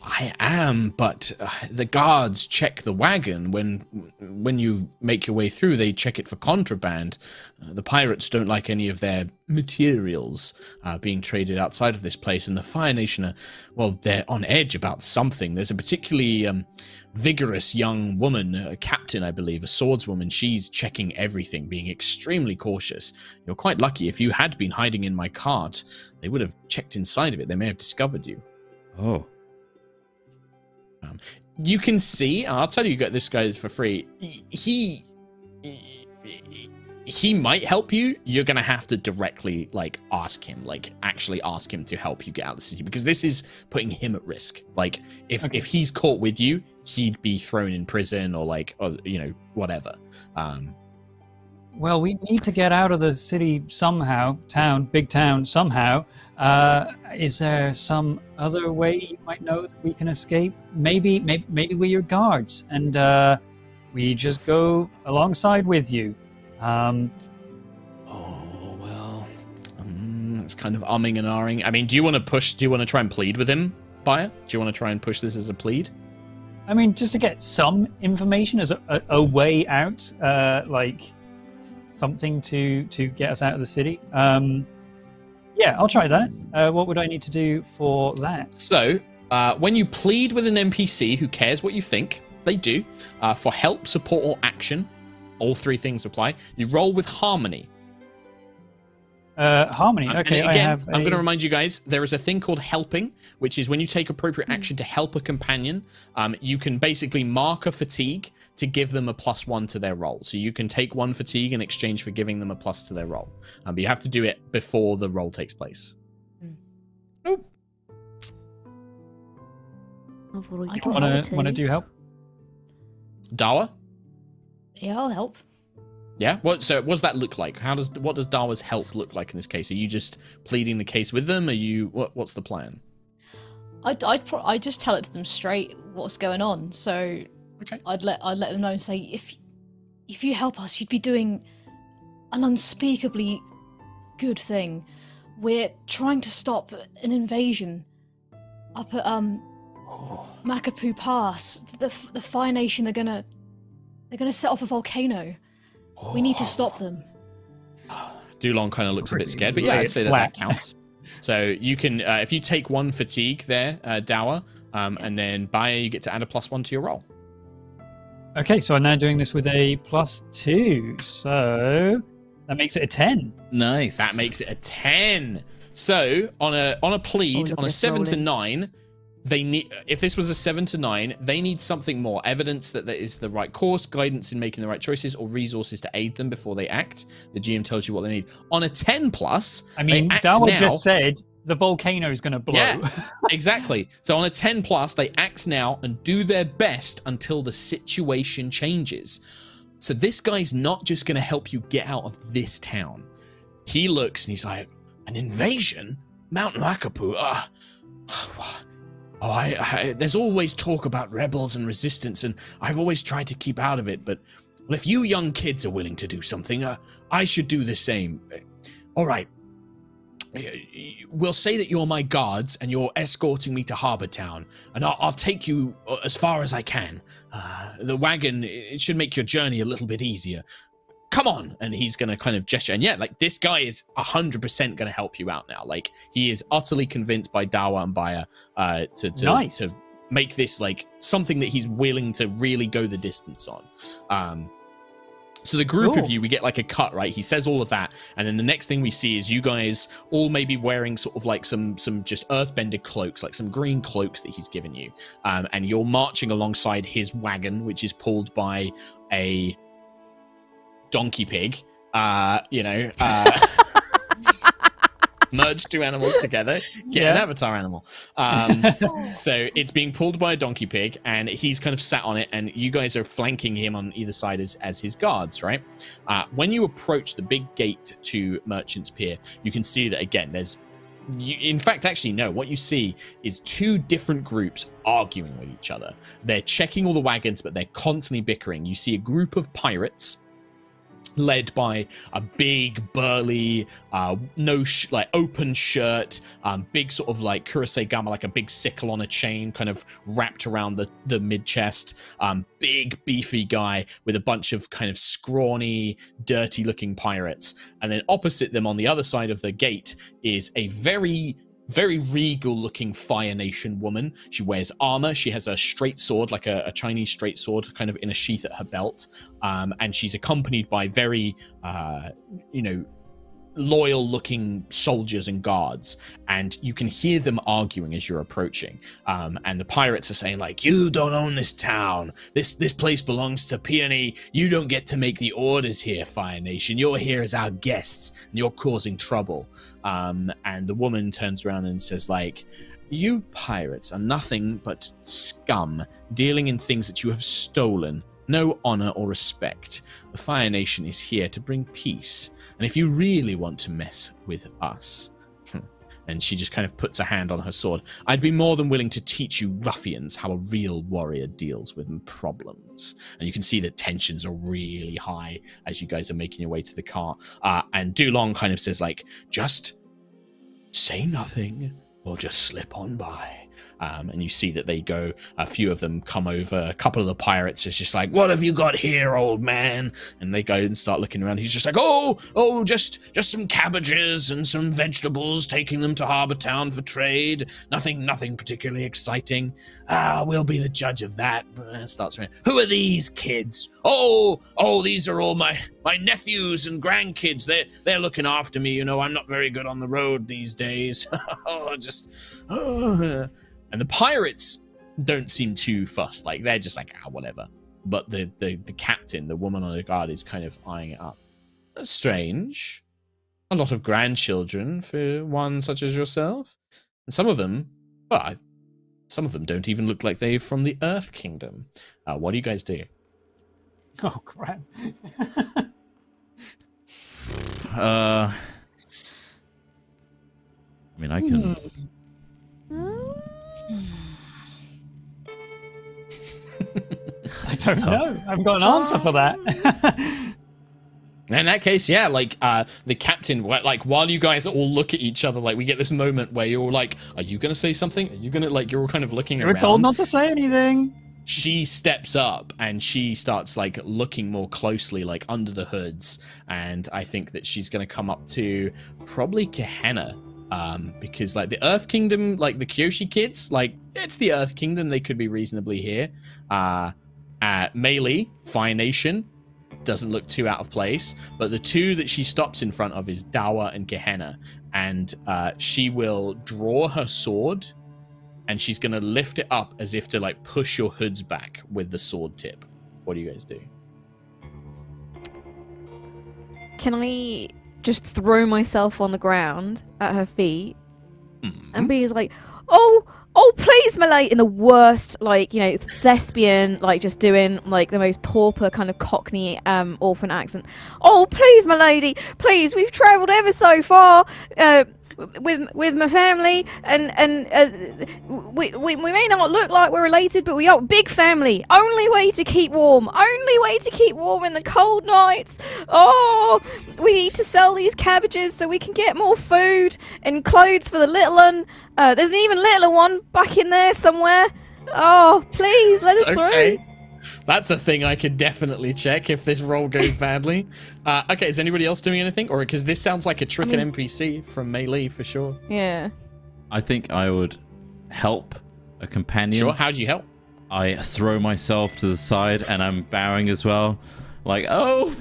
I am, but uh, the guards check the wagon when when you make your way through. They check it for contraband. Uh, the pirates don't like any of their materials uh, being traded outside of this place, and the Fire Nation are well, they're on edge about something. There's a particularly um, vigorous young woman, a captain, I believe, a swordswoman. She's checking everything, being extremely cautious. You're quite lucky. If you had been hiding in my cart, they would have checked inside of it. They may have discovered you Oh, you can see and i'll tell you you got this guy is for free. He he might help you. You're gonna have to directly like ask him like actually ask him to help you get out of the city because this is putting him at risk. Like if Okay. if he's caught with you he'd be thrown in prison or like or you know whatever. Um Well, we need to get out of the city somehow, town, big town, somehow. Uh, is there some other way you might know that we can escape? Maybe, maybe, maybe we're your guards, and uh, we just go alongside with you. Um, oh well um, it's kind of umming and ahhing i mean do you want to push do you want to try and plead with him Baya do you want to try and push this as a plead I mean, just to get some information as a, a, a way out, uh, like something to to get us out of the city. Um, yeah, I'll try that. Uh, what would I need to do for that? So, uh, when you plead with an NPC who cares what you think, they do, uh, for help, support, or action, all three things apply. You roll with harmony. Uh, harmony. Okay, and I again, have. I'm going to remind you guys there is a thing called helping, which is when you take Hmm. appropriate action to help a companion, um, you can basically mark a fatigue to give them a plus one to their roll. So you can take one fatigue in exchange for giving them a plus to their roll. Um, but you have to do it before the roll takes place. I've already I want to want to do help? Dawa? Yeah, I'll help. Yeah. What? So, what does that look like? How does what does Dawa's help look like in this case? Are you just pleading the case with them? Are you what? What's the plan? I'd, I'd, pro- I'd just tell it to them straight what's going on. So Okay. I'd let I'd let them know and say if if you help us, you'd be doing an unspeakably good thing. We're trying to stop an invasion up at um Makapu Pass. The the Fire Nation they're gonna they're gonna set off a volcano. We need to stop them. Dulong kind of looks a bit scared, but yeah, I'd say that flat. that counts. so you can, uh, if you take one fatigue there, uh, Dawa, um, and then Baya, you get to add a plus one to your roll. Okay, so I'm now doing this with a plus two, so that makes it a ten. nice. That makes it a ten. So on a on a plead, look on a at this seven to nine, they need. If this was a seven to nine, they need something more evidence that there is the right course, guidance in making the right choices, or resources to aid them before they act. The GM tells you what they need. On a ten plus, I mean, act Dawa just said the volcano is going to blow. Yeah. [LAUGHS] exactly. So on a 10 plus, they act now and do their best until the situation changes. So this guy's not just going to help you get out of this town. He looks and he's like, an invasion? Mount Makapu? Ah. [SIGHS] Oh, I, I, there's always talk about rebels and resistance, and I've always tried to keep out of it. But well, if you young kids are willing to do something, uh, I should do the same. All right, we'll say that you're my guards and you're escorting me to Harbour Town, and I'll, I'll take you uh, as far as I can. Uh, the wagon it should make your journey a little bit easier. come on and he's gonna kind of gesture and yeah like this guy is 100% gonna help you out now like he is utterly convinced by dawa and baya uh to to, Nice. to make this like something that he's willing to really go the distance on um so the group of you we get like a cut right? He says all of that and then the next thing we see is you guys all maybe wearing sort of like some some just earthbender cloaks like some green cloaks that he's given you. Um, and you're marching alongside his wagon which is pulled by a donkey pig uh you know uh [LAUGHS] merge two animals together get an avatar animal. Um [LAUGHS] so it's being pulled by a donkey pig and he's kind of sat on it and you guys are flanking him on either side as, as his guards right? Uh, when you approach the big gate to merchant's pier you can see that again there's you, in fact actually no what you see is two different groups arguing with each other. They're checking all the wagons but they're constantly bickering. You see a group of pirates led by a big burly uh no sh- like open shirt um big sort of like kusarigama like a big sickle on a chain kind of wrapped around the the mid chest um big beefy guy with a bunch of kind of scrawny dirty looking pirates. And then opposite them on the other side of the gate is a very very regal looking Fire Nation woman. She wears armor. She has a straight sword, like a, a Chinese straight sword, kind of in a sheath at her belt. Um, and she's accompanied by very, uh, you know, loyal looking soldiers and guards. And you can hear them arguing as you're approaching. Um, and the pirates are saying, like, you don't own this town. This this place belongs to Peony. You don't get to make the orders here, Fire Nation. You're here as our guests, and you're causing trouble. Um, and the woman turns around and says, like, you pirates are nothing but scum, dealing in things that you have stolen. No honor or respect. The Fire Nation is here to bring peace. And if you really want to mess with us, hmm, and she just kind of puts a hand on her sword, I'd be more than willing to teach you ruffians how a real warrior deals with problems. And you can see that tensions are really high as you guys are making your way to the car. Uh, and Dulong kind of says, like, just say nothing or just slip on by. Um, and you see that they go, a few of them come over. A couple of the pirates is just like, What have you got here, old man? And they go and start looking around. He's just like, Oh, oh, just just some cabbages and some vegetables, taking them to Harbour Town for trade. Nothing, nothing particularly exciting. Ah, we'll be the judge of that. And starts around. Who are these kids? Oh, oh, these are all my my nephews and grandkids. They're they're looking after me. You know, I'm not very good on the road these days. [LAUGHS] oh, just oh. And the pirates don't seem too fussed. Like they're just like ah, whatever. But the the the captain, the woman on the guard, is kind of eyeing it up. That's strange. A lot of grandchildren for one such as yourself, and some of them, well, I, some of them don't even look like they're from the Earth Kingdom. Uh, what do you guys do? [LAUGHS] Oh crap! [LAUGHS] Uh, I mean, I can. [LAUGHS] I don't know. I haven't got an answer for that. [LAUGHS] In that case, yeah, like uh, the captain, like while you guys all look at each other, like we get this moment where you're like, "Are you gonna say something? Are you gonna like?" You're all kind of looking we around. were told not to say anything. she steps up and she starts like looking more closely like under the hoods and i think that she's going to come up to probably kehinna um because like the earth kingdom like the kyoshi kids like it's the earth kingdom they could be reasonably here uh uh meili fire nation doesn't look too out of place but the two that she stops in front of is dawa and kehinna and uh she will draw her sword and she's gonna lift it up as if to like push your hoods back with the sword tip. What do you guys do? Can I just throw myself on the ground at her feet Mhm. and be like, "Oh, oh, please, Malay," in the worst, like you know, thespian, like just doing like the most pauper kind of Cockney um orphan accent. Oh, please, my lady, please, we've travelled ever so far. Uh, with with my family and and uh, we, we we may not look like we're related but we are big family. Only way to keep warm. Only way to keep warm in the cold nights. Oh we need to sell these cabbages so we can get more food and clothes for the little one uh, there's an even littler one back in there somewhere. Oh please let us okay. through That's a thing I could definitely check if this roll goes [LAUGHS] badly. Uh, okay, is anybody else doing anything? Or because this sounds like a trick mean- an NPC from Meili for sure. Yeah. I think I would help a companion. Sure. How do you help? I throw myself to the side and I'm bowing as well. Like, oh,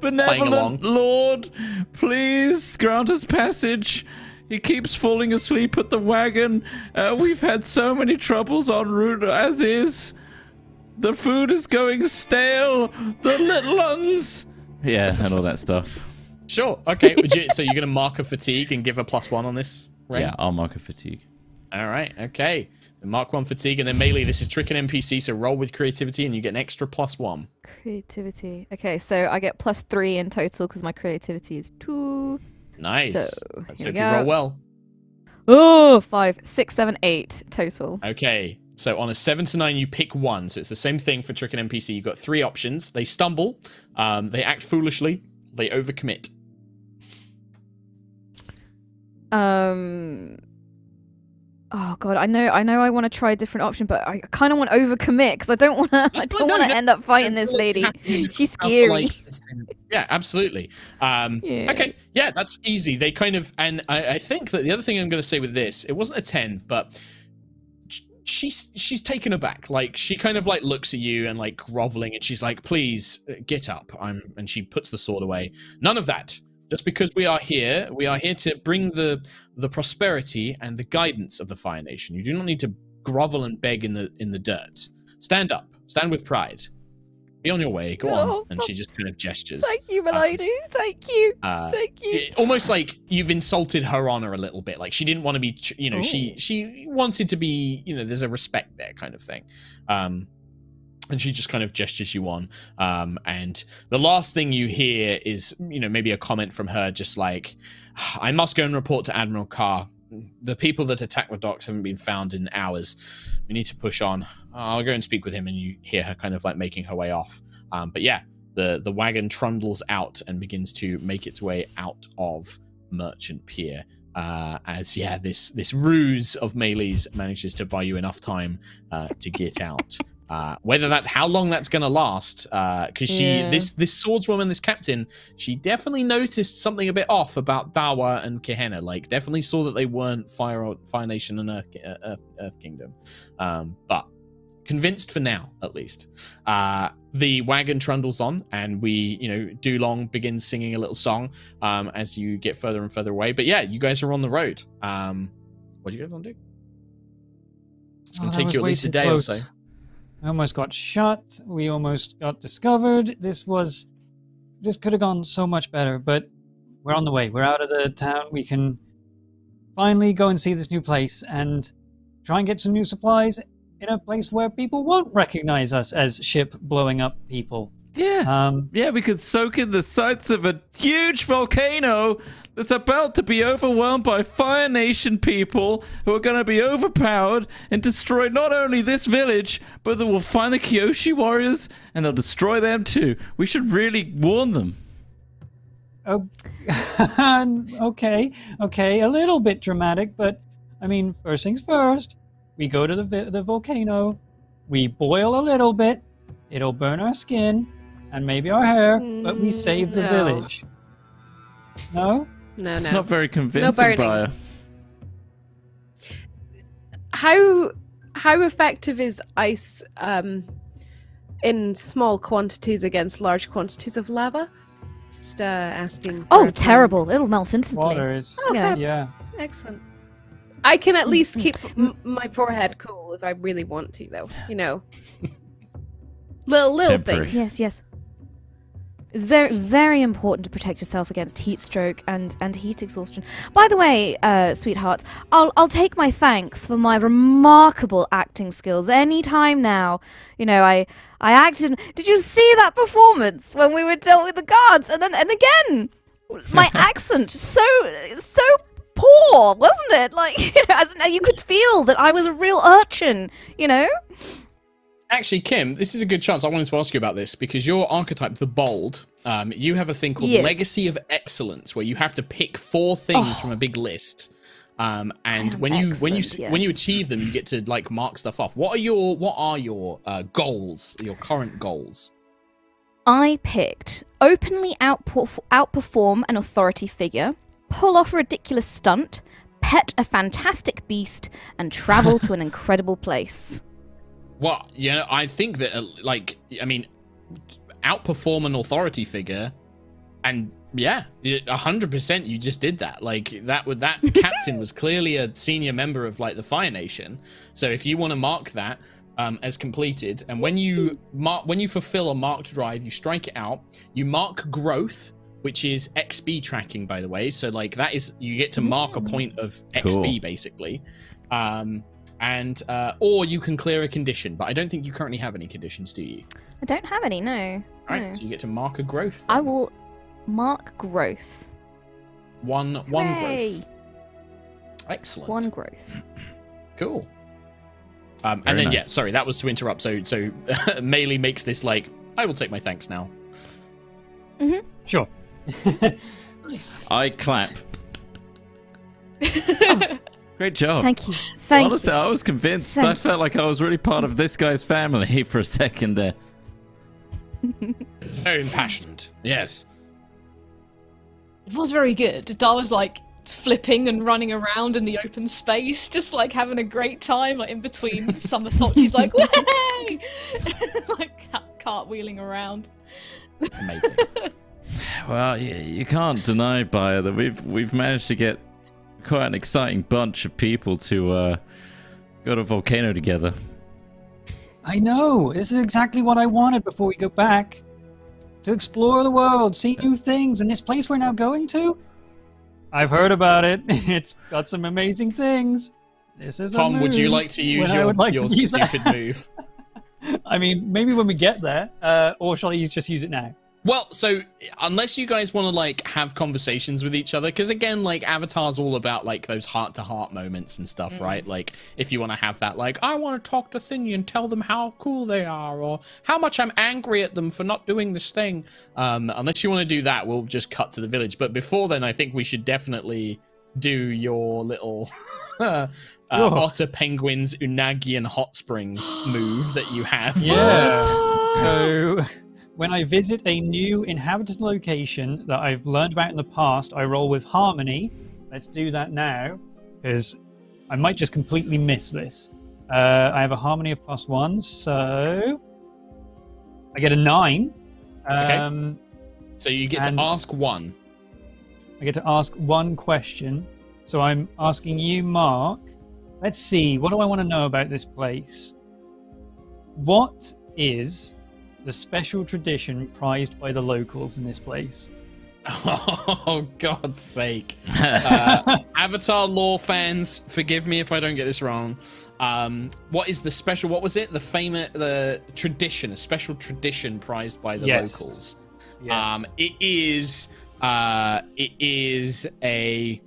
benevolent. Lord, please grant us passage. He keeps falling asleep at the wagon. Uh, we've had so many troubles en route as is. The food is going stale. The little ones. Yeah, and all that stuff. Sure. Okay. Would you, so you're going to mark a fatigue and give a plus one on this? Right. Yeah, I'll mark a fatigue. All right. Okay. Then mark one fatigue and then Meili. This is trick an NPC, so roll with creativity and you get an extra plus one. Creativity. Okay, so I get plus three in total because my creativity is two. Nice. So, Let's hope you roll well. Oh, five, six, seven, eight total. Okay. So on a seven to nine, you pick one. So it's the same thing for trick an NPC. You've got three options. They stumble, um, they act foolishly, they overcommit. Um. Oh god, I know, I know, I want to try a different option, but I kind of want to overcommit because I don't want to. I don't want to no, end up fighting this lady. it has to be She's scary. like, yeah, absolutely. Um, Yeah. Okay, yeah, that's easy. They kind of, and I, I think that the other thing I'm going to say with this, it wasn't a ten, but she's she's taken aback. Like she kind of like looks at you and like groveling, and she's like, "Please uh, get up." I'm, and she puts the sword away. None of that. Just because we are here, we are here to bring the the prosperity and the guidance of the Fire Nation. You do not need to grovel and beg in the in the dirt. Stand up. Stand with pride. Be on your way. Go on. Oh, And she just kind of gestures. Thank you, milady. Thank you. Uh, Thank you. it- almost like you've insulted her honor a little bit. Like she didn't want to be, you know, she Oh. she wanted to be, you know, there's a respect there, kind of thing. Um, and she just kind of gestures you on. Um, and the last thing you hear is, you know, maybe a comment from her, just like, "I must go and report to Admiral Carr. The people that attack the docks haven't been found in hours. We need to push on. I'll go and speak with him. And you hear her kind of like making her way off. Um, but yeah, the the wagon trundles out and begins to make its way out of Merchant Pier. Uh, as yeah, this this ruse of Meili's manages to buy you enough time uh, to get out. Uh, whether that how long that's gonna last, because she Yeah. this this swordswoman, this captain, she definitely noticed something a bit off about Dawa and Kehinna. Like definitely saw that they weren't Fire Fire Nation and Earth uh, Earth, Earth Kingdom. Um, but convinced for now at least uh the wagon trundles on and we you know Dulong begins singing a little song um as you get further and further away but yeah you guys are on the road um what do you guys want to do it's gonna Oh, take you at least a day close. or so I almost got shot. We almost got discovered. This was. This could have gone so much better, but we're on the way. We're out of the town. We can finally go and see this new place and try and get some new supplies in a place where people won't recognize us as ship blowing up people. Yeah. Um, Yeah, we could soak in the sights of a huge volcano that's about to be overwhelmed by Fire Nation people who are going to be overpowered and destroy not only this village, but they will find the Kyoshi warriors and they'll destroy them too. We should really warn them. Oh, [LAUGHS] okay, okay, a little bit dramatic, but I mean, first things first. We go to the the volcano, we boil a little bit. It'll burn our skin and maybe our hair, but we save the mm, No. village. No, No, It's no. not very convincing, burning. Briar. how how effective is ice um, in small quantities against large quantities of lava? Just uh, asking. for Oh, a friend. terrible! It'll melt instantly. water is. Oh, Yeah. fab. Yeah. Excellent. I can at least keep m- my forehead cool if I really want to, though. You know, [LAUGHS] little little Temporary. things. Yes, yes. It's very, very important to protect yourself against heat stroke and, and heat exhaustion. By the way, uh, sweethearts, I'll, I'll take my thanks for my remarkable acting skills any time now. You know, I I acted. Did you see that performance when we were dealt with the guards? And then and again, my [LAUGHS] accent so so poor, wasn't it? Like [LAUGHS] you know, as, you could feel that I was a real urchin. You know. Actually kim this is a good chance i wanted to ask you about this because your archetype the bold um you have a thing called Yes. legacy of excellence where you have to pick four things Oh. from a big list Um, and Um, when you when you excellent, when you achieve them, you get to like mark stuff off. What are your what are your uh, goals? Your current goals? I picked openly outperf- outperform an authority figure, pull off a ridiculous stunt, pet a fantastic beast, and travel to an [LAUGHS] incredible place. Well, you know, I think that uh, like I mean, outperform an authority figure, and yeah, a hundred percent, you just did that. Like that would that [LAUGHS] captain was clearly a senior member of like the Fire Nation. So if you want to mark that um, as completed, and when you mark when you fulfill a marked drive, you strike it out. You mark growth. Which is XP tracking, by the way. So, like, that is you get to mark a point of XP, Cool. basically. Um, and uh, or you can clear a condition, but I don't think you currently have any conditions, do you? I don't have any, no. All right, no. so you get to mark a growth. I will mark growth. one one Hooray! growth. Excellent. One growth. [CLEARS THROAT] cool. Um, and then yeah, sorry, that was to interrupt. So so [LAUGHS] Meili makes this like I will take my thanks now. Mm-hmm. Sure. [LAUGHS] I clap. [LAUGHS] Great job. Thank you. Thank Honestly, you. I was convinced. Thank I felt like I was really part of this guy's family [LAUGHS] for a second there. Very impassioned. Yes. It was very good. Dar was like flipping and running around in the open space, just like having a great time, like in between [LAUGHS] somersaults. She's like, "Way!" [LAUGHS] like ca- cartwheeling around. Amazing. Well, you, you can't deny, Baya, that we've we've managed to get quite an exciting bunch of people to uh, go to volcano together. I know. This is exactly what I wanted before we go back. To explore the world, see new things, and this place we're now going to? I've heard about it. [LAUGHS] It's got some amazing things. This is a Tom, would you like to use your, like your use that. stupid move? [LAUGHS] I mean, maybe when we get there, uh, or shall I just use it now? Well, so unless you guys want to like have conversations with each other, because again, like Avatar's all about like those heart to heart moments and stuff, right? Like if you want to have that, like I want to talk to Thingy and tell them how cool they are, or how much I'm angry at them for not doing this thing. Um, unless you want to do that, we'll just cut to the village. But before then, I think we should definitely do your little [LAUGHS] uh, otter penguins unagi and hot springs [GASPS] move that you have. Yeah. So, when I visit a new inhabited location that I've learned about in the past, I roll with Harmony. Let's do that now, because I might just completely miss this. Uh, I have a Harmony of plus one, so I get a nine. Okay. Um, So you get to ask one. I get to ask one question. So I'm asking you, Mark. Let's see, what do I want to know about this place? What is the special tradition prized by the locals in this place? [LAUGHS] Oh, God's sake. [LAUGHS] Uh, Avatar lore fans, forgive me if I don't get this wrong. Um, what is the special, what was it? The famous, the tradition, a special tradition prized by the Yes. locals. Yes. Um, it is, uh, it is a,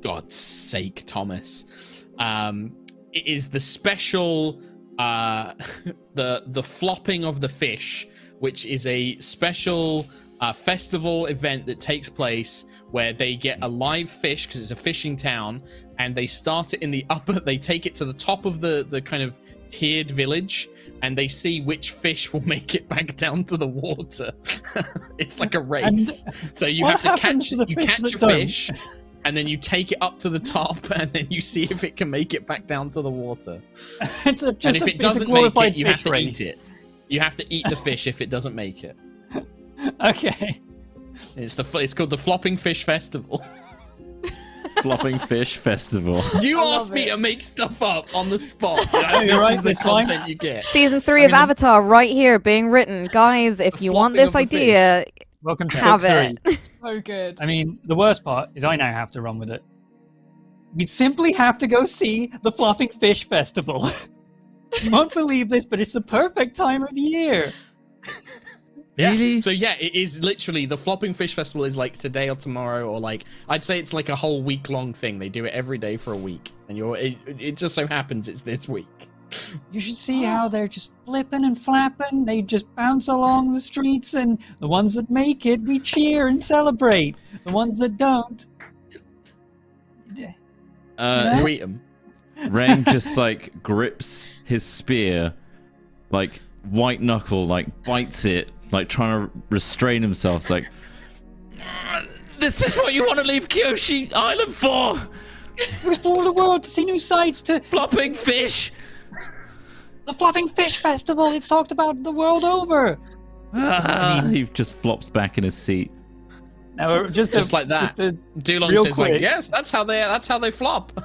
God's sake, Thomas. Um, it is the special, uh, [LAUGHS] the, the flopping of the fish, which is a special, uh, festival event that takes place where they get a live fish because it's a fishing town and they start it in the [LAUGHS] upper they take it to the top of the the kind of tiered village and they see which fish will [LAUGHS] make it back down to the water. It's like a race. So you have to catch to you catch a don't? fish and then you take it up to the top [LAUGHS] and then you see if it can make it back down to the water [LAUGHS] it's a, and if a, it doesn't make it you have to race. eat it you have to eat the fish if it doesn't make it [LAUGHS] Okay. it's the it's called the flopping fish festival Flopping Fish Festival. You asked me it. to make stuff up on the spot. you're this right, is the it's fine. content you get. Season three I of mean, I'm- Avatar right here being written. Guys, if you want this of the idea, Welcome to have book it. three. [LAUGHS] So good. I mean, the worst part is I now have to run with it. We simply have to go see the Flopping Fish Festival. [LAUGHS] you won't believe this, but it's the perfect time of year. Yeah. Really? So yeah, it is literally the flopping fish festival is like today or tomorrow or like I'd say it's like a whole week long thing. They do it every day for a week, and you're it, it just so happens it's this week. You should see how they're just flipping and flapping. They just bounce along the streets, and the ones that make it, we cheer and celebrate. The ones that don't, Uh, Greet 'em. Reng just like grips his spear, like white knuckle, like bites it, like trying to restrain himself. Like, "Ah, this is what you want to leave Kyoshi Island for? To explore the world, to see new sights, to Flopping fish. The Fluffing Fish Festival. It's talked about the world over. Ah, he just flops back in his seat. Now, just Just a, like that. Just a, Dulong Real says like, yes, that's how they that's how they flop. [LAUGHS] uh,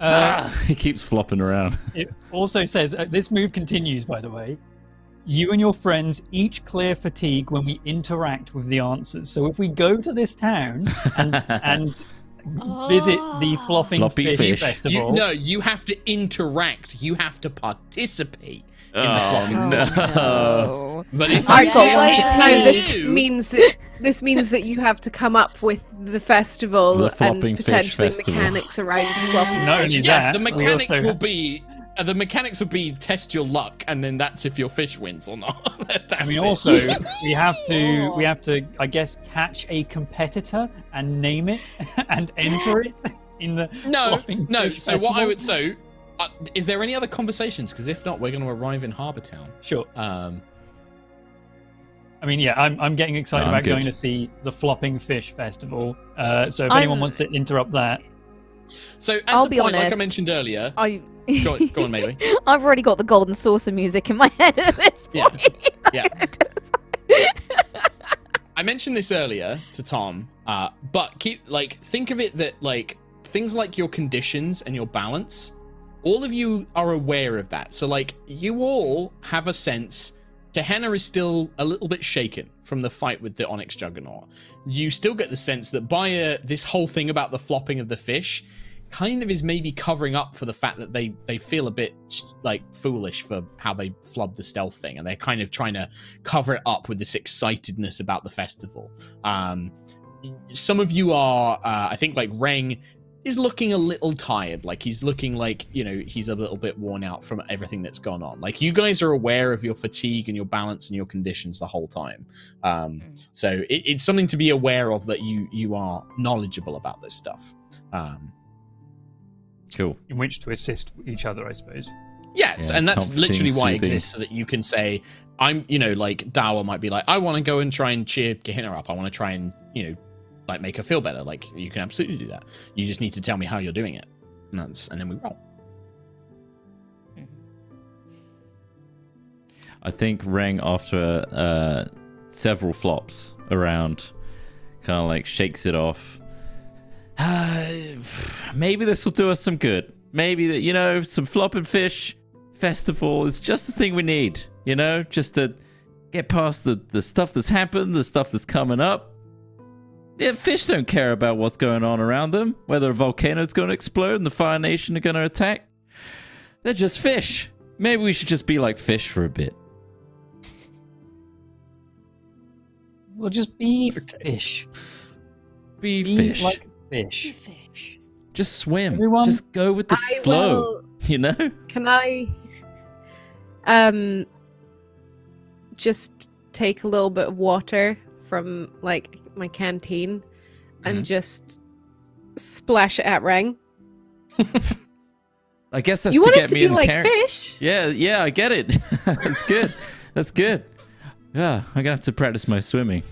Ah, he keeps flopping around. [LAUGHS] It also says uh, this move continues, by the way. You and your friends each clear fatigue when we interact with the answers. So if we go to this town and [LAUGHS] and visit the ah. flopping Floppy fish, fish. festival, You, no, you have to interact. You have to participate. In the Oh flopping no! Oh. [LAUGHS] But if I've you got one it, No, this means that, this means that you have to come up with the festival The and potentially festival. mechanics around the flopping Not fish. only yeah, that, the mechanics also will be the mechanics would be test your luck, and then that's if your fish wins or not. [LAUGHS] That's I mean, it. also we have to we [LAUGHS] have to I guess catch a competitor and name it [LAUGHS] and enter it in the no, no. fish So what I would so. Uh, is there any other conversations? Because if not, we're going to arrive in Harbour Town. Sure. Um, I mean, yeah, I'm, I'm getting excited No, I'm about going to see the Flopping Fish Festival. Uh, so if I'm- anyone wants to interrupt that, so as I'll a be point, like I mentioned earlier, I. go on, go on, maybe. [LAUGHS] I've already got the golden saucer music in my [LAUGHS] head at this Yeah. point. Yeah. I mentioned this earlier to Tom, uh, but keep like think of it that like things like your conditions and your balance, all of you are aware of that. So like you all have a sense. Kehinna is still a little bit shaken from the fight with the Onyx Juggernaut. You still get the sense that by uh, this whole thing about the flopping of the fish, kind of is maybe covering up for the fact that they they feel a bit like foolish for how they flub the stealth thing, and they're kind of trying to cover it up with this excitedness about the festival. Um, some of you are, uh, I think, like Reng is looking a little tired. Like he's looking like you know he's a little bit worn out from everything that's gone on. Like you guys are aware of your fatigue and your balance and your conditions the whole time. Um, so it, it's something to be aware of that you you are knowledgeable about this stuff. Um, Cool. in which to assist each other, I suppose. Yes, Yeah, and that's literally why it exists, so that you can say, I'm, you know, like Dawa might be like, I want to go and try and cheer Kehinna up. I want to try and, you know, like make her feel better. Like you can absolutely do that. You just need to tell me how you're doing it, and that's, and then we roll. I think Reng, after uh, several flops around, kind of like shakes it off. Uh, maybe this will do us some good. Maybe that you know, some flopping fish festival is just the thing we need. You know, just to get past the the stuff that's happened, the stuff that's coming up. Yeah, fish don't care about what's going on around them, whether a volcano's going to explode and the Fire Nation are going to attack. They're just fish. Maybe we should just be like fish for a bit. We'll just be fish. Be, Be fish. like fish. Fish. just swim. Everyone- Just go with the I flow. will. [LAUGHS] You know? Can I, um, just take a little bit of water from like my canteen and Mhm. just splash it at Reng? [LAUGHS] I guess that's you to want get it to me be in like character. fish? Yeah, yeah, I get it. [LAUGHS] that's good. That's good. Yeah, I'm gonna have to practice my swimming.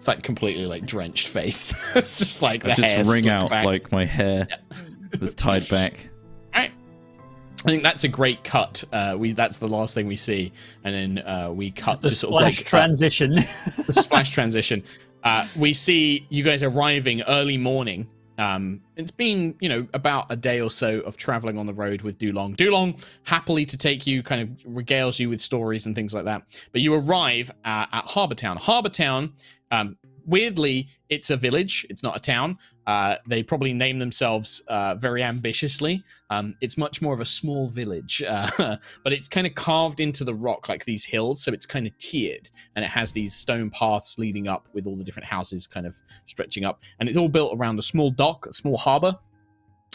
It's like completely like drenched face. [LAUGHS] it's just like the I hair just wring slicked out back. like my hair that's tied back. [LAUGHS] Alright. I think that's a great cut. Uh, we that's the last thing we see, and then uh, we cut The to sort of like uh, transition. [LAUGHS] the splash transition. Uh, we see you guys arriving early morning. Um, it's been, you know, about a day or so of traveling on the road with Dulong. Dulong happily to take you, kind of regales you with stories and things like that. But you arrive uh, at Harbour Town. Harbour Town, um, weirdly, it's a village. It's not a town. Uh, they probably name themselves uh, very ambitiously. Um, it's much more of a small village, [LAUGHS] uh, but it's kind of carved into the rock like these hills, so it's kind of tiered and it has these stone paths leading up with all the different houses kind of stretching up and it's all built around a small dock a small harbor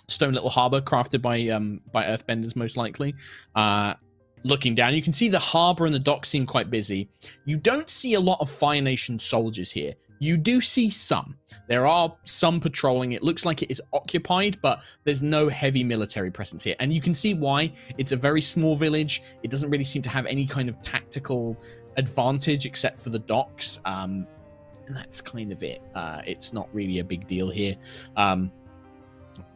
stone little harbor crafted by um by earthbenders most likely uh looking down you can see the harbor and the dock seem quite busy you don't see a lot of fire nation soldiers here you do see some. There are some patrolling. It looks like it is occupied, but there's no heavy military presence here. And you can see why. It's a very small village. It doesn't really seem to have any kind of tactical advantage except for the docks. Um, and that's kind of it. Uh, it's not really a big deal here. Um,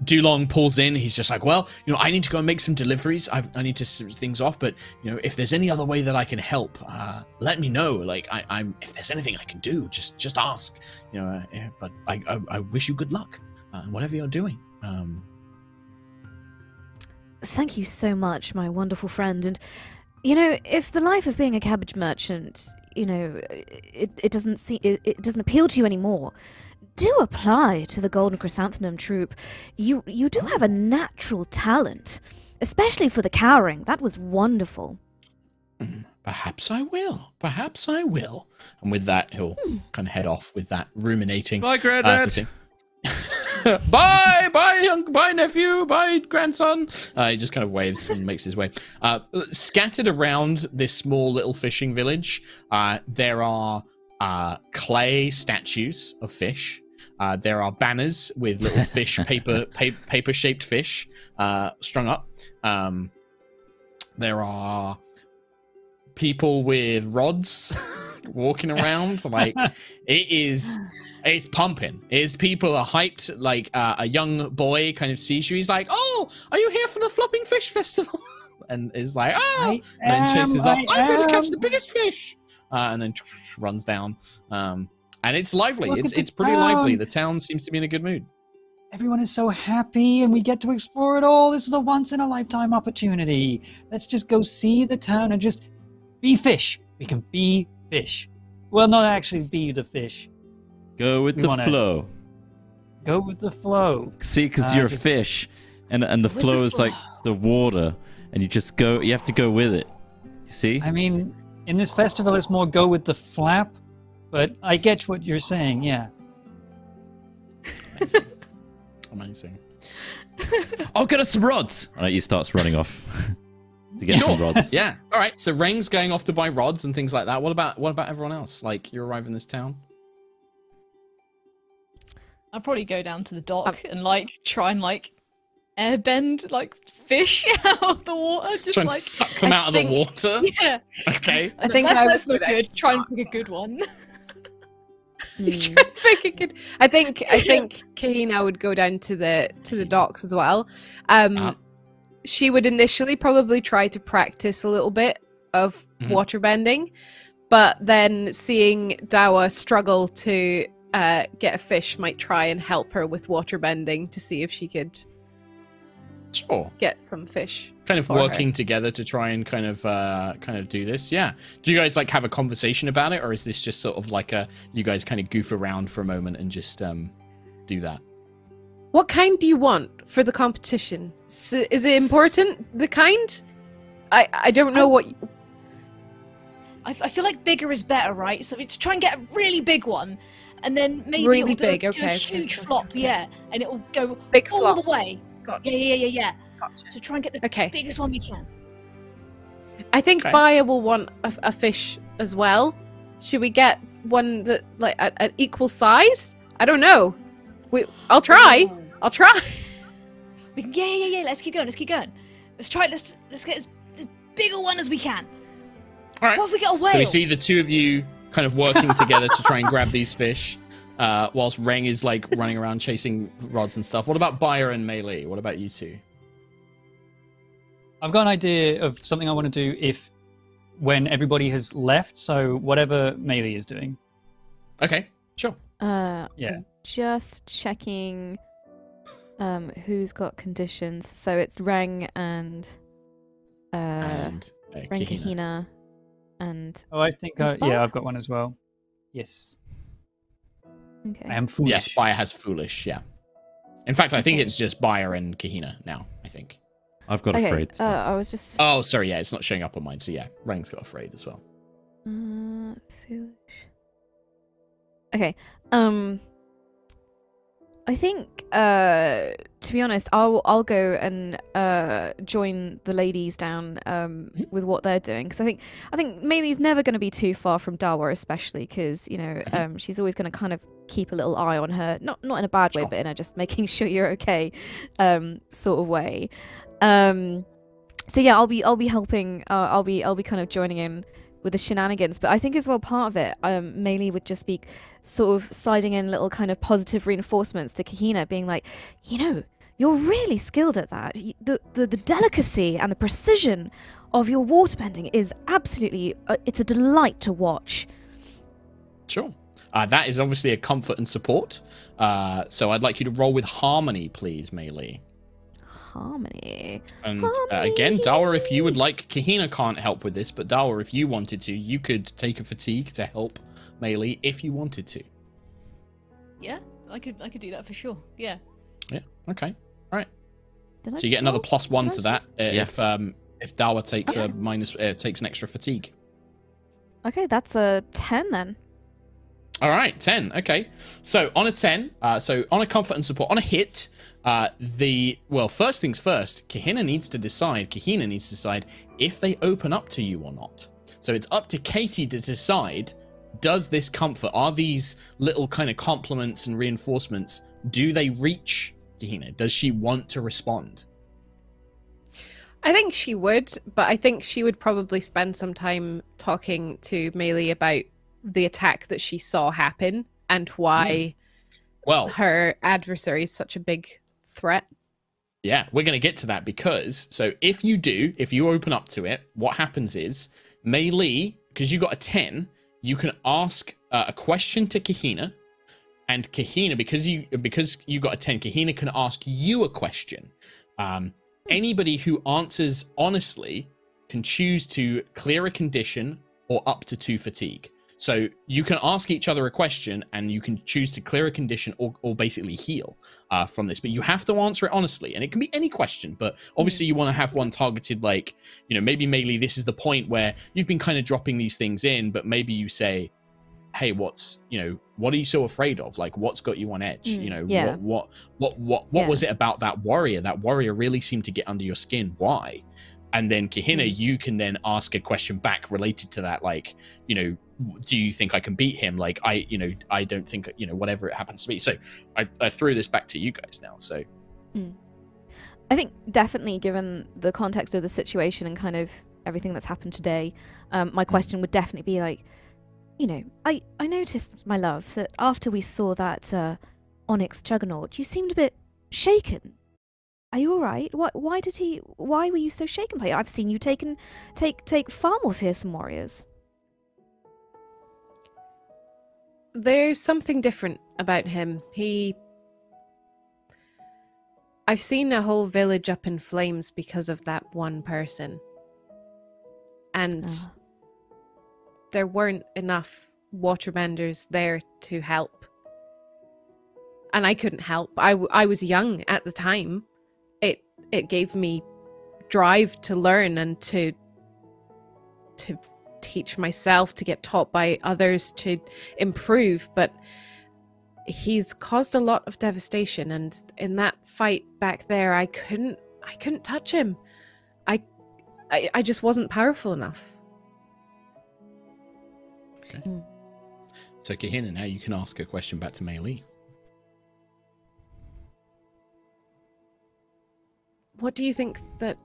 Dulong pulls in. He's just like, well, you know, I need to go and make some deliveries. I've, I need to switch things off, but you know, if there's any other way that I can help, uh, let me know. Like, I, I'm, if there's anything I can do, just, just ask. You know, uh, yeah, but I, I, I wish you good luck, uh, whatever you're doing. Um, Thank you so much, my wonderful friend. And, you know, if the life of being a cabbage merchant, you know, it, it doesn't see it, it doesn't appeal to you anymore, do apply to the Golden Chrysanthemum Troupe. You you do have a natural talent, especially for the cowering. That was wonderful. perhaps I will. Perhaps I will. And with that, he'll kind of head off with that ruminating. Bye, uh, Granddad. thing. [LAUGHS] bye, bye, young, bye, nephew, bye, grandson. Uh, he just kind of waves and makes his way. Uh, scattered around this small little fishing village, uh, there are uh, clay statues of fish. Uh, there are banners with little [LAUGHS] fish, paper, pa- paper-shaped fish uh, strung up. Um, there are people with rods [LAUGHS] walking around. [LAUGHS] like it is it's pumping. It's people are hyped. Like uh, a young boy kind of sees you. He's like, "Oh, are you here for the flopping fish festival?" and is like, "Oh," I and then chases off. I'm going to catch the biggest fish, uh, and then runs down. Um, and it's lively. Look it's it's pretty lively. The town seems to be in a good mood. Everyone is so happy and we get to explore it all. This is a once in a lifetime opportunity. Let's just go see the town and just be fish. We can be fish. Well, not actually be the fish. Go with We the flow. Go with the flow. See, because Uh, you're a fish, and and the flow the is like the water, and you just go. You have to go with it. You see? I mean, in this festival, it's more go with the flap, but I get what you're saying, yeah. [LAUGHS] Amazing. I'll get us some rods. And he starts running off [LAUGHS] to get some rods. Yeah. All right. So Reng's going off to buy rods and things like that. What about what about everyone else? Like you arrive in this town. I'll probably go down to the dock um, and like try and like airbend like fish [LAUGHS] out of the water. Just Try and like suck them I out of the water. yeah. Okay. I think that's, I that's would not good. Try and pick a good one. [LAUGHS] He's Hmm. trying to pick a. I think I think Kehinna would go down to the to the docks as well. Um, Uh-huh. she would initially probably try to practice a little bit of Mhm. waterbending, but then seeing Dawa struggle to uh, get a fish might try and help her with water bending to see if she could Sure. get some fish. Kind of for her. working together to try and kind of uh kind of do this. Yeah. Do you guys like have a conversation about it, or is this just sort of like a you guys kind of goof around for a moment and just um do that? What kind do you want for the competition? S is it important? The kind? I I don't know Oh. what. I, I feel like bigger is better, right? So it's try and get a really big one, and then maybe Really it'll do, big, do okay, a huge okay, flop, okay. yeah, and it will go Big all flop. the way. Gotcha. Yeah, yeah, yeah, yeah. Gotcha. So try and get the Okay. biggest one we can. I think Okay. Baya will want a, a fish as well. Should we get one that like at, at equal size? I don't know. We, I'll try. Ooh. I'll try. [LAUGHS] We can, yeah, yeah, yeah. Let's keep going. Let's keep going. Let's try. Let's let's get as, as big a one as we can. All right. What if we get a whale? So we see the two of you kind of working together to try and grab these fish, uh, whilst Reng is like running around [LAUGHS] chasing rods and stuff. What about Baya and Meili? What about you two? I've got an idea of something I want to do if when everybody has left, so whatever Meili is doing. Okay, sure. Uh, Yeah. Just checking um, who's got conditions. So it's Reng and uh, and uh, Reng Kehinna. Kehinna and Oh, I think, Does uh, yeah, I've got one as well. Yes. Okay. I am foolish. Yes, Baya has foolish. Yeah. In fact, I think it's just Baya and Kehinna now. I think. I've got okay. afraid. Uh, I was just Oh, sorry. Yeah, it's not showing up on mine. So yeah, Reng's got afraid as well. Uh, foolish. Okay. Um. I think, uh, to be honest, I'll I'll go and uh, join the ladies down um, Mhm. with what they're doing because I think I think Meili's never going to be too far from Dawa, especially because you know Mhm. um, she's always going to kind of keep a little eye on her, not not in a bad way, but in a just making [LAUGHS] sure you're okay, um, sort of way. Um, so yeah, I'll be I'll be helping. Uh, I'll be I'll be kind of joining in with the shenanigans. But I think as well part of it, um, Meili would just be sort of sliding in little kind of positive reinforcements to Kehinna, being like, you know, you're really skilled at that. The the, the delicacy and the precision of your waterbending is absolutely uh, it's a delight to watch. Sure. Uh, that is obviously a comfort and support. Uh, so I'd like you to roll with harmony, please, Meili. Harmony. And uh, again, Dawa, if you would like, Kehinna can't help with this, but Dawa, if you wanted to, you could take a fatigue to help Meili if you wanted to. Yeah, I could I could do that for sure. Yeah. Yeah. Okay. All right. Did I So you get just another plus one Did to that uh, Yeah. if um if Dawa takes a minus uh, takes an extra fatigue. Okay, that's a ten then. All right, 10. Okay. So on a 10, uh, so on a comfort and support, on a hit, uh, the, well, first things first, Kehinna needs to decide, Kehinna needs to decide if they open up to you or not. So it's up to Katie to decide, does this comfort, are these little kind of compliments and reinforcements, do they reach Kehinna? Does she want to respond? I think she would, but I think she would probably spend some time talking to Meili about the attack that she saw happen and why Well, her adversary is such a big threat. Yeah, we're going to get to that because so if you do, if you open up to it, what happens is Meili, because you got a 10, you can ask uh, a question to Kehinna and Kehinna because you because you got a 10, Kehinna can ask you a question. Um, anybody who answers honestly can choose to clear a condition or up to 2 fatigue. So you can ask each other a question and you can choose to clear a condition or, or basically heal uh, from this, but you have to answer it honestly. And it can be any question, but obviously you want to have one targeted, like, you know, maybe Meili, this is the point where you've been kind of dropping these things in, but maybe you say, hey, what's, you know, what are you so afraid of? Like, what's got you on edge? Mm, you know, yeah. what, what, what, what, what Yeah. was it about that warrior? That warrior really seemed to get under your skin. Why? And then Kehinna, Mm. you can then ask a question back related to that, like, you know, do you think I can beat him? Like, I, you know, I don't think, you know, whatever it happens to be. So I, I threw this back to you guys now. So I think definitely, given the context of the situation and kind of everything that's happened today, um, my question would definitely be like, you know, I I noticed, my love, that after we saw that uh, Onyx Juggernaut, you seemed a bit shaken. Are you all right? Why why did he? Why were you so shaken by it? I've seen you taken take take far more fearsome warriors. There's something different about him. He. I've seen a whole village up in flames because of that one person. And Ah. there weren't enough waterbenders there to help. And I couldn't help. I, w- I was young at the time. It it gave me drive to learn and to to teach myself, to get taught by others, to improve. But he's caused a lot of devastation, and in that fight back there, I couldn't I couldn't touch him. I I, I just wasn't powerful enough. Okay. So Kehinna, now you can ask a question back to Meili. what do you think that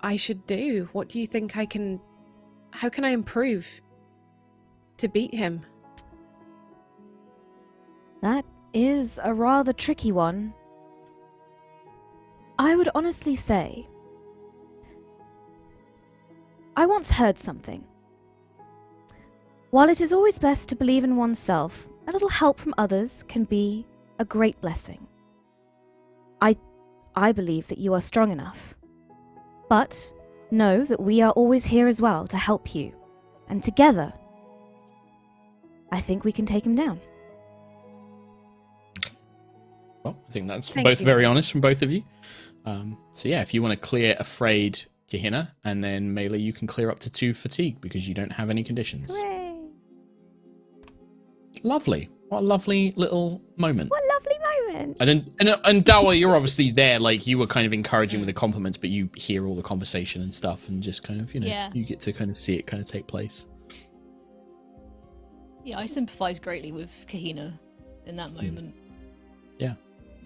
I should do? What do you think I can how can I improve to beat him? That is a rather tricky one. I would honestly say. I once heard something. While it is always best to believe in oneself, a little help from others can be a great blessing. I I believe that you are strong enough. But know that we are always here as well to help you. And together, I think we can take him down. Well, I think that's Thank both you. very honest from both of you. Um, so yeah, if you want to clear afraid Kehinna, and then Meili, you can clear up to two fatigue because you don't have any conditions. Hooray! Lovely. What a lovely little moment. What lovely And then, and, and Dawa, you're obviously there, like you were kind of encouraging with the mm. compliments, but you hear all the conversation and stuff, and just kind of, you know, Yeah. you get to kind of see it kind of take place. Yeah, I sympathise greatly with Kehinna in that hmm. moment. Yeah.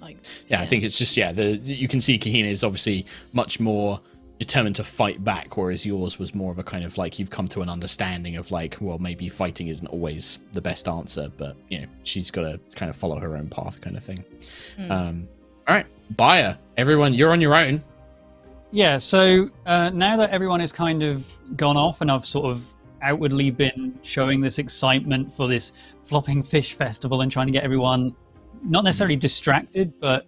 Like. Yeah, I think it's just yeah, the you can see Kehinna is obviously much more determined to fight back, whereas yours was more of a kind of like you've come to an understanding of like, well, maybe fighting isn't always the best answer, but you know, she's got to kind of follow her own path, kind of thing. Mm. Um, all right, Baya, everyone, you're on your own. Yeah, so uh, now that everyone has kind of gone off and I've sort of outwardly been showing this excitement for this flopping fish festival and trying to get everyone not necessarily distracted, but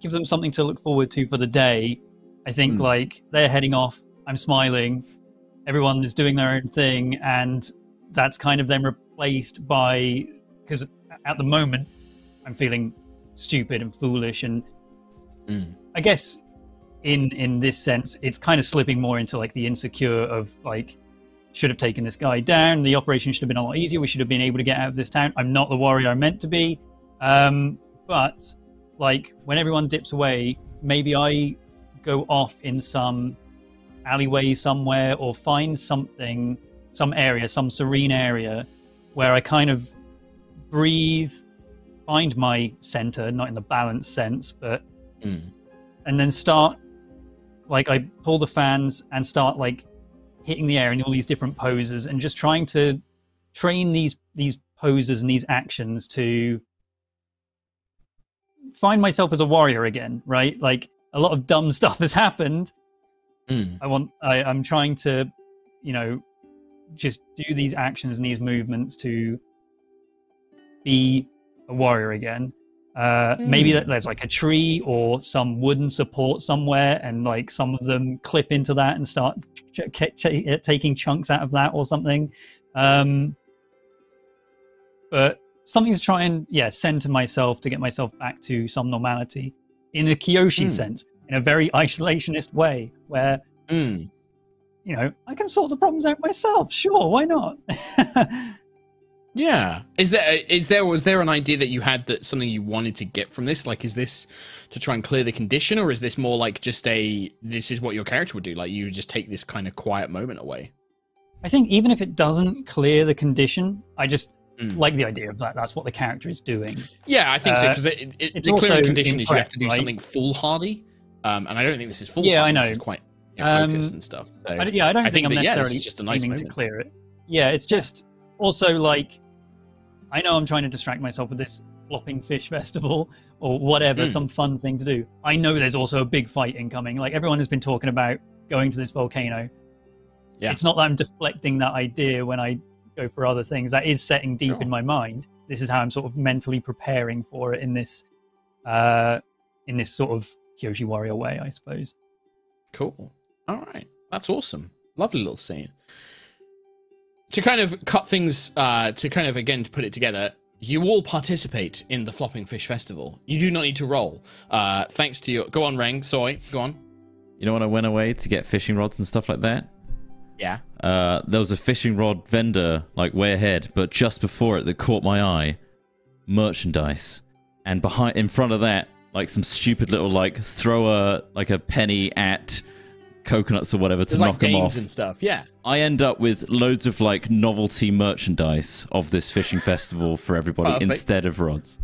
gives them something to look forward to for the day. I think Mm. like they're heading off, I'm smiling, everyone is doing their own thing, and that's kind of then replaced by because at the moment I'm feeling stupid and foolish and Mm. I guess in in this sense, it's kind of slipping more into like the insecure of like should have taken this guy down. The operation should have been a lot easier. We should have been able to get out of this town. I'm not the warrior I'm meant to be. Um, but like when everyone dips away, maybe I go off in some alleyway somewhere or find something, some area, some serene area where I kind of breathe, find my center, not in the balance sense, but Mm. and then start like I pull the fans and start like hitting the air in all these different poses and just trying to train these these poses and these actions to find myself as a warrior again, right? Like a lot of dumb [LAUGHS] stuff has happened. Mm. I want I, I'm trying to, you know, just do these actions and these movements to be a warrior again. Uh, Maybe Mm. that there's like a tree or some wooden support somewhere, and like some of them clip into that and start ch- ch- ch- taking chunks out of that or something. Um, but something to try and yeah center myself to get myself back to some normality in a Kyoshi Mm. sense, in a very isolationist way, where Mm. you know, I can sort the problems out myself. Sure, why not? [LAUGHS] Yeah. Is there is there was there an idea that you had that something you wanted to get from this? Like, is this to try and clear the condition, or is this more like just a this is what your character would do? Like, you just take this kind of quiet moment away. I think even if it doesn't clear the condition, I just Mm. like the idea of that. That's what the character is doing. Yeah, I think so Uh, because it, it, the clearing also condition is you have to do right? something foolhardy, um, and I don't think this is foolhardy. Yeah, I know. is quite you know, Um, focused and stuff. So I, yeah, I don't I think, think I'm that, necessarily is just a nice aiming moment. to clear it. Yeah, it's just also like I know I'm trying to distract myself with this flopping fish [LAUGHS] festival or whatever, Mm. some fun thing to do. I know there's also a big fight incoming. Like everyone has been talking about going to this volcano. Yeah. It's not that I'm deflecting that idea when I go for other things. That is setting deep Sure. in my mind. This is how I'm sort of mentally preparing for it in this uh in this sort of Kyoshi Warrior way, I suppose. Cool. All right. That's awesome. Lovely little scene. To kind of cut things, uh, to kind of again to put it together, you all participate in the Flopping Fish Festival. You do not need to roll. Uh, thanks to your. Go on, Reng. Sorry. Go on. You know when I went away to get fishing rods and stuff like that? Yeah. Uh, there was a fishing rod vendor like way ahead, but just before it that caught my eye, merchandise, and behind in front of that, like some stupid little like throw a like a penny at coconuts or whatever to There's knock like them games off. and stuff. Yeah. I end up with loads of like novelty merchandise of this fishing festival for everybody Perfect. instead of rods.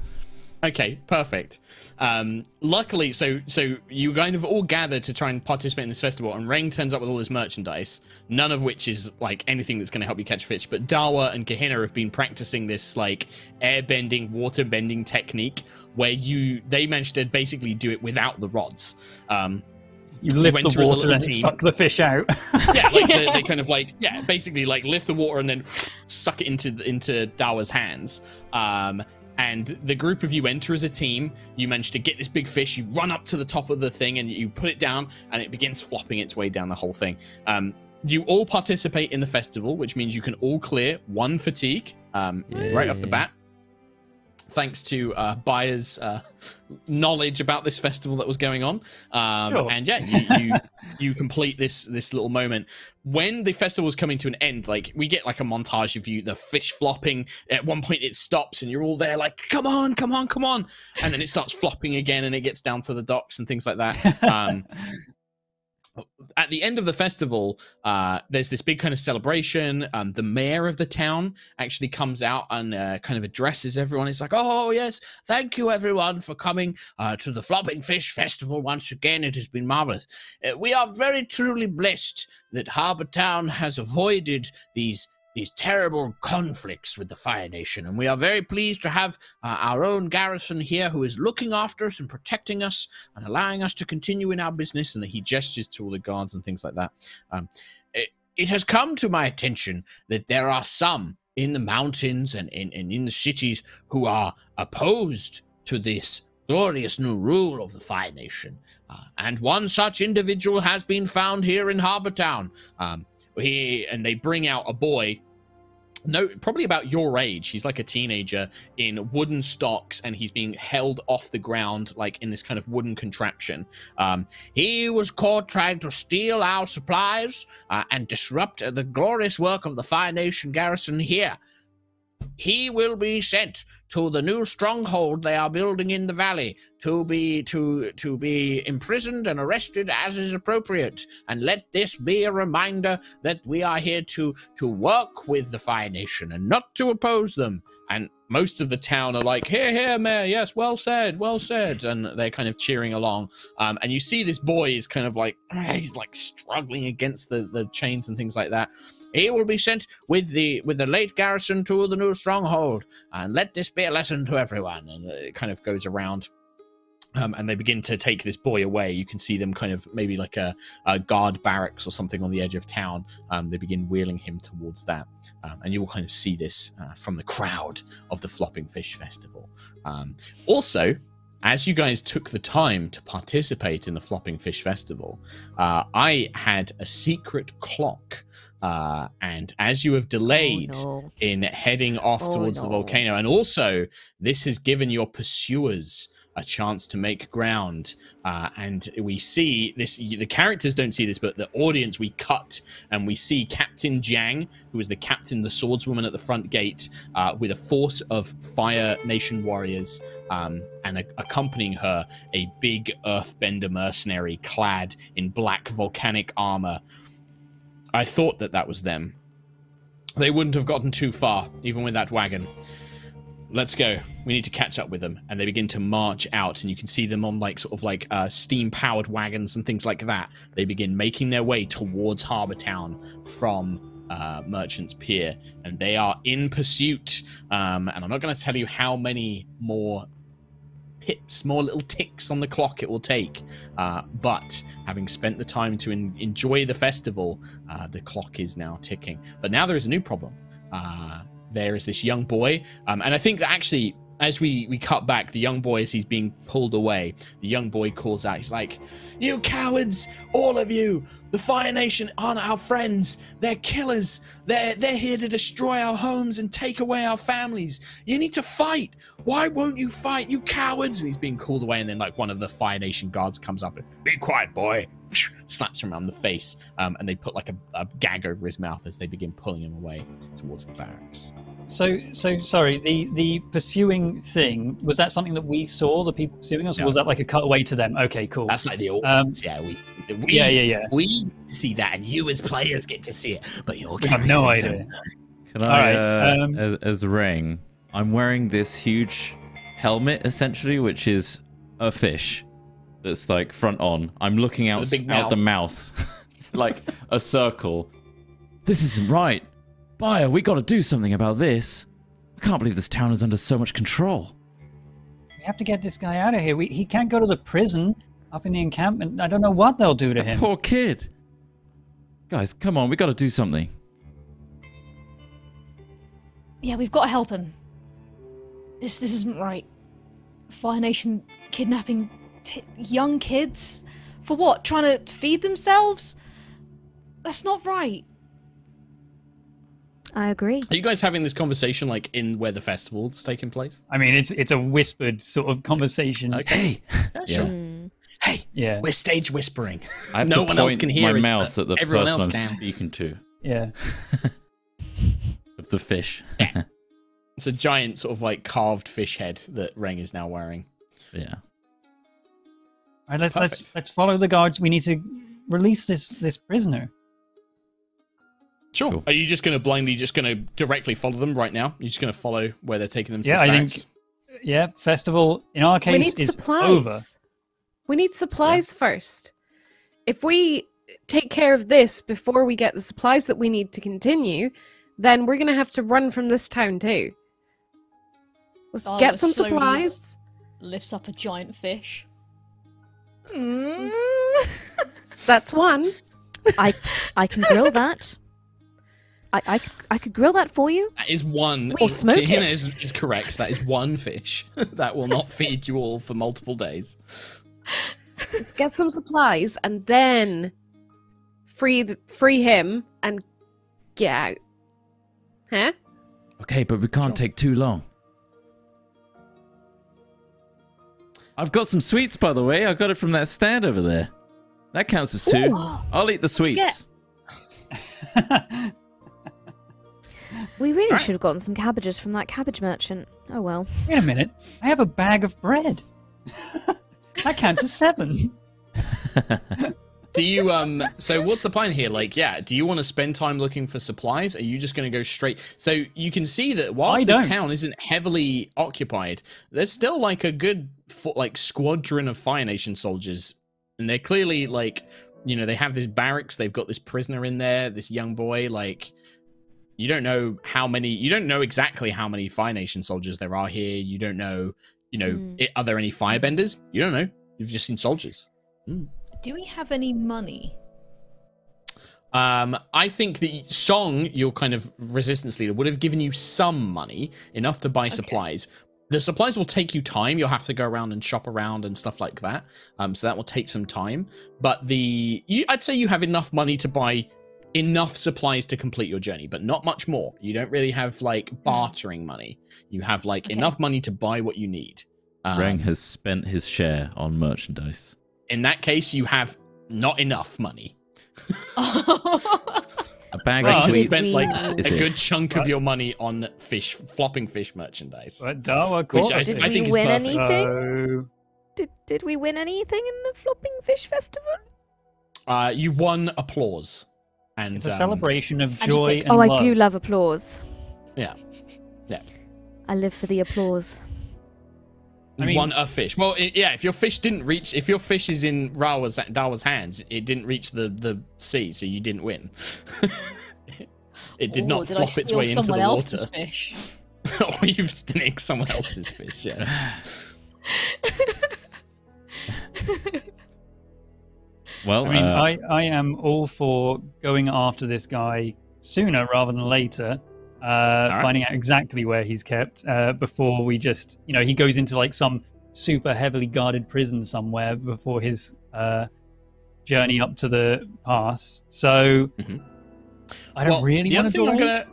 Okay, perfect. Um, luckily, so so you kind of all gather to try and participate in this festival, and Reng turns up with all this merchandise, none of which is like anything that's going to help you catch fish. But Dawa and Kehinna have been practicing this like air bending, water bending technique, where you they managed to basically do it without the rods. Um, You lift went the through as a water and team. suck the fish out. yeah, like [LAUGHS] they, they kind of like yeah, basically like lift the water and then suck it into into Dawa's hands. Um, and the group of you enter as a team. You manage to get this big fish. You run up to the top of the thing and you put it down, and it begins flopping its way down the whole thing. Um, you all participate in the festival, which means you can all clear one fatigue um, right off the bat. Thanks to uh, Baya's uh, knowledge about this festival that was going on. Um, Sure. And yeah, you, you [LAUGHS] you complete this this little moment when the festival is coming to an end. Like we get like a montage of you, the fish flopping. At one point, it stops, and you're all there, like, "Come on, come on, come on!" And then it starts flopping again, and it gets down to the docks and things like that. [LAUGHS] Um, at the end of the festival, uh, there's this big kind of celebration. Um, the mayor of the town actually comes out and uh, kind of addresses everyone. He's like, "Oh yes, thank you everyone for coming uh, to the Flopping Fish Festival once again. It has been marvelous. Uh, we are very truly blessed that Harbour Town has avoided these." These terrible conflicts with the Fire Nation, and we are very pleased to have uh, our own garrison here who is looking after us and protecting us and allowing us to continue in our business. And he gestures to all the guards and things like that. Um, it, it has come to my attention that there are some in the mountains and in, and in the cities who are opposed to this glorious new rule of the Fire Nation. Uh, and one such individual has been found here in Harbour Town. Um, he, and they bring out a boy no probably about your age. He's like a teenager in wooden stocks and he's being held off the ground like in this kind of wooden contraption. Um, he was caught trying to steal our supplies uh, and disrupt the glorious work of the fire nation garrison here he will be sent to the new stronghold they are building in the valley to be to to be imprisoned and arrested as is appropriate. And let this be a reminder that we are here to to work with the fire nation and not to oppose them. And most of the town are like here here mayor. Yes well said well said. And they're kind of cheering along. Um, and you see this boy is kind of like [SIGHS] he's like struggling against the the chains and things like that he will be sent with the with the late garrison to the new stronghold and let this be a lesson to everyone and it kind of goes around um, and they begin to take this boy away. You can see them kind of maybe like a, a guard barracks or something on the edge of town. Um, they begin wheeling him towards that, um, and you will kind of see this uh, from the crowd of the Flopping Fish Festival. Um, also, as you guys took the time to participate in the Flopping Fish Festival, uh, I had a secret clock. Uh, and as you have delayed Oh, no. in heading off Oh, towards the volcano, and also this has given your pursuers a chance to make ground. Uh, and we see this, the characters don't see this, but the audience, we cut and we see Captain Jiang, who is the captain, the swordswoman at the front gate, uh, with a force of Fire Nation warriors, um, and a- accompanying her, a big earthbender mercenary clad in black volcanic armor. I thought that that was them. They wouldn't have gotten too far, even with that wagon. Let's go. We need to catch up with them. And they begin to march out, and you can see them on like sort of like uh, steam powered wagons and things like that. They begin making their way towards Harbour Town from uh, Merchant's Pier, and they are in pursuit. Um, and I'm not going to tell you how many more pips, more little ticks on the clock it will take. Uh, but having spent the time to en- enjoy the festival, uh, the clock is now ticking. But now there is a new problem. Uh, there is this young boy, um, and I think that actually, as we we cut back, the young boy as he's being pulled away, the young boy calls out. He's like, "You cowards, all of you! The Fire Nation aren't our friends. They're killers. They're they're here to destroy our homes and take away our families. You need to fight. Why won't you fight, you cowards?" And he's being called away, and then like one of the Fire Nation guards comes up and, "Be quiet, boy." [LAUGHS] Slaps him around the face, um, and they put like a, a gag over his mouth as they begin pulling him away towards the barracks. So, so sorry. The the pursuing thing was that something that we saw the people pursuing us, or was that like a cutaway to them? Okay, cool. That's like the Um, yeah, we, we, yeah, yeah, yeah. we see that, and you as players get to see it, but your We have no idea. don't. Can All I, right, uh, um, as, as Reng, I'm wearing this huge helmet essentially, which is a fish that's like front on. I'm looking out, With out the mouth, [LAUGHS] like a circle. This isn't right. Baya, we got to do something about this. I can't believe this town is under so much control. We have to get this guy out of here. We, he can't go to the prison up in the encampment. I don't know what they'll do to him. Poor kid. Guys, come on, we got to do something. Yeah, we've got to help him. This this isn't right. Fire Nation kidnapping t- young kids for what? Trying to feed themselves? That's not right. I agree. Are you guys having this conversation like in where the festival is taking place? I mean, it's it's a whispered sort of conversation. Okay. Hey, Yeah, sure. Mm. Hey, Yeah, we're stage whispering. I have No to one else can hear my us, mouth but at the everyone person else I'm can. speaking to. yeah. [LAUGHS] Of the fish. [LAUGHS] It's a giant sort of like carved fish head that Reng is now wearing. yeah. All right, let's let's let's follow the guards. We need to release this this prisoner. Sure. Cool. Are you just going to blindly just going to directly follow them right now? You're just going to follow where they're taking them to Yeah, I barracks? think yeah. Festival in our we case need is supplies. over. We need supplies first. If we take care of this before we get the supplies that we need to continue, then we're gonna have to run from this town too. Let's Darla get some supplies. Lifts up a giant fish. That's one. [LAUGHS] I I can grill [LAUGHS] that. I, I, could, I could grill that for you. That is one. Or smoke Kehinna it. Is, is correct. That is one fish [LAUGHS] that will not feed you all for multiple days. Let's get some supplies and then free the, free him and get out. Huh? Okay, but we can't take too long. I've got some sweets, by the way. I got it from that stand over there. That counts as two. I'll eat the sweets. [LAUGHS] We really should have gotten some cabbages from that cabbage merchant. Oh well. Wait a minute. I have a bag of bread. [LAUGHS] that counts as seven. Do you um? So what's the plan here? Like, yeah. Do you want to spend time looking for supplies? Are you just going to go straight? So you can see that whilst this town isn't heavily occupied, there's still like a good fo- like squadron of Fire Nation soldiers, and they're clearly like, you know, they have this barracks. They've got this prisoner in there, this young boy. Like, you don't know how many. You don't know exactly how many Fire Nation soldiers there are here. You don't know. You know, Hmm. i- are there any firebenders? You don't know. You've just seen soldiers. Do we have any money? Um, I think the Song, your kind of resistance leader, would have given you some money, enough to buy supplies. The supplies will take you time. You'll have to go around and shop around and stuff like that. Um, so that will take some time. But the, you, I'd say you have enough money to buy enough supplies to complete your journey, but not much more. You don't really have like bartering money. You have like Okay. enough money to buy what you need. Um, Reng has spent his share on merchandise. in that case, you have not enough money. [LAUGHS] A bag Well, of I You Sweets. spent like Is a it? good chunk of your money on fish, flopping fish merchandise. But Dawa Which I. Did I we think is win perfect. anything? Oh, Did did we win anything in the flopping fish festival? Uh, you won applause, and it's a um, celebration of joy fix- and oh, I love. do love applause. Yeah, yeah. I live for the applause. I mean- won a fish. Well, i yeah. If your fish didn't reach, if your fish is in Rawa's Dawa's hands, it didn't reach the the sea, so you didn't win. [LAUGHS] it did Ooh, not did I flop its way into someone the else's water. [LAUGHS] fish? or you've snagged someone else's fish. Yes. [LAUGHS] Well, I mean, uh, I, I am all for going after this guy sooner rather than later, uh, right. finding out exactly where he's kept uh, before we just, you know, he goes into like some super heavily guarded prison somewhere before his uh, journey up to the pass. So Mhm. I don't Well, really the other want to thing do I'm it. gonna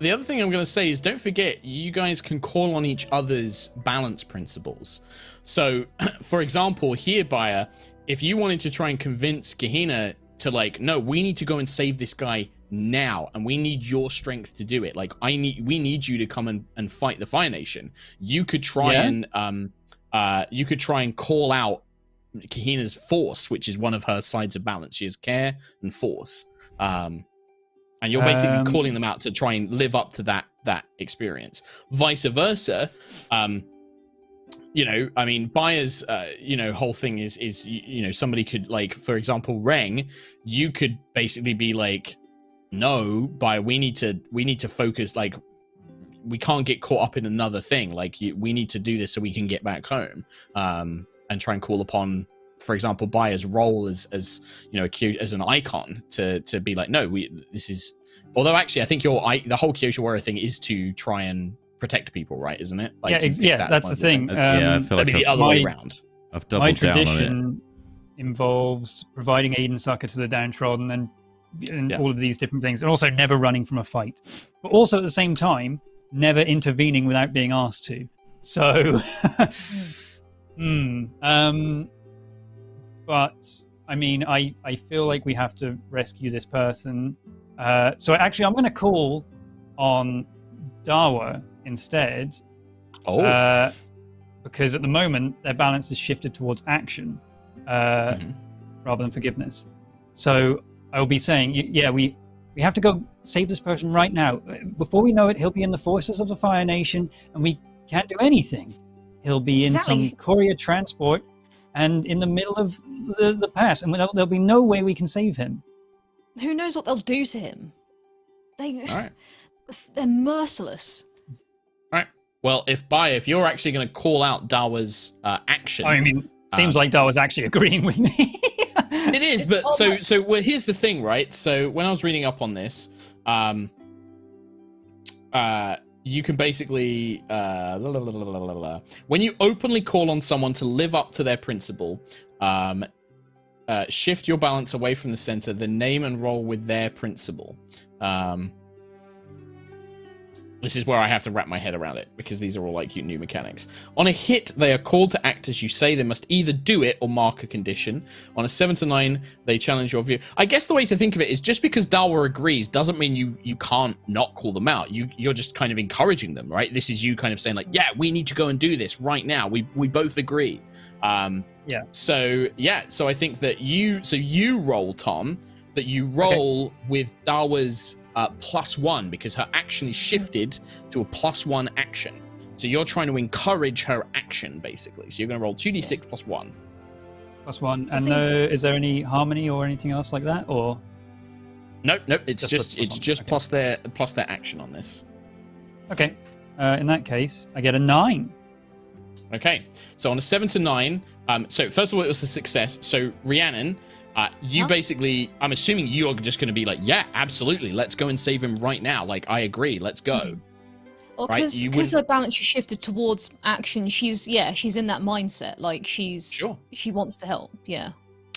the other thing I'm gonna say is don't forget you guys can call on each other's balance principles. So, [CLEARS THROAT] for example, here, Baya, if you wanted to try and convince Kehinna to like, no, we need to go and save this guy now, and we need your strength to do it. Like, I need, we need you to come and, and fight the Fire Nation. You could try Yeah. and, um, uh, you could try and call out Kehinna's force, which is one of her sides of balance. She has care and force. Um, and you're basically Um, calling them out to try and live up to that that experience. Vice versa, um, you know, I mean, Baya's, uh, you know, whole thing is is you, know somebody could like, for example, Reng, you could basically be like, no, Baya, we need to we need to focus like. We can't get caught up in another thing. Like you, we need to do this so we can get back home, um, and try and call upon, for example, Baya's role as as you know, as an icon to to be like, no, we this is. Although actually, I think your the whole Kyoshi Warrior thing is to try and protect people, right? Isn't it? yeah, ex- yeah, that's one the thing. things. Uh, yeah, I Um, feel That'd be like the I've, other way my- around. I've my doubled down on it. tradition involves providing aid and succor to the downtrodden and and Yeah. all of these different things, and also never running from a fight, but also at the same time never intervening without being asked to. So, [LAUGHS] hmm. Um, but I mean, I I feel like we have to rescue this person. Uh, so actually, I'm going to call on Dawa instead. Oh, Uh, because at the moment their balance is shifted towards action uh, Mhm. rather than forgiveness. So I'll be saying, yeah, we we have to go save this person right now. Uh, Before we know it, he'll be in the forces of the Fire Nation, and we can't do anything. He'll be in Exactly. some courier transport and in the middle of the, the pass, and there'll, there'll be no way we can save him. Who knows what they'll do to him? They, all right. [LAUGHS] they're merciless. Well, if by if you're actually going to call out Dawa's uh, action, I mean, seems Um, like Dar was actually [LAUGHS] agreeing with me. It is, It's but so so well, here's the thing, right? So when I was reading up on this, um, uh, you can basically uh, la, la, la, la, la, la, la. when you openly call on someone to live up to their principle, um, uh, shift your balance away from the center, then name and roll with their principle. Um, this is where I have to wrap my head around it because these are all like new mechanics. On a hit, they are called to act as you say. They must either do it or mark a condition. On a seven to nine, they challenge your view. I guess the way to think of it is just because Dawa agrees doesn't mean you you can't not call them out. You you're just kind of encouraging them, right? This is you kind of saying like, yeah, we need to go and do this right now. We we both agree. Um, Yeah. So yeah, so I think that you so you roll Tom that you roll with Dawa's uh, plus one because her action is shifted to a plus one action. So you're trying to encourage her action basically. So you're going to roll two d six plus one. Plus one. And no, is there any harmony or anything else like that? Or Nope, nope. It's Just just, plus it's one, just okay. plus their plus their action on this. okay, uh, in that case, I get a nine. Okay, so on a seven to nine, um, so first of all, it was a success. So Rhiannon, uh, you Huh? basically, I'm assuming you are just going to be like, yeah, absolutely, let's go and save him right now. Like, I agree, let's go. Or Right, because you her balance is shifted towards action, she's yeah, she's in that mindset. Like she's Sure. she wants to help. Yeah.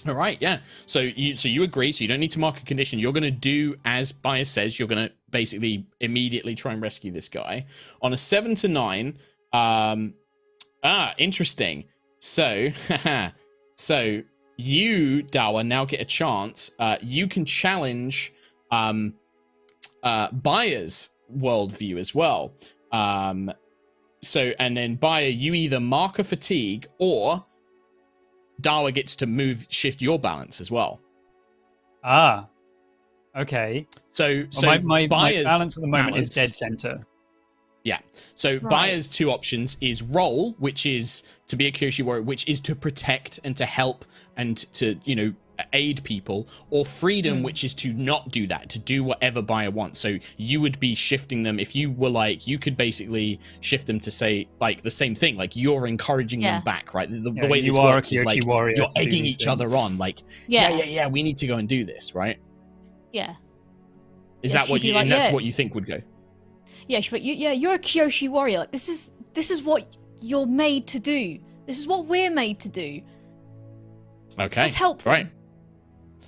All right, yeah. So you, so you agree. So you don't need to mark a condition. You're going to do as Baya says. You're going to basically immediately try and rescue this guy. On a seven to nine, um, ah, interesting. So, [LAUGHS] so you, Dawa, now get a chance. Uh, you can challenge um, uh, Baya's worldview as well. Um, so, and then Baya, you either mark a fatigue or Dawa gets to move, shift your balance as well. Ah, okay. So, Well, so my, my, my balance at the moment is dead center. So Right. Baya's two options is role, which is to be a Kyoshi warrior, which is to protect and to help and to you know aid people, or freedom, Hmm. which is to not do that, to do whatever Baya wants. So you would be shifting them if you were like you could basically shift them to say like the same thing, like you're encouraging Yeah. them back, right? The, the Yeah, way you this are a works is like warrior you're egging these each other on, like yeah, Yeah. yeah, yeah, we need to go and do this, right? Yeah. Is Yeah, that what you? like, and that's what you think would go. Yeah, she- but you, yeah, you're a Kyoshi warrior. Like this is this is what you're made to do. This is what we're made to do. Okay. Let's help them. Right.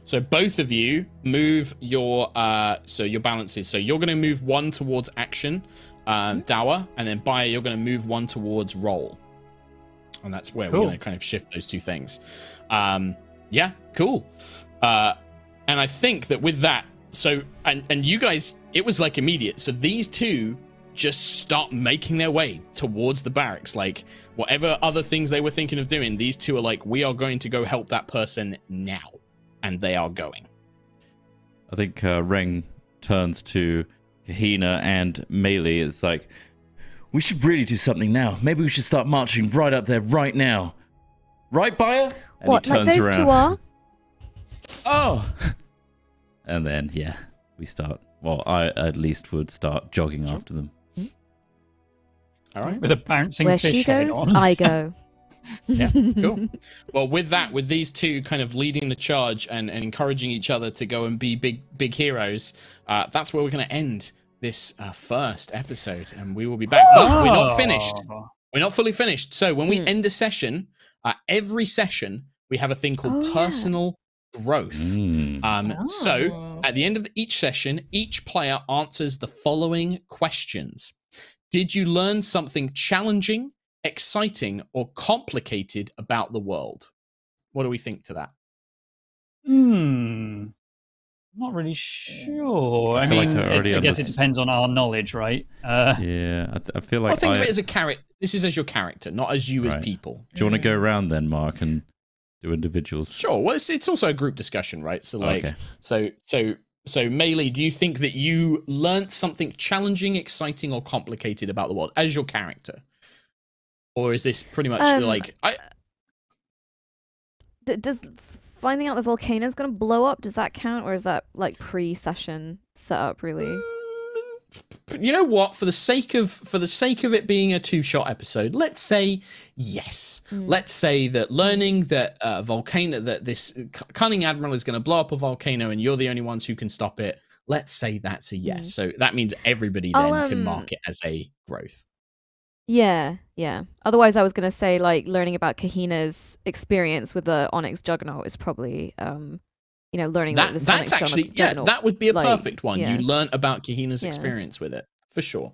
So both of you move your uh so your balances. So you're gonna move one towards action, um, Mm-hmm. Dawa, and then Baya, you're gonna move one towards roll. And that's where Cool. we're gonna kind of shift those two things. Um yeah, cool. Uh and I think that with that, so and and you guys, it was like immediate. So these two just start making their way towards the barracks. Like whatever other things they were thinking of doing, these two are like, we are going to go help that person now, and they are going. I think uh, Reng turns to Kehinna and Meili. It's like, we should really do something now. Maybe we should start marching right up there right now. Right, Baya? And what, he like those around. two are? [LAUGHS] Oh! And then, yeah, we start. Well, I at least would start jogging after them. All right. With a bouncing Where fish she head goes, on. I go. [LAUGHS] Yeah, [LAUGHS] cool. well, with that, with these two kind of leading the charge and, and encouraging each other to go and be big, big heroes, uh, that's where we're going to end this uh, first episode, and we will be back. But we're not finished. Oh. We're not fully finished. So when we Hmm. end a session, uh, every session we have a thing called Oh, yeah. personal growth. Mm. Um, so Oh. uh, At the end of each session, each player answers the following questions Did you learn something challenging, exciting, or complicated about the world? What do we think to that? Hmm. Not really sure. I, I feel like mean, I it- already I guess it depends on our knowledge, right? Uh, Yeah, I, th- I feel well, like. think I, of it as a character. This is as your character, not as you as people. do you want to go around then, Mark, and do individuals? Sure. Well, it's, it's also a group discussion, right? So, like, Okay. so, so, so, Meili, do you think that you learnt something challenging, exciting, or complicated about the world as your character? Or is this pretty much Um, like I? D- does finding out the volcano is going to blow up? Does that count, or is that like pre-session setup? Really? Mm, You know what? For the sake of for the sake of it being a two shot episode, let's say yes. Mm. Let's say that learning that uh, volcano that this cunning admiral is going to blow up a volcano and you're the only ones who can stop it. Let's say that's a yes. So that means everybody then I'll, can um, mark it as a growth. Yeah, yeah. Otherwise, I was going to say like learning about Kehinna's experience with the Onyx Juggernaut is probably, um, you know, learning That this that's Onyx Juggernaut- actually yeah, that would be a like, perfect one. yeah. You learn about Kehinna's Yeah. experience with it for sure.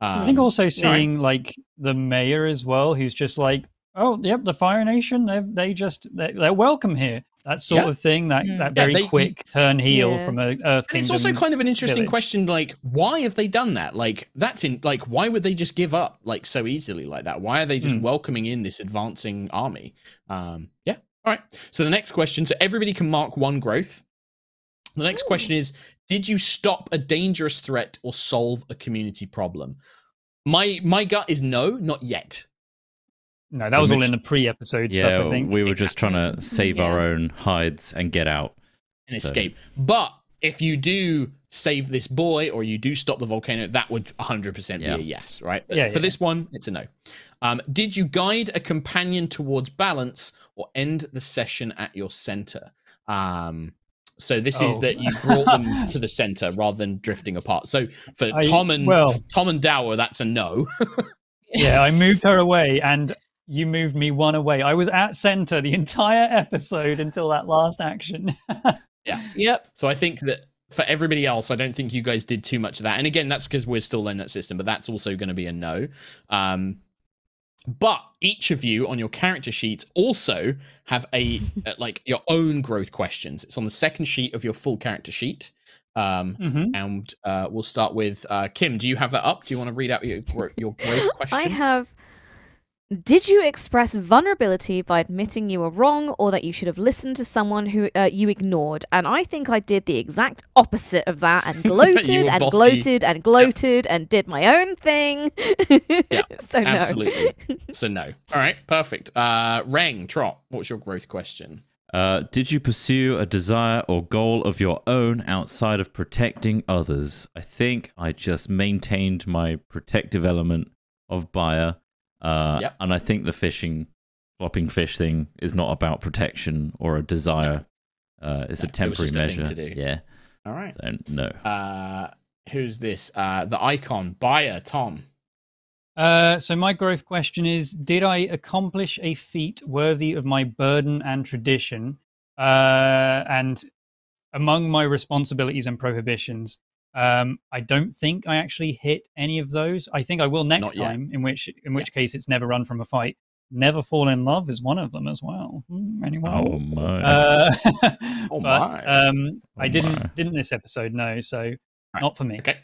I think Um, also all right. seeing like the mayor as well, who's just like, oh, yep, the Fire Nation, they they just they're, they're welcome here. That sort Yeah. of thing. That Mm. that Yeah, very they- quick turn heel Yeah. from a Earth And it's also kind of an interesting village. question, like why have they done that? Like that's in like why would they just give up like so easily like that? Why are they just Hmm. welcoming in this advancing army? Um, yeah. All right. So the next question. So everybody can mark one growth. The next question is: Did you stop a dangerous threat or solve a community problem? My my gut is no, not yet. No, that was all in the pre-episode Yeah, stuff. I think. we were just trying to save our own hides and get out. and So- escape. But if you do save this boy or you do stop the volcano, that would 100% Yeah. be a yes, right? Yeah, for yeah. this one, it's a no. Um, did you guide a companion towards balance or end the session at your center? Um, so this is Oh. that you brought them [LAUGHS] to the center rather than drifting apart. So for I- Tom and well- Tom and Dawa, that's a no. [LAUGHS] yeah, I moved her away, and you moved me one away. I was at center the entire episode until that last action. [LAUGHS] Yeah. Yep. So I think that for everybody else, I don't think you guys did too much of that. And again, that's because we're still in that system, but that's also going to be a no. Um, but each of you on your character sheets also have a [LAUGHS] uh, like your own growth questions. It's on the second sheet of your full character sheet. Um, hmm and uh, we'll start with uh, Kim. Do you have that up? Do you want to read out your your [LAUGHS] growth question? I have. Did you express vulnerability by admitting you were wrong or that you should have listened to someone who uh, you ignored? And I think I did the exact opposite of that and [LAUGHS] gloated and bossy. gloated and gloated and did my own thing. Yeah, [LAUGHS] so no. Absolutely. [LAUGHS] so no. All right. Perfect. Uh, Reng Trott. What's your growth question? Uh, did you pursue a desire or goal of your own outside of protecting others? I think I just maintained my protective element of Baya. Uh, Yep. And I think the fishing, flopping fish thing is not about protection or a desire. Uh, it's No, a it was temporary just a thing measure. to do. Yeah. All right. So, no. Uh, who's this? Uh, the icon Baya, Tom. Uh, so my growth question is: Did I accomplish a feat worthy of my burden and tradition? Uh, and among my responsibilities and prohibitions, um, I don't think I actually hit any of those. I think I will next Not yet. time. In which, in which case, it's never run from a fight. Never fall in love is one of them as well. Hmm, anyway. Oh, my. Uh, [LAUGHS] Oh but my. um, Oh I didn't my. didn't this episode no, so not for me. Okay.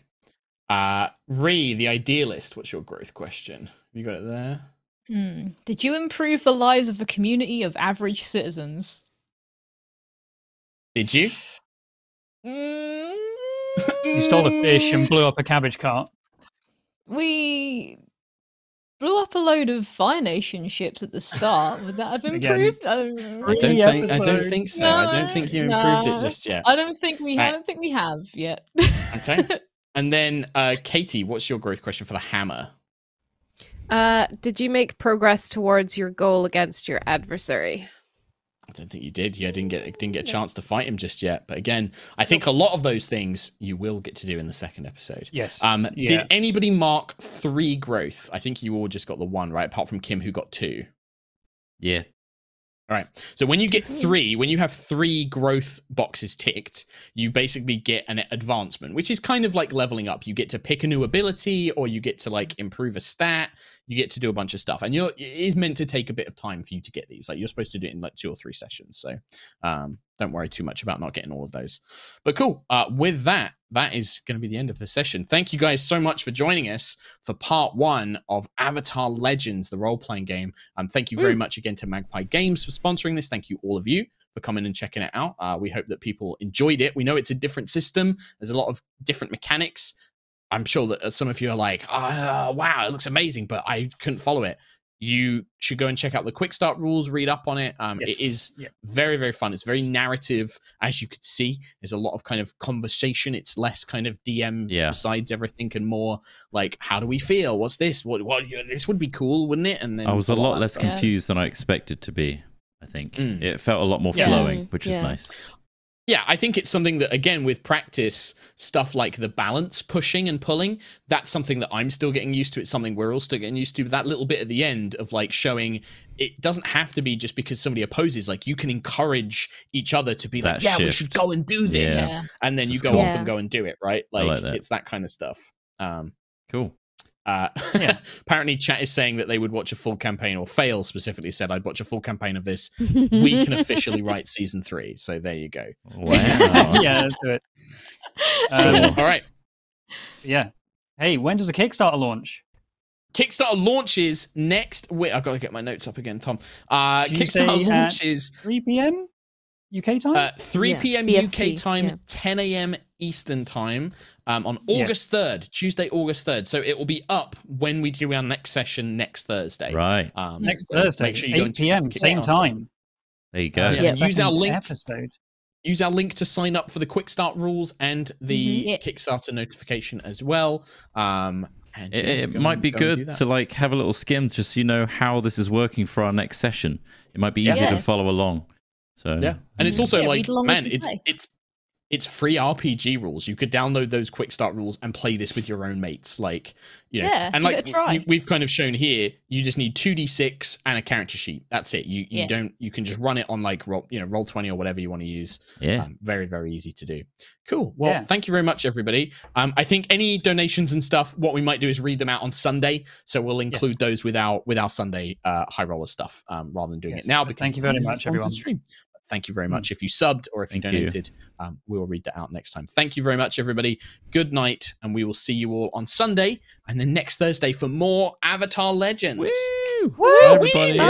Uh, Rhi, the idealist. What's your growth question? You got it there. Hmm. Did you improve the lives of a community of average citizens? Did you? Mm, You stole a fish and blew up a cabbage cart. We blew up a load of Fire Nation ships at the start. Would that have Again. improved? I don't, I don't Rhi think. I don't think so. I don't think you improved No, it just yet. I don't think we. I don't think we have yet. Okay. And then, uh, Katie, what's your growth question for the hammer? Uh, did you make progress towards your goal against your adversary? I don't think you did. Yeah, didn't get didn't get a chance to fight him just yet. But again, I think a lot of those things you will get to do in the second episode. Yes. Um, yeah. Did anybody mark three growth? I think you all just got the one right, apart from Kim, who got two. yeah. All right. So when you get three, when you have three growth boxes ticked, you basically get an advancement, which is kind of like leveling up. You get to pick a new ability, or you get to like improve a stat. You get to do a bunch of stuff, and you're it is meant to take a bit of time for you to get these. Like you're supposed to do it in like two or three sessions. So um, don't worry too much about not getting all of those. But cool. Uh, with that, that is going to be the end of the session. Thank you guys so much for joining us for part one of Avatar Legends, the role playing game. Um, thank you very much again to Magpie Games for sponsoring this. Thank you, all of you, for coming and checking it out. Uh, we hope that people enjoyed it. We know it's a different system, there's a lot of different mechanics. I'm sure that uh, some of you are like, oh, wow, it looks amazing, but I couldn't follow it. You should go and check out the quick start rules, read up on it. Um, Yes. It is Yeah. very, very fun. It's very narrative, as you could see. There's a lot of kind of conversation. It's less kind of DM Yeah. decides everything and more like, how do we feel? What's this? What? What? This would be cool, wouldn't it? And then I was a lot less stuff. confused than I expected to be. I think Mm. it felt a lot more Yeah. flowing, Mm, which is nice. Yeah, I think it's something that again with practice, stuff like the balance pushing and pulling, that's something that I'm still getting used to. It's something we're all still getting used to. That little bit at the end of like showing it doesn't have to be just because somebody opposes. Like you can encourage each other to be like, That yeah, we should go and do this, Yeah. and then you This is go cool. off and go and do it. Right? Like, like it's that kind of stuff. Um, Cool. Uh, Yeah. [LAUGHS] apparently, chat is saying that they would watch a full campaign, or fail specifically said, "I'd watch a full campaign of this." We can [LAUGHS] officially write season three. So there you go. Wow. [LAUGHS] yeah, let's do it. Um, All right. yeah. Hey, when does the Kickstarter launch? Kickstarter launches next week. I've got to get my notes up again, Tom. Uh, Tuesday Kickstarter launches 3 p.m. UK time? uh, 3 Yeah, p.m. BST, UK time, yeah. 10 a.m. Eastern time um, on Yes. August 3rd, Tuesday, August 3rd. So it will be up when we do our next session next Thursday. Right. Um, Next so Thursday, Make sure you go 8 and check p.m. Same time. There you go. Yeah. The Use our link. Episode. use our link to sign up for the quick start rules and the Mhm. Yeah. Kickstarter notification as well. Um, and It, it might and- be go good to like have a little skim just so you know how this is working for our next session. It might be easier Yeah. to follow along. So Yeah, and it's also Yeah, like, read along as man, it's play. it's it's free RPG rules. You could download those quick start rules and play this with your own mates. Like, you know, Yeah, and like try. we- we've kind of shown here, you just need two d six and a character sheet. That's it. You you Yeah. don't you can just run it on like roll you know roll twenty or whatever you want to use. yeah. Um, very very easy to do. Cool. Well, Yeah. thank you very much, everybody. Um, I think any donations and stuff, what we might do is read them out on Sunday. So we'll include those with our with our Sunday uh, high roller stuff um, rather than doing Yes, it now. Because thank you very much, sponsored everyone. Stream. Thank you very much. If you subbed or if you Thank you. donated, um, we will read that out next time. Thank you very much, everybody. Good night, and we will see you all on Sunday and then next Thursday for more Avatar Legends. Woo! Woo! Bye, everybody. Bye.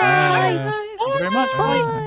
Bye. Thank you very much. Bye.